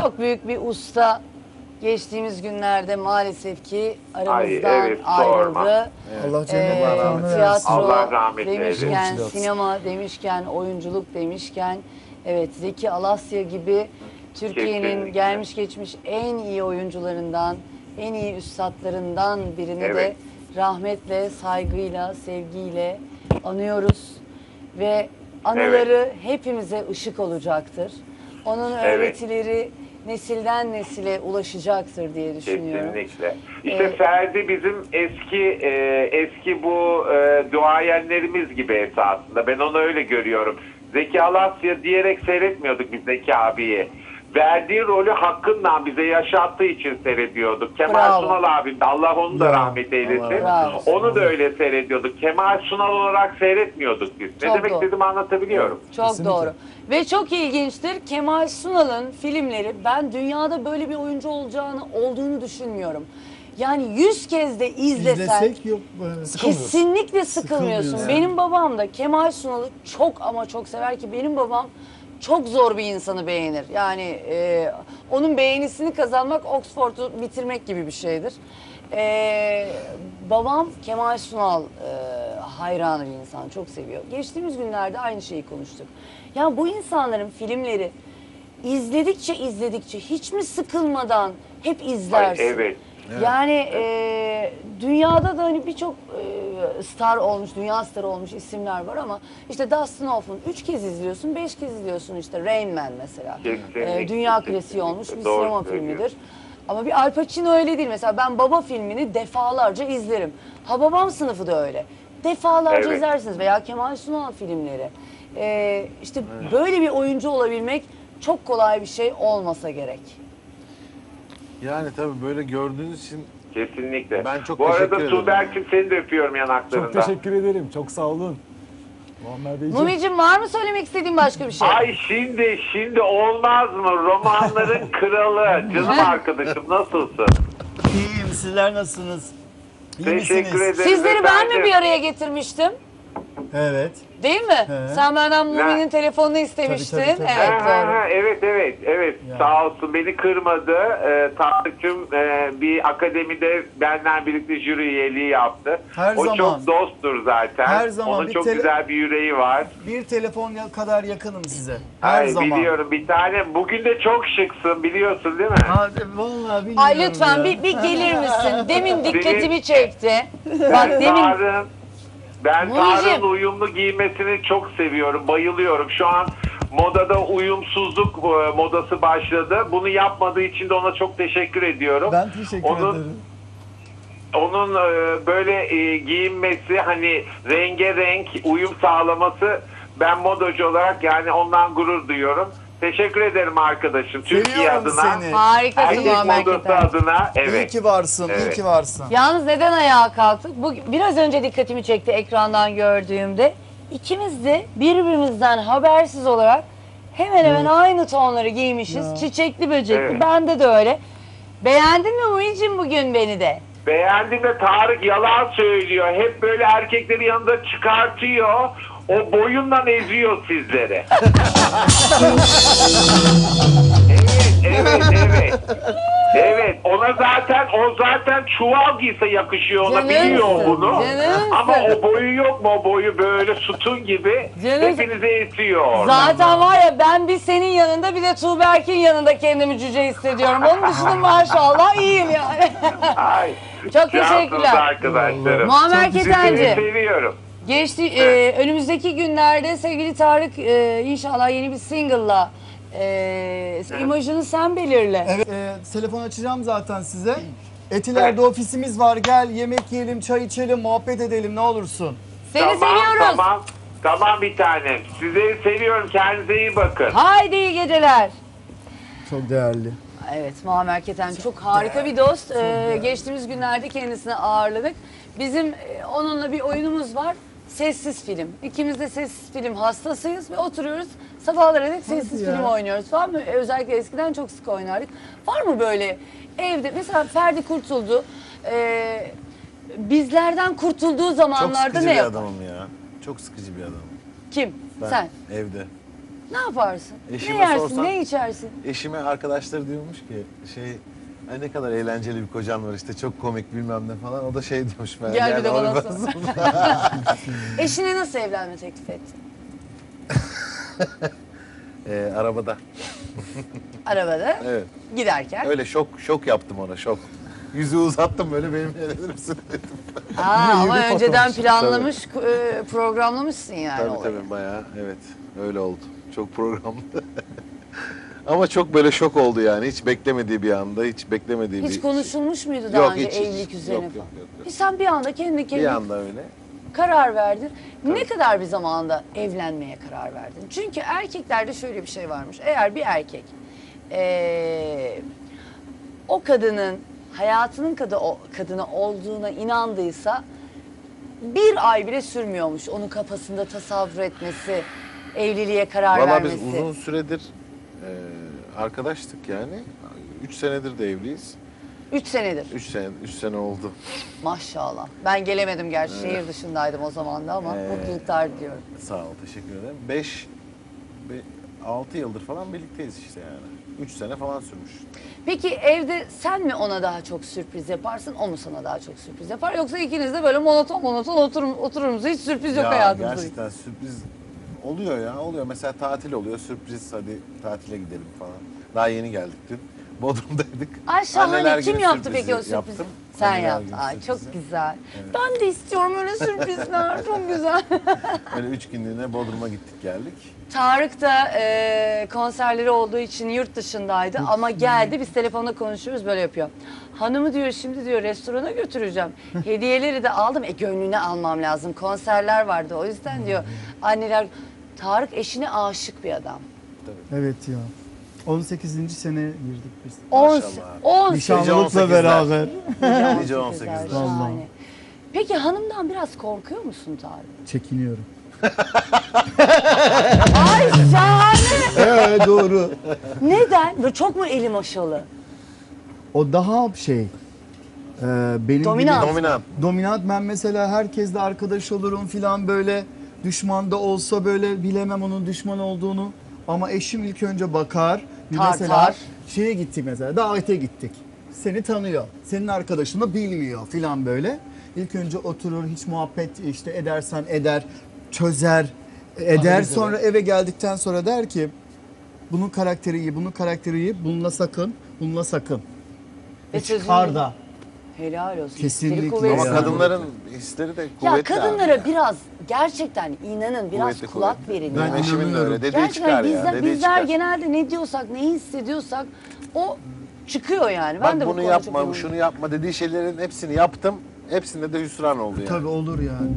çok büyük bir usta geçtiğimiz günlerde maalesef ki aramızdan Ay, evet, ayrıldı. Allah Ee, cennet versin. tiyatro Allah rahmet demişken, eylesin. sinema demişken, oyunculuk demişken, evet Zeki Alasya gibi Türkiye'nin gelmiş geçmiş en iyi oyuncularından, en iyi üstadlarından birini de Evet. Rahmetle, saygıyla, sevgiyle anıyoruz ve anıları hepimize ışık olacaktır. Onun öğretileri nesilden nesile ulaşacaktır diye düşünüyorum. Kesinlikle. İşte Evet. Ferdi bizim eski e, eski bu e, duayenlerimiz gibi esasında. Ben onu öyle görüyorum. Zeki Alasya diyerek seyretmiyorduk biz Zeki abiyi. Verdiği rolü hakkından bize yaşattığı için seyrediyorduk. Kemal Bravo. Sunal abim de Allah onu da rahmet eylesin. Olsun. Onu da öyle seyrediyorduk. Kemal Sunal olarak seyretmiyorduk biz. Ne Çok demek doğru. istediğimi anlatabiliyorum. Çok Kesinlikle. doğru. Ve çok ilginçtir. Kemal Sunal'ın filmleri ben dünyada böyle bir oyuncu olacağını olduğunu düşünmüyorum. Yani yüz kez de izlesen İzlesek yok böyle. kesinlikle sıkılmıyorsun. Sıkılmıyorsun. Benim babam da Kemal Sunal'ı çok ama çok sever ki benim babam çok zor bir insanı beğenir. Yani e, onun beğenisini kazanmak Oxford'u bitirmek gibi bir şeydir. E, babam Kemal Sunal e, hayranı bir insan. Çok seviyor. Geçtiğimiz günlerde aynı şeyi konuştuk. Ya bu insanların filmleri izledikçe izledikçe hiç mi sıkılmadan hep izlersin? Ay, evet. Yani e, dünyada da hani birçok e, star olmuş, dünya starı olmuş isimler var ama işte Dustin Hoffman üç kez izliyorsun, beş kez izliyorsun işte Rain Man mesela. Kesinlikle, E, dünya klasiği olmuş bir Doğru sinema söylüyorsun. filmidir. Ama bir Al Pacino öyle değil. Mesela ben Baba filmini defalarca izlerim. Ha Babam sınıfı da öyle. Defalarca Evet. izlersiniz veya Kemal Sunal filmleri. E, işte böyle bir oyuncu olabilmek çok kolay bir şey olmasa gerek. Yani tabii böyle gördüğünüz için Kesinlikle. Ben çok Bu teşekkür arada ederim. Tuğberk'cim seni de öpüyorum yanaklarından. Çok teşekkür ederim. Çok sağ olun. Muammer Beyciğim. Mumicim var mı söylemek istediğin başka bir şey? Ay şimdi şimdi olmaz mı? Romanların kralı. Canım arkadaşım nasılsın? İyiyim sizler nasılsınız? İyi Teşekkür misiniz? ederim. Sizleri ben mi efendim. bir araya getirmiştim? Evet. Değil mi? He. Sen benden Mumi'nin telefonunu istemiştin. Tabii, tabii, tabii. Evet Ha, ha, doğru. ha, evet evet evet Ya. sağ olsun beni kırmadı. Ee, Tarık'cığım e, bir akademide benden birlikte jüri üyeliği yaptı. Her o zaman. çok dosttur zaten. Her zaman Onun bir çok tele- güzel bir yüreği var. Bir telefon ya- kadar yakınım size. Her Ay, zaman. biliyorum bir tane. Bugün de çok şıksın biliyorsun değil mi? Hadi vallahi bilmiyorum Ay lütfen ya. bir, bir gelir misin? Demin dikkatimi çekti. Bak demin Tarık'ın ben. Tarık'ın uyumlu giymesini çok seviyorum, bayılıyorum. Şu an modada uyumsuzluk e, modası başladı. Bunu yapmadığı için de ona çok teşekkür ediyorum. Ben teşekkür Onun- ederim. Onun e, böyle e, giyinmesi, hani renge renk uyum sağlaması ben modacı olarak yani ondan gurur duyuyorum. Teşekkür ederim arkadaşım. Türkiye Seviyorum adına, seni. harikasın erkek Muammer modası adına. İyi Evet. ki varsın, iyi Evet. ki varsın. Yalnız neden ayağa kalktık? Bu biraz önce dikkatimi çekti ekrandan gördüğümde. İkimiz de birbirimizden habersiz olarak hemen hemen aynı tonları giymişiz. Çiçekli böcekli. Evet. Bende de öyle. Beğendin mi Muhincim bugün beni de? Beğendim de Tarık yalan söylüyor. Hep böyle erkekleri yanında çıkartıyor. O boyunla eziyor sizleri. evet, evet, evet. Evet, ona zaten o zaten çuval giyse yakışıyor ona Canımsın, biliyor bunu. canımsın. Ama o boyu yok mu? O boyu böyle sütun gibi Canım. hepinizi etiyor. orada. Zaten var ya ben bir senin yanında bir de Tuğberk'in yanında kendimi cüce hissediyorum. Onun dışında maşallah iyiyim yani. Ay, Çok cansınız teşekkürler. arkadaşlarım. Muammer Sizi Ketenci. seviyorum. Geçti e, önümüzdeki günlerde sevgili Tarık e, inşallah yeni bir single'la e, imajını sen belirle. Evet, e, telefon açacağım zaten size. Etiler'de ofisimiz var. Gel yemek yiyelim, çay içelim, muhabbet edelim ne olursun. Seni tamam, seviyoruz. Tamam, tamam bir tanem. Sizleri seviyorum. Kendinize iyi bakın. Haydi iyi geceler. Çok değerli. Evet Muammer Keten çok harika bir dost. Ee, geçtiğimiz günlerde kendisini ağırladık. Bizim e, onunla bir oyunumuz var. Sessiz film. İkimiz de sessiz film hastasıyız ve oturuyoruz. Sabahlara dek sessiz ya. film oynuyoruz falan. Böyle Özellikle eskiden çok sık oynardık. Var mı böyle evde mesela Ferdi kurtuldu. Ee, bizlerden kurtulduğu Çok zamanlarda sıkıcı ne bir yapar? adamım ya. Çok sıkıcı bir adamım. Kim? Ben Sen. evde. Ne yaparsın? Eşime ne yersin? sorsan- Ne içersin? Eşime arkadaşları diyormuş ki şey Ay ne kadar eğlenceli bir kocan var işte çok komik bilmem ne falan. O da şey diyormuş ben. Gel bir de bana sor. Eşine nasıl evlenme teklif ettin? Ee, arabada. Arabada Evet. giderken. Öyle şok şok yaptım ona şok. Yüzü uzattım böyle benimle evlenir misin dedim. Aa, ama önceden planlamış, e, programlamışsın yani. tabii olayı. tabii bayağı evet öyle oldu. Çok programlı. Ama çok böyle şok oldu yani. Hiç beklemediği bir anda, hiç beklemediği bir Hiç konuşulmuş muydu daha Yok, önce hiç, hiç. evlilik üzerine Yok, falan? yok, yok, yok. Bir sen bir anda kendi Bir kendine anda öyle. karar verdin. Ne kadar bir zamanda evlenmeye karar verdin? Çünkü erkeklerde şöyle bir şey varmış. Eğer bir erkek eee, o kadının hayatının kadı, o, kadını olduğuna inandıysa bir ay bile sürmüyormuş onun kafasında tasavvur etmesi, evliliğe karar Valla vermesi. biz uzun süredir e, arkadaştık yani. Üç senedir de evliyiz. Üç senedir. Üç sene, üç sene oldu. Maşallah. Ben gelemedim gerçi şehir dışındaydım o zaman da ama Ee, mutluluklar diliyorum. Sağ ol, teşekkür ederim. Beş, be, altı yıldır falan birlikteyiz işte yani. Üç sene falan sürmüş. Peki evde sen mi ona daha çok sürpriz yaparsın, o mu sana daha çok sürpriz yapar? Yoksa ikiniz de böyle monoton monoton oturur, oturur musunuz? Hiç sürpriz yok ya hayatınızda. gerçekten sürpriz oluyor ya oluyor. Mesela tatil oluyor sürpriz hadi tatile gidelim falan. Daha yeni geldik dün. Bodrum'daydık. Ay şahane. Anneler Kim günü yaptı peki o sürprizi? yaptım. Sen Anneler yaptın. günü Ay çok sürprizi. güzel. Ben de istiyorum öyle sürprizler. çok güzel. Böyle üç günlüğüne Bodrum'a gittik geldik. Tarık da e, konserleri olduğu için yurt dışındaydı ama geldi biz telefonda konuşuyoruz böyle yapıyor. Hanımı diyor şimdi diyor restorana götüreceğim. Hediyeleri de aldım. E gönlüne almam lazım. Konserler vardı o yüzden diyor. Anneler Tarık eşine aşık bir adam. Evet ya. 18. sene girdik biz. On, Maşallah. on Nişanlılıkla 18'ler. beraber. Nice güzel, 18'ler. şahane. Peki hanımdan biraz korkuyor musun Tarık? Çekiniyorum. Ay şahane. Evet doğru. Neden? Böyle çok mu eli maşalı? O daha şey. e, benim Dominant. gibi- Dominant. dominant. Ben mesela herkesle arkadaş olurum filan böyle. Düşman da olsa böyle bilemem onun düşman olduğunu. Ama eşim ilk önce bakar. Bir Tartar. Mesela şeye gittik mesela davete gittik. Seni tanıyor. Senin arkadaşını bilmiyor filan böyle. İlk önce oturur hiç muhabbet işte edersen eder. Çözer. Eder sonra eve geldikten sonra der ki bunun karakteri iyi, bunun karakteri iyi, bununla sakın, bununla sakın. Ve Çıkar da. Helal olsun. Kesinlikle. Hisleri kuvvetli. Ama Yani. kadınların hisleri de Ya kuvvetli. abi kadınlara ya. biraz gerçekten inanın biraz Kuvvetli, kulak kuvvetli. verin. Ben ya. Eşimin de öyle. Dediği çıkar Gerçekten ya. bizler, Dediği bizler çıkar. genelde ne diyorsak, neyi hissediyorsak o çıkıyor yani. Bak ben de bu bunu konuda çok yapma, eminim. şunu yapma dediği şeylerin hepsini yaptım. Hepsinde de hüsran oldu yani. Tabii olur yani.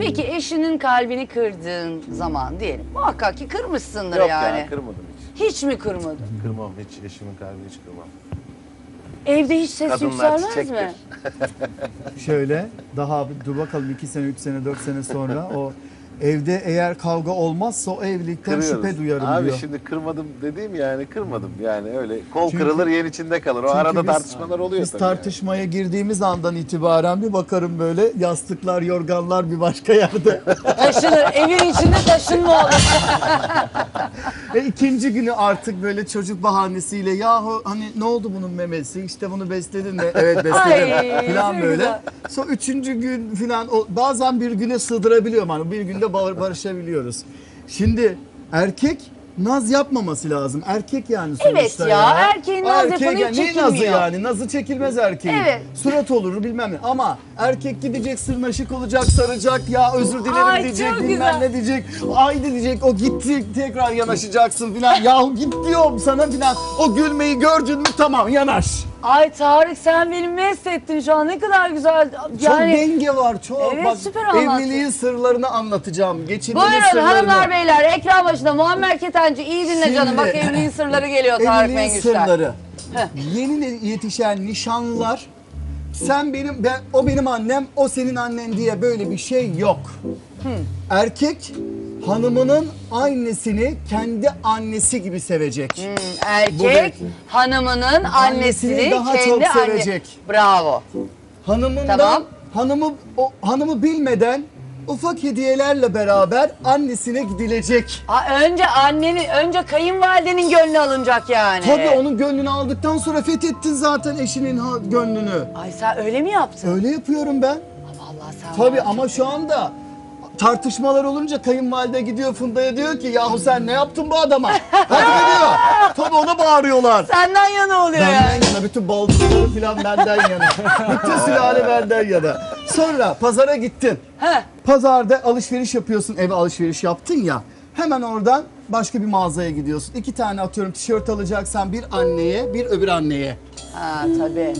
Peki eşinin kalbini kırdığın zaman diyelim. Muhakkak ki kırmışsındır Yok yani. ya kırmadım hiç. Hiç mi kırmadın? Kırmam hiç. Eşimin kalbini hiç kırmam. Evde hiç ses Kadınlar yükselmez çiçektir. mi? Şöyle daha dur bakalım 2 sene, 3 sene, 4 sene sonra o Evde eğer kavga olmazsa o evlilikten Kırıyoruz. şüphe duyarım Abi diyor. şimdi kırmadım dediğim yani kırmadım. Yani öyle kol Çünkü- kırılır yen içinde kalır. O Çünkü arada biz- tartışmalar oluyor Biz tabii. yani. tartışmaya girdiğimiz andan itibaren bir bakarım böyle yastıklar, yorganlar bir başka yerde. Taşınır. Evin içinde taşınma olur. Ve ikinci günü artık böyle çocuk bahanesiyle yahu hani ne oldu bunun memesi işte bunu besledin mi? Evet besledim Ay, falan böyle. güzel. Sonra üçüncü gün falan o, bazen bir güne sığdırabiliyorum hani bir günde bar- barışabiliyoruz. Şimdi erkek naz yapmaması lazım. Erkek yani sonuçta Evet ya, erkeğin naz Erkek yapanı hiç ne nazı çekilmiyor. yani? Nazı çekilmez erkeğin. Evet. Surat olur bilmem ne. Ama erkek gidecek sırnaşık olacak, saracak ya özür dilerim Ay, diyecek, çok bilmem güzel. ne diyecek. Ay diyecek, o gitti tekrar yanaşacaksın filan. Yahu git diyorum sana filan. O gülmeyi gördün mü tamam yanaş. Ay Tarık sen beni mest ettin şu an. Ne kadar güzel. Çok Yani denge var çok. Evet, Bak, süper anlattın. Evliliğin sırlarını anlatacağım. Geçinmenin Buyurun sırlarını. hanımlar beyler ekran başında Muammer Ketenci iyi dinle Şimdi- canım. Bak evliliğin sırları geliyor Tarık Evliliğin sırları. Yeni yetişen nişanlılar sen benim ben o benim annem o senin annen diye böyle bir şey yok. Erkek hanımının annesini kendi annesi gibi sevecek. Bu Erkek hanımının annesini daha kendi çok anne- sevecek. Bravo. Hanımından Tamam. hanımı o hanımı bilmeden ufak hediyelerle beraber annesine gidilecek. Ha, önce annenin, önce kayınvalidenin gönlü alınacak yani. Tabii onun gönlünü aldıktan sonra fethettin zaten eşinin ha- gönlünü. Ay sen öyle mi yaptın? Öyle yapıyorum ben. Vallahi sen Tabii ama şu anda tartışmalar olunca kayınvalide gidiyor Funda'ya diyor ki yahu sen ne yaptın bu adama? Hadi diyor. Tabii ona bağırıyorlar. Senden yana oluyor yani. Benden yana bütün baldızları falan benden yana. bütün sülale benden yana. Sonra pazara gittin. Heh. Pazarda alışveriş yapıyorsun. Eve alışveriş yaptın ya. Hemen oradan başka bir mağazaya gidiyorsun. İki tane atıyorum tişört alacaksan bir anneye bir öbür anneye. Ha tabii.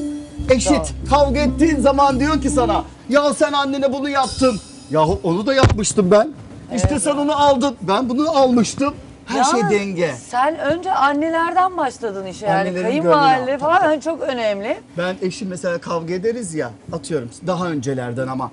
Eşit. Kavga ettiğin zaman diyor ki sana ya sen annene bunu yaptın. Yahu onu da yapmıştım ben. İşte sen onu aldın. Ben bunu almıştım. Her Ya, şey denge. Sen önce annelerden başladın işe yani. Annelerin Kayınvalide gönlünü al. falan çok önemli. Ben eşim mesela kavga ederiz ya atıyorum daha öncelerden ama.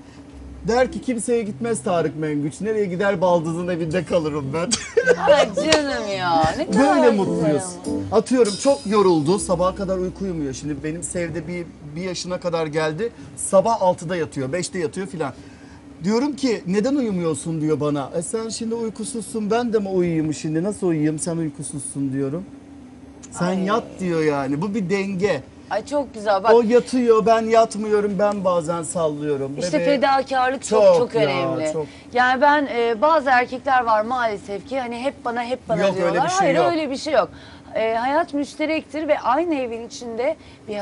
Der ki kimseye gitmez Tarık Mengüç. Nereye gider baldızın evinde kalırım ben. Ay canım ya. Ne kadar Böyle güzel mutluyuz. ama. Atıyorum çok yoruldu. Sabaha kadar uyku uyumuyor. Şimdi benim Sevde bir, bir yaşına kadar geldi. Sabah 6'da yatıyor, 5'te yatıyor filan. Diyorum ki neden uyumuyorsun diyor bana. E sen şimdi uykusuzsun ben de mi uyuyayım şimdi nasıl uyuyayım sen uykusuzsun diyorum. Sen Ay. yat diyor yani bu bir denge. Ay çok güzel. Bak O yatıyor ben yatmıyorum ben bazen sallıyorum. İşte Bebeğe- fedakarlık çok Çok çok, ya, önemli. çok. Yani ben e, bazı erkekler var maalesef ki hani hep bana hep bana Yok, öyle diyorlar. bir şey Hayır yok. öyle bir şey yok. E, hayat müşterektir ve aynı evin içinde bir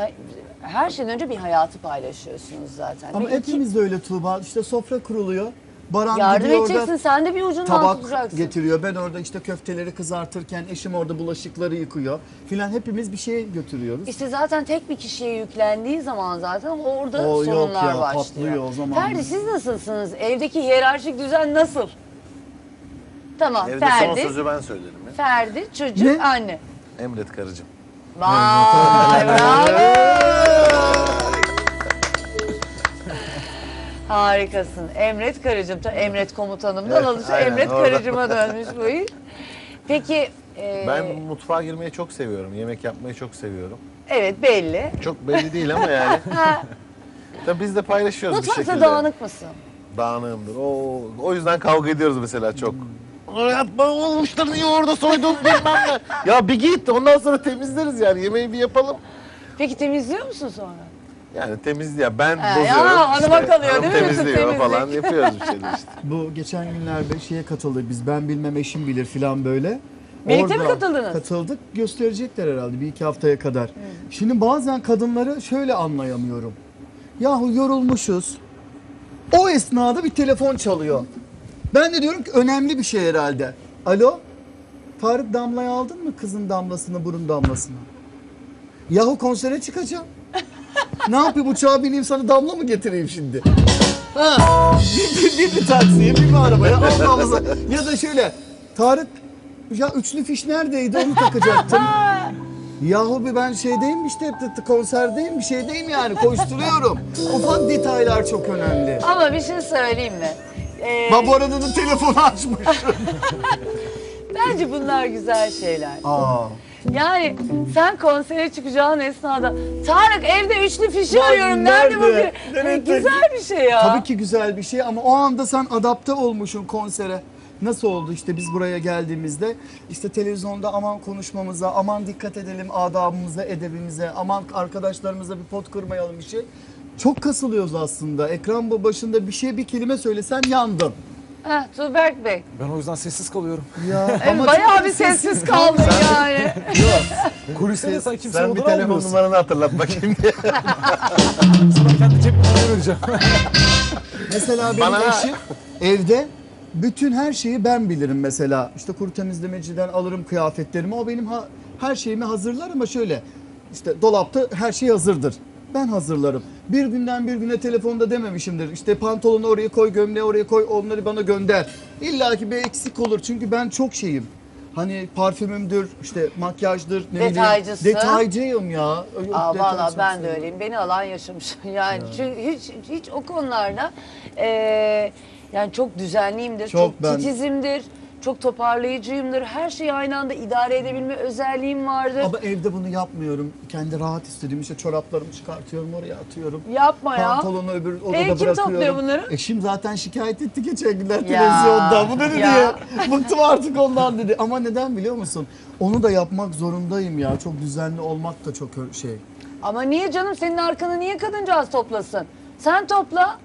her şeyden önce bir hayatı paylaşıyorsunuz zaten. Ama Ve iki- hepimiz de öyle Tuğba. İşte sofra kuruluyor. Baran yardım edeceksin orada sen de bir ucundan tabak tutacaksın. getiriyor. Ben orada işte köfteleri kızartırken eşim orada bulaşıkları yıkıyor. Filan hepimiz bir şey götürüyoruz. İşte zaten tek bir kişiye yüklendiği zaman zaten orada O yok sorunlar ya, başlıyor. patlıyor o zaman. Ferdi siz nasılsınız? Evdeki hiyerarşik düzen nasıl? Tamam Evde son Ferdi, sözü ben söylerim ya. Ferdi, çocuk, Ne? anne. Emret karıcığım. Vay bravo. Harikasın. Emret Karıcığım. Ta- Emret komutanımdan Evet, alışa aynen, Emret orada. Karıcığıma dönmüş bu iş. Peki e, Ben mutfağa girmeyi çok seviyorum. Yemek yapmayı çok seviyorum. evet belli. Çok belli değil ama yani. Tabii biz de paylaşıyoruz bir mutfakta şekilde. dağınık mısın? Dağınığımdır. O, o yüzden kavga ediyoruz mesela çok. Yapma olmuştur niye orada soydun bilmem ne. Ya bir git ondan sonra temizleriz yani yemeği bir yapalım. Peki temizliyor musun sonra? Yani temiz ya ben Ha, bozuyorum. ya, hanıma kalıyor hanım değil mi? temizliyor Temizlik. falan yapıyoruz bir şeyler işte. Bu geçen günlerde şeye katıldık biz. Ben bilmem eşim bilir filan böyle. Birlikte mi katıldınız? Katıldık. Gösterecekler herhalde bir iki haftaya kadar. Şimdi bazen kadınları şöyle anlayamıyorum. Yahu yorulmuşuz. O esnada bir telefon çalıyor. Ben de diyorum ki önemli bir şey herhalde. Alo? Tarık Damla'yı aldın mı kızın damlasını, burun damlasını? Yahu konsere çıkacağım. ne yapayım uçağa bineyim sana damla mı getireyim şimdi? Ha, bir, bir, bir, bir taksiye, bir, bir arabaya al damlası. Ya da şöyle, Tarık ya üçlü fiş neredeydi onu takacaktım. Yahu bir ben şeydeyim işte konserdeyim bir şeydeyim yani koşturuyorum. Ufak detaylar çok önemli. Ama bir şey söyleyeyim mi? Ee, Bak bu arada da telefonu açmış. bence bunlar güzel şeyler. Aa. Yani sen konsere çıkacağın esnada Tarık evde üçlü fişi Vay, arıyorum. Nerede, bu? nerede? bir- Hani Nerede? güzel bir şey ya. Tabii ki güzel bir şey ama o anda sen adapte olmuşsun konsere. Nasıl oldu işte biz buraya geldiğimizde işte televizyonda aman konuşmamıza, aman dikkat edelim adabımıza, edebimize, aman arkadaşlarımıza bir pot kırmayalım bir şey. Çok kasılıyoruz aslında. Ekran başında bir şey bir kelime söylesen yandın. Heh, Tuğberk Bey. Ben o yüzden sessiz kalıyorum. Ya Evet, bayağı bir sessiz kaldın yani. Kuliste de sen kimse Sen bir odana telefon almıyorsun. numaranı hatırlat bakayım diye. Sana kendi cep numaranı vereceğim. Mesela benim Bana- eşim evde bütün her şeyi ben bilirim mesela. İşte kuru temizlemeciden alırım kıyafetlerimi. O benim ha- her şeyimi hazırlar ama şöyle. işte dolapta her şey hazırdır. Ben hazırlarım. Bir günden bir güne telefonda dememişimdir. İşte pantolonu oraya koy, gömleği oraya koy, onları bana gönder. İlla ki bir eksik olur. Çünkü ben çok şeyim. Hani parfümümdür, işte makyajdır, ne bileyim. Detaycıyım ya. Yok, Aa, detay valla çok ben de seviyorum. öyleyim. Beni alan yaşamış. Yani çünkü hiç hiç o konularda eee, yani çok düzenliyimdir, çok, Çok ben- titizimdir, çok toparlayıcıyımdır. Her şeyi aynı anda idare edebilme özelliğim vardır. Ama evde bunu yapmıyorum. Kendi rahat istediğim işte çoraplarımı çıkartıyorum oraya atıyorum. Yapma ya. Pantolonu öbür odada E, kim bırakıyorum. topluyor bunları? Eşim zaten şikayet etti geçen günler televizyonda. Bu dedi ya. diye. Bıktım artık ondan dedi. Ama neden biliyor musun? Onu da yapmak zorundayım ya. Çok düzenli olmak da çok şey. Ama niye canım senin arkanı niye kadıncağız toplasın? Sen topla.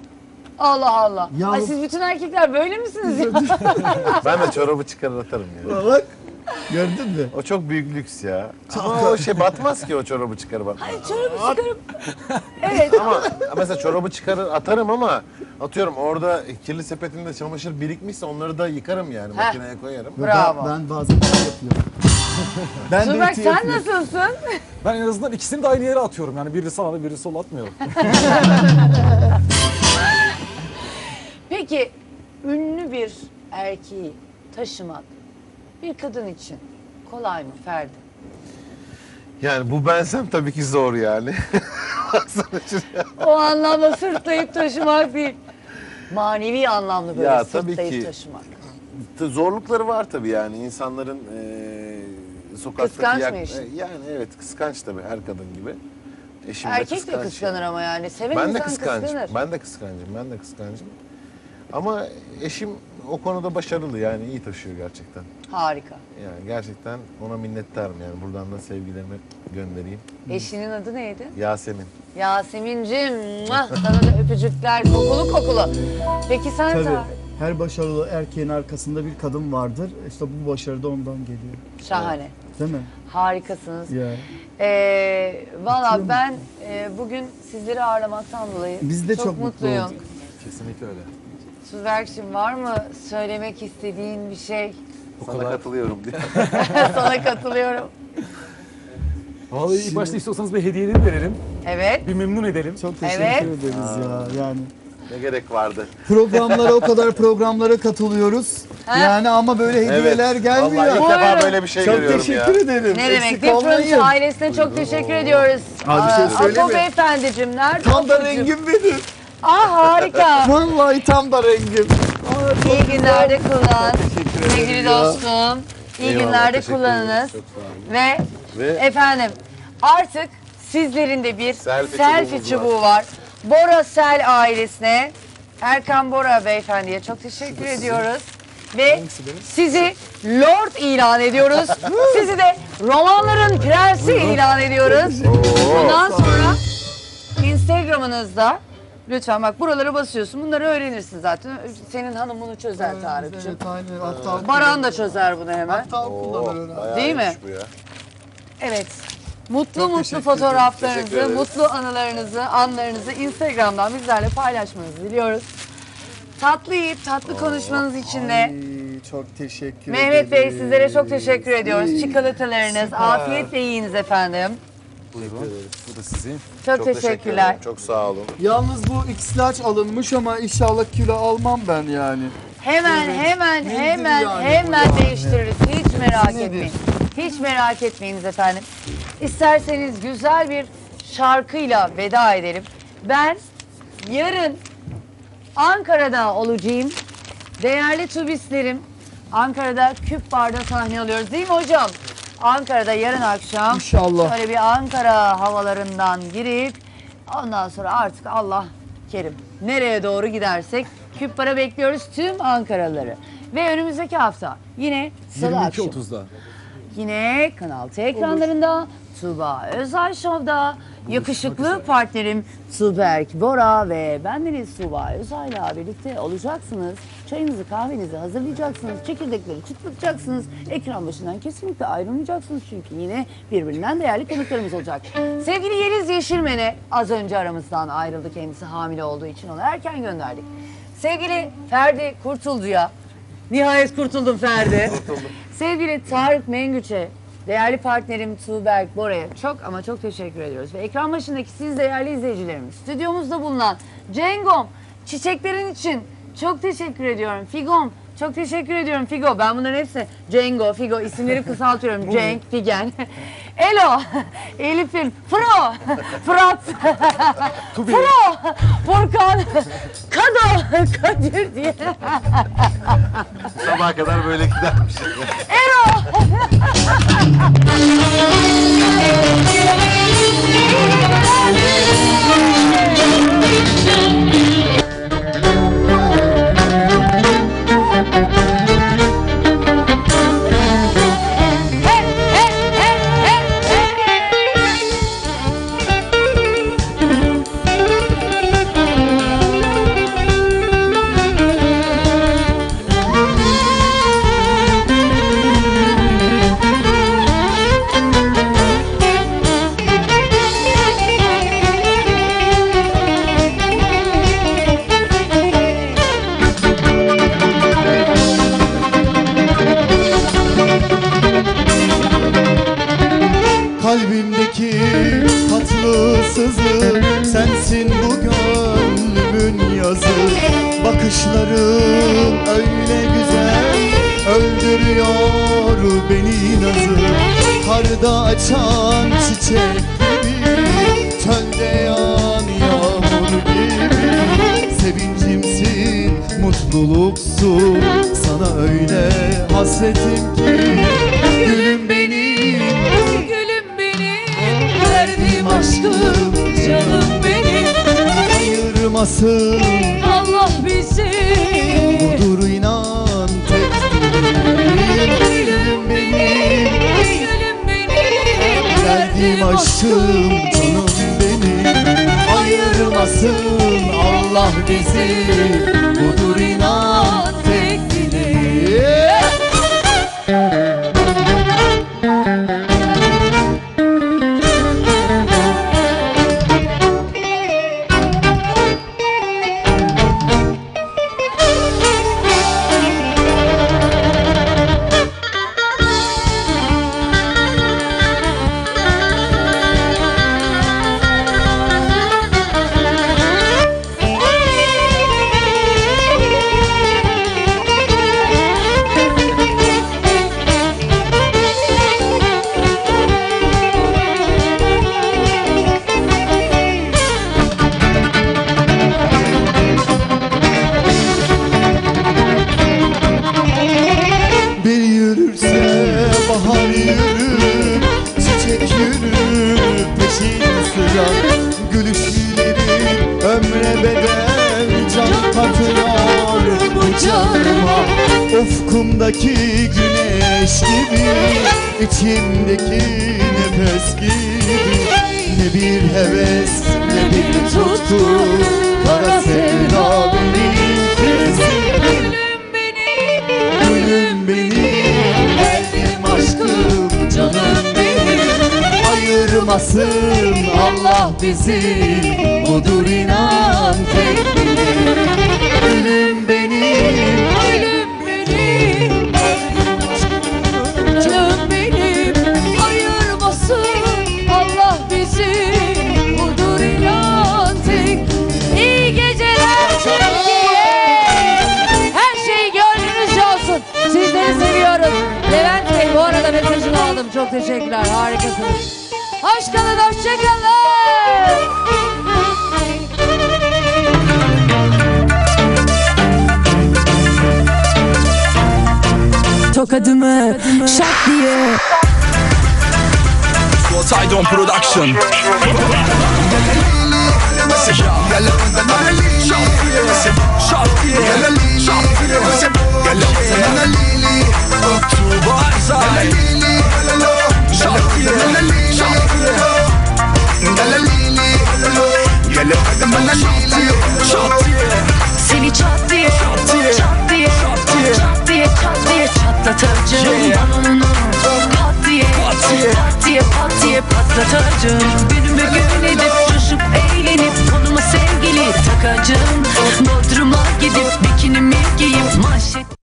Allah Allah. Ya- Ay siz bütün erkekler böyle misiniz ya? ben de çorabı çıkarır atarım ya. Bak gördün mü? O çok büyük lüks ya. Ama o şey batmaz ki o çorabı çıkarıp atma. Ay çorabı çıkarıp. Evet. Ama mesela çorabı çıkarır atarım ama atıyorum orada kirli sepetinde çamaşır birikmişse onları da yıkarım yani Heh. makineye koyarım. Ve Bravo. Ben, ben bazen şey yapıyorum. ben de ütü sen yapıyorum. nasılsın? Ben en azından ikisini de aynı yere atıyorum. Yani biri sağda biri sola atmıyorum. Peki ünlü bir erkeği taşımak bir kadın için kolay mı Ferdi? Yani bu bensem tabii ki zor yani. Baksana şuraya. O anlamda sırtlayıp taşımak değil. Manevi anlamda böyle Ya, tabii sırtlayıp ki. taşımak. T- Zorlukları var tabii yani insanların eee sokaktaki Kıskanç yak- mı eşin? e, Yani evet kıskanç tabii her kadın gibi. Eşim de Erkek de kıskanç kıskanır yani. ama yani. Seven Ben de insan kıskancım. kıskanır. Ben de kıskancım. Ben de kıskancım. Ama eşim o konuda başarılı yani iyi taşıyor gerçekten. Harika. Yani gerçekten ona minnettarım yani buradan da sevgilerimi göndereyim. Eşinin adı neydi? Yasemin. Yasemin'cim muah, sana da öpücükler kokulu kokulu. Peki sen Tabii. Her başarılı erkeğin arkasında bir kadın vardır. İşte bu başarı da ondan geliyor. Şahane. Değil mi? Harikasınız. Ya. Ee, Valla ben e, bugün sizleri ağırlamaktan dolayı Biz de çok, çok mutlu mutluyum. olduk. Kesinlikle öyle. Tuzberk'cim var mı söylemek istediğin bir şey? Sana kadar. katılıyorum diye. Sana katılıyorum. Vallahi ilk başta istiyorsanız bir hediyeleri verelim. Evet. Bir memnun edelim. Çok teşekkür Evet. ederiz ya. Yani ne gerek vardı? programlara o kadar programlara katılıyoruz. Ha? Yani ama böyle hediyeler gelmiyor. Vallahi ilk defa böyle bir şey Çok görüyorum teşekkür ya. ederim. Ne demek? Eksik olmayın. ailesine çok teşekkür ediyoruz. Abi bir şey Apo mi? beyefendicim nerede? Tam da Apocuğum? rengim benim. Aa harika. Vallahi tam da rengim. İyi günlerde kullan. teşekkür ederim Sevgili ya. dostum. İyi Eyvallah, günlerde teşekkür kullanınız. ederiz. Çok sağ olun. Ve, Ve efendim artık sizlerin de bir Selfie selfie, çubuğumuz çubuğu var. Bora Sel ailesine Erkan Bora beyefendiye çok teşekkür ediyoruz. Ve sizi Lord ilan ediyoruz. sizi de romanların prensi ilan ediyoruz. Bundan sonra Instagram'ınızda lütfen bak buralara basıyorsun. Bunları öğrenirsin zaten. Senin hanım bunu çözer Tarık'cığım. Evet aynen. Hatta Baran da çözer bunu hemen. Hatta kullanır. bayağı Değil mi? iyiymiş bu ya. Evet. Mutlu Çok mutlu teşekkür Teşekkür fotoğraflarınızı, ederiz. mutlu anılarınızı, anlarınızı Instagram'dan bizlerle paylaşmanızı diliyoruz. Tatlı yiyip tatlı konuşmanız için de Ay, çok teşekkür Mehmet Bey ederiz. sizlere çok teşekkür ediyoruz. Çikolatalarınız, Süper. afiyetle yiyiniz efendim. Buyurun. Bu da sizin. Çok, Çok teşekkür teşekkürler. ederim. Çok sağ olun. Yalnız bu X-Large alınmış ama inşallah kilo almam ben yani. Hemen Evet. hemen Nedir hemen yani bu hemen yani? değiştiririz. Hiç merak Nedir? etmeyin. Hiç merak etmeyiniz efendim. İsterseniz güzel bir şarkıyla veda edelim. Ben yarın Ankara'da olacağım. Değerli tubistlerim, Ankara'da Küp Bar'da sahne alıyoruz değil mi hocam? Ankara'da yarın akşam İnşallah. şöyle bir Ankara havalarından girip ondan sonra artık Allah kerim nereye doğru gidersek Küp Bar'a bekliyoruz tüm Ankaralıları. Ve önümüzdeki hafta yine salı akşam. 22.30'da. Yine Kanal T ekranlarında Tuğba Özay Show'da yakışıklı partnerim Tuğberk Bora ve bendeniz Tuğba Özay'la birlikte olacaksınız. Çayınızı kahvenizi hazırlayacaksınız. Çekirdekleri çıtlayacaksınız. Ekran başından kesinlikle ayrılmayacaksınız. Çünkü yine birbirinden değerli konuklarımız olacak. Sevgili Yeliz Yeşilmen'e az önce aramızdan ayrıldı. Kendisi hamile olduğu için onu erken gönderdik. Sevgili Ferdi Kurtuldu'ya Nihayet kurtuldum Ferdi. Sevgili Tarık Mengüç'e, değerli partnerim Tuğberk Bora'ya çok ama çok teşekkür ediyoruz. Ve ekran başındaki siz değerli izleyicilerimiz, stüdyomuzda bulunan Cengom, çiçeklerin için çok teşekkür ediyorum. Figom, çok teşekkür ediyorum Figo. Ben bunların hepsine Cengo, Figo isimleri kısaltıyorum. Cenk, Figen. Elo, Elif'im, Fro, Fırat, Fro, Furkan, Kado, Kadir diye. Sabaha kadar böyle gidermiş. Kalbimdeki tatlı sızı Sensin bu gönlümün yazı. Bakışların öyle güzel Öldürüyor beni nazı. Karda açan çiçek gibi Çölde yağan yağmur gibi. Sevincimsin, mutluluksun Sana öyle hasretim ki verdiğim aşkım, canım benim. ayırmasın Allah bizi Budur inan tek. Gülüm benim. Gülüm benim, Verdiğim aşkım canım benim. Ayırmasın Allah bizi Budur inan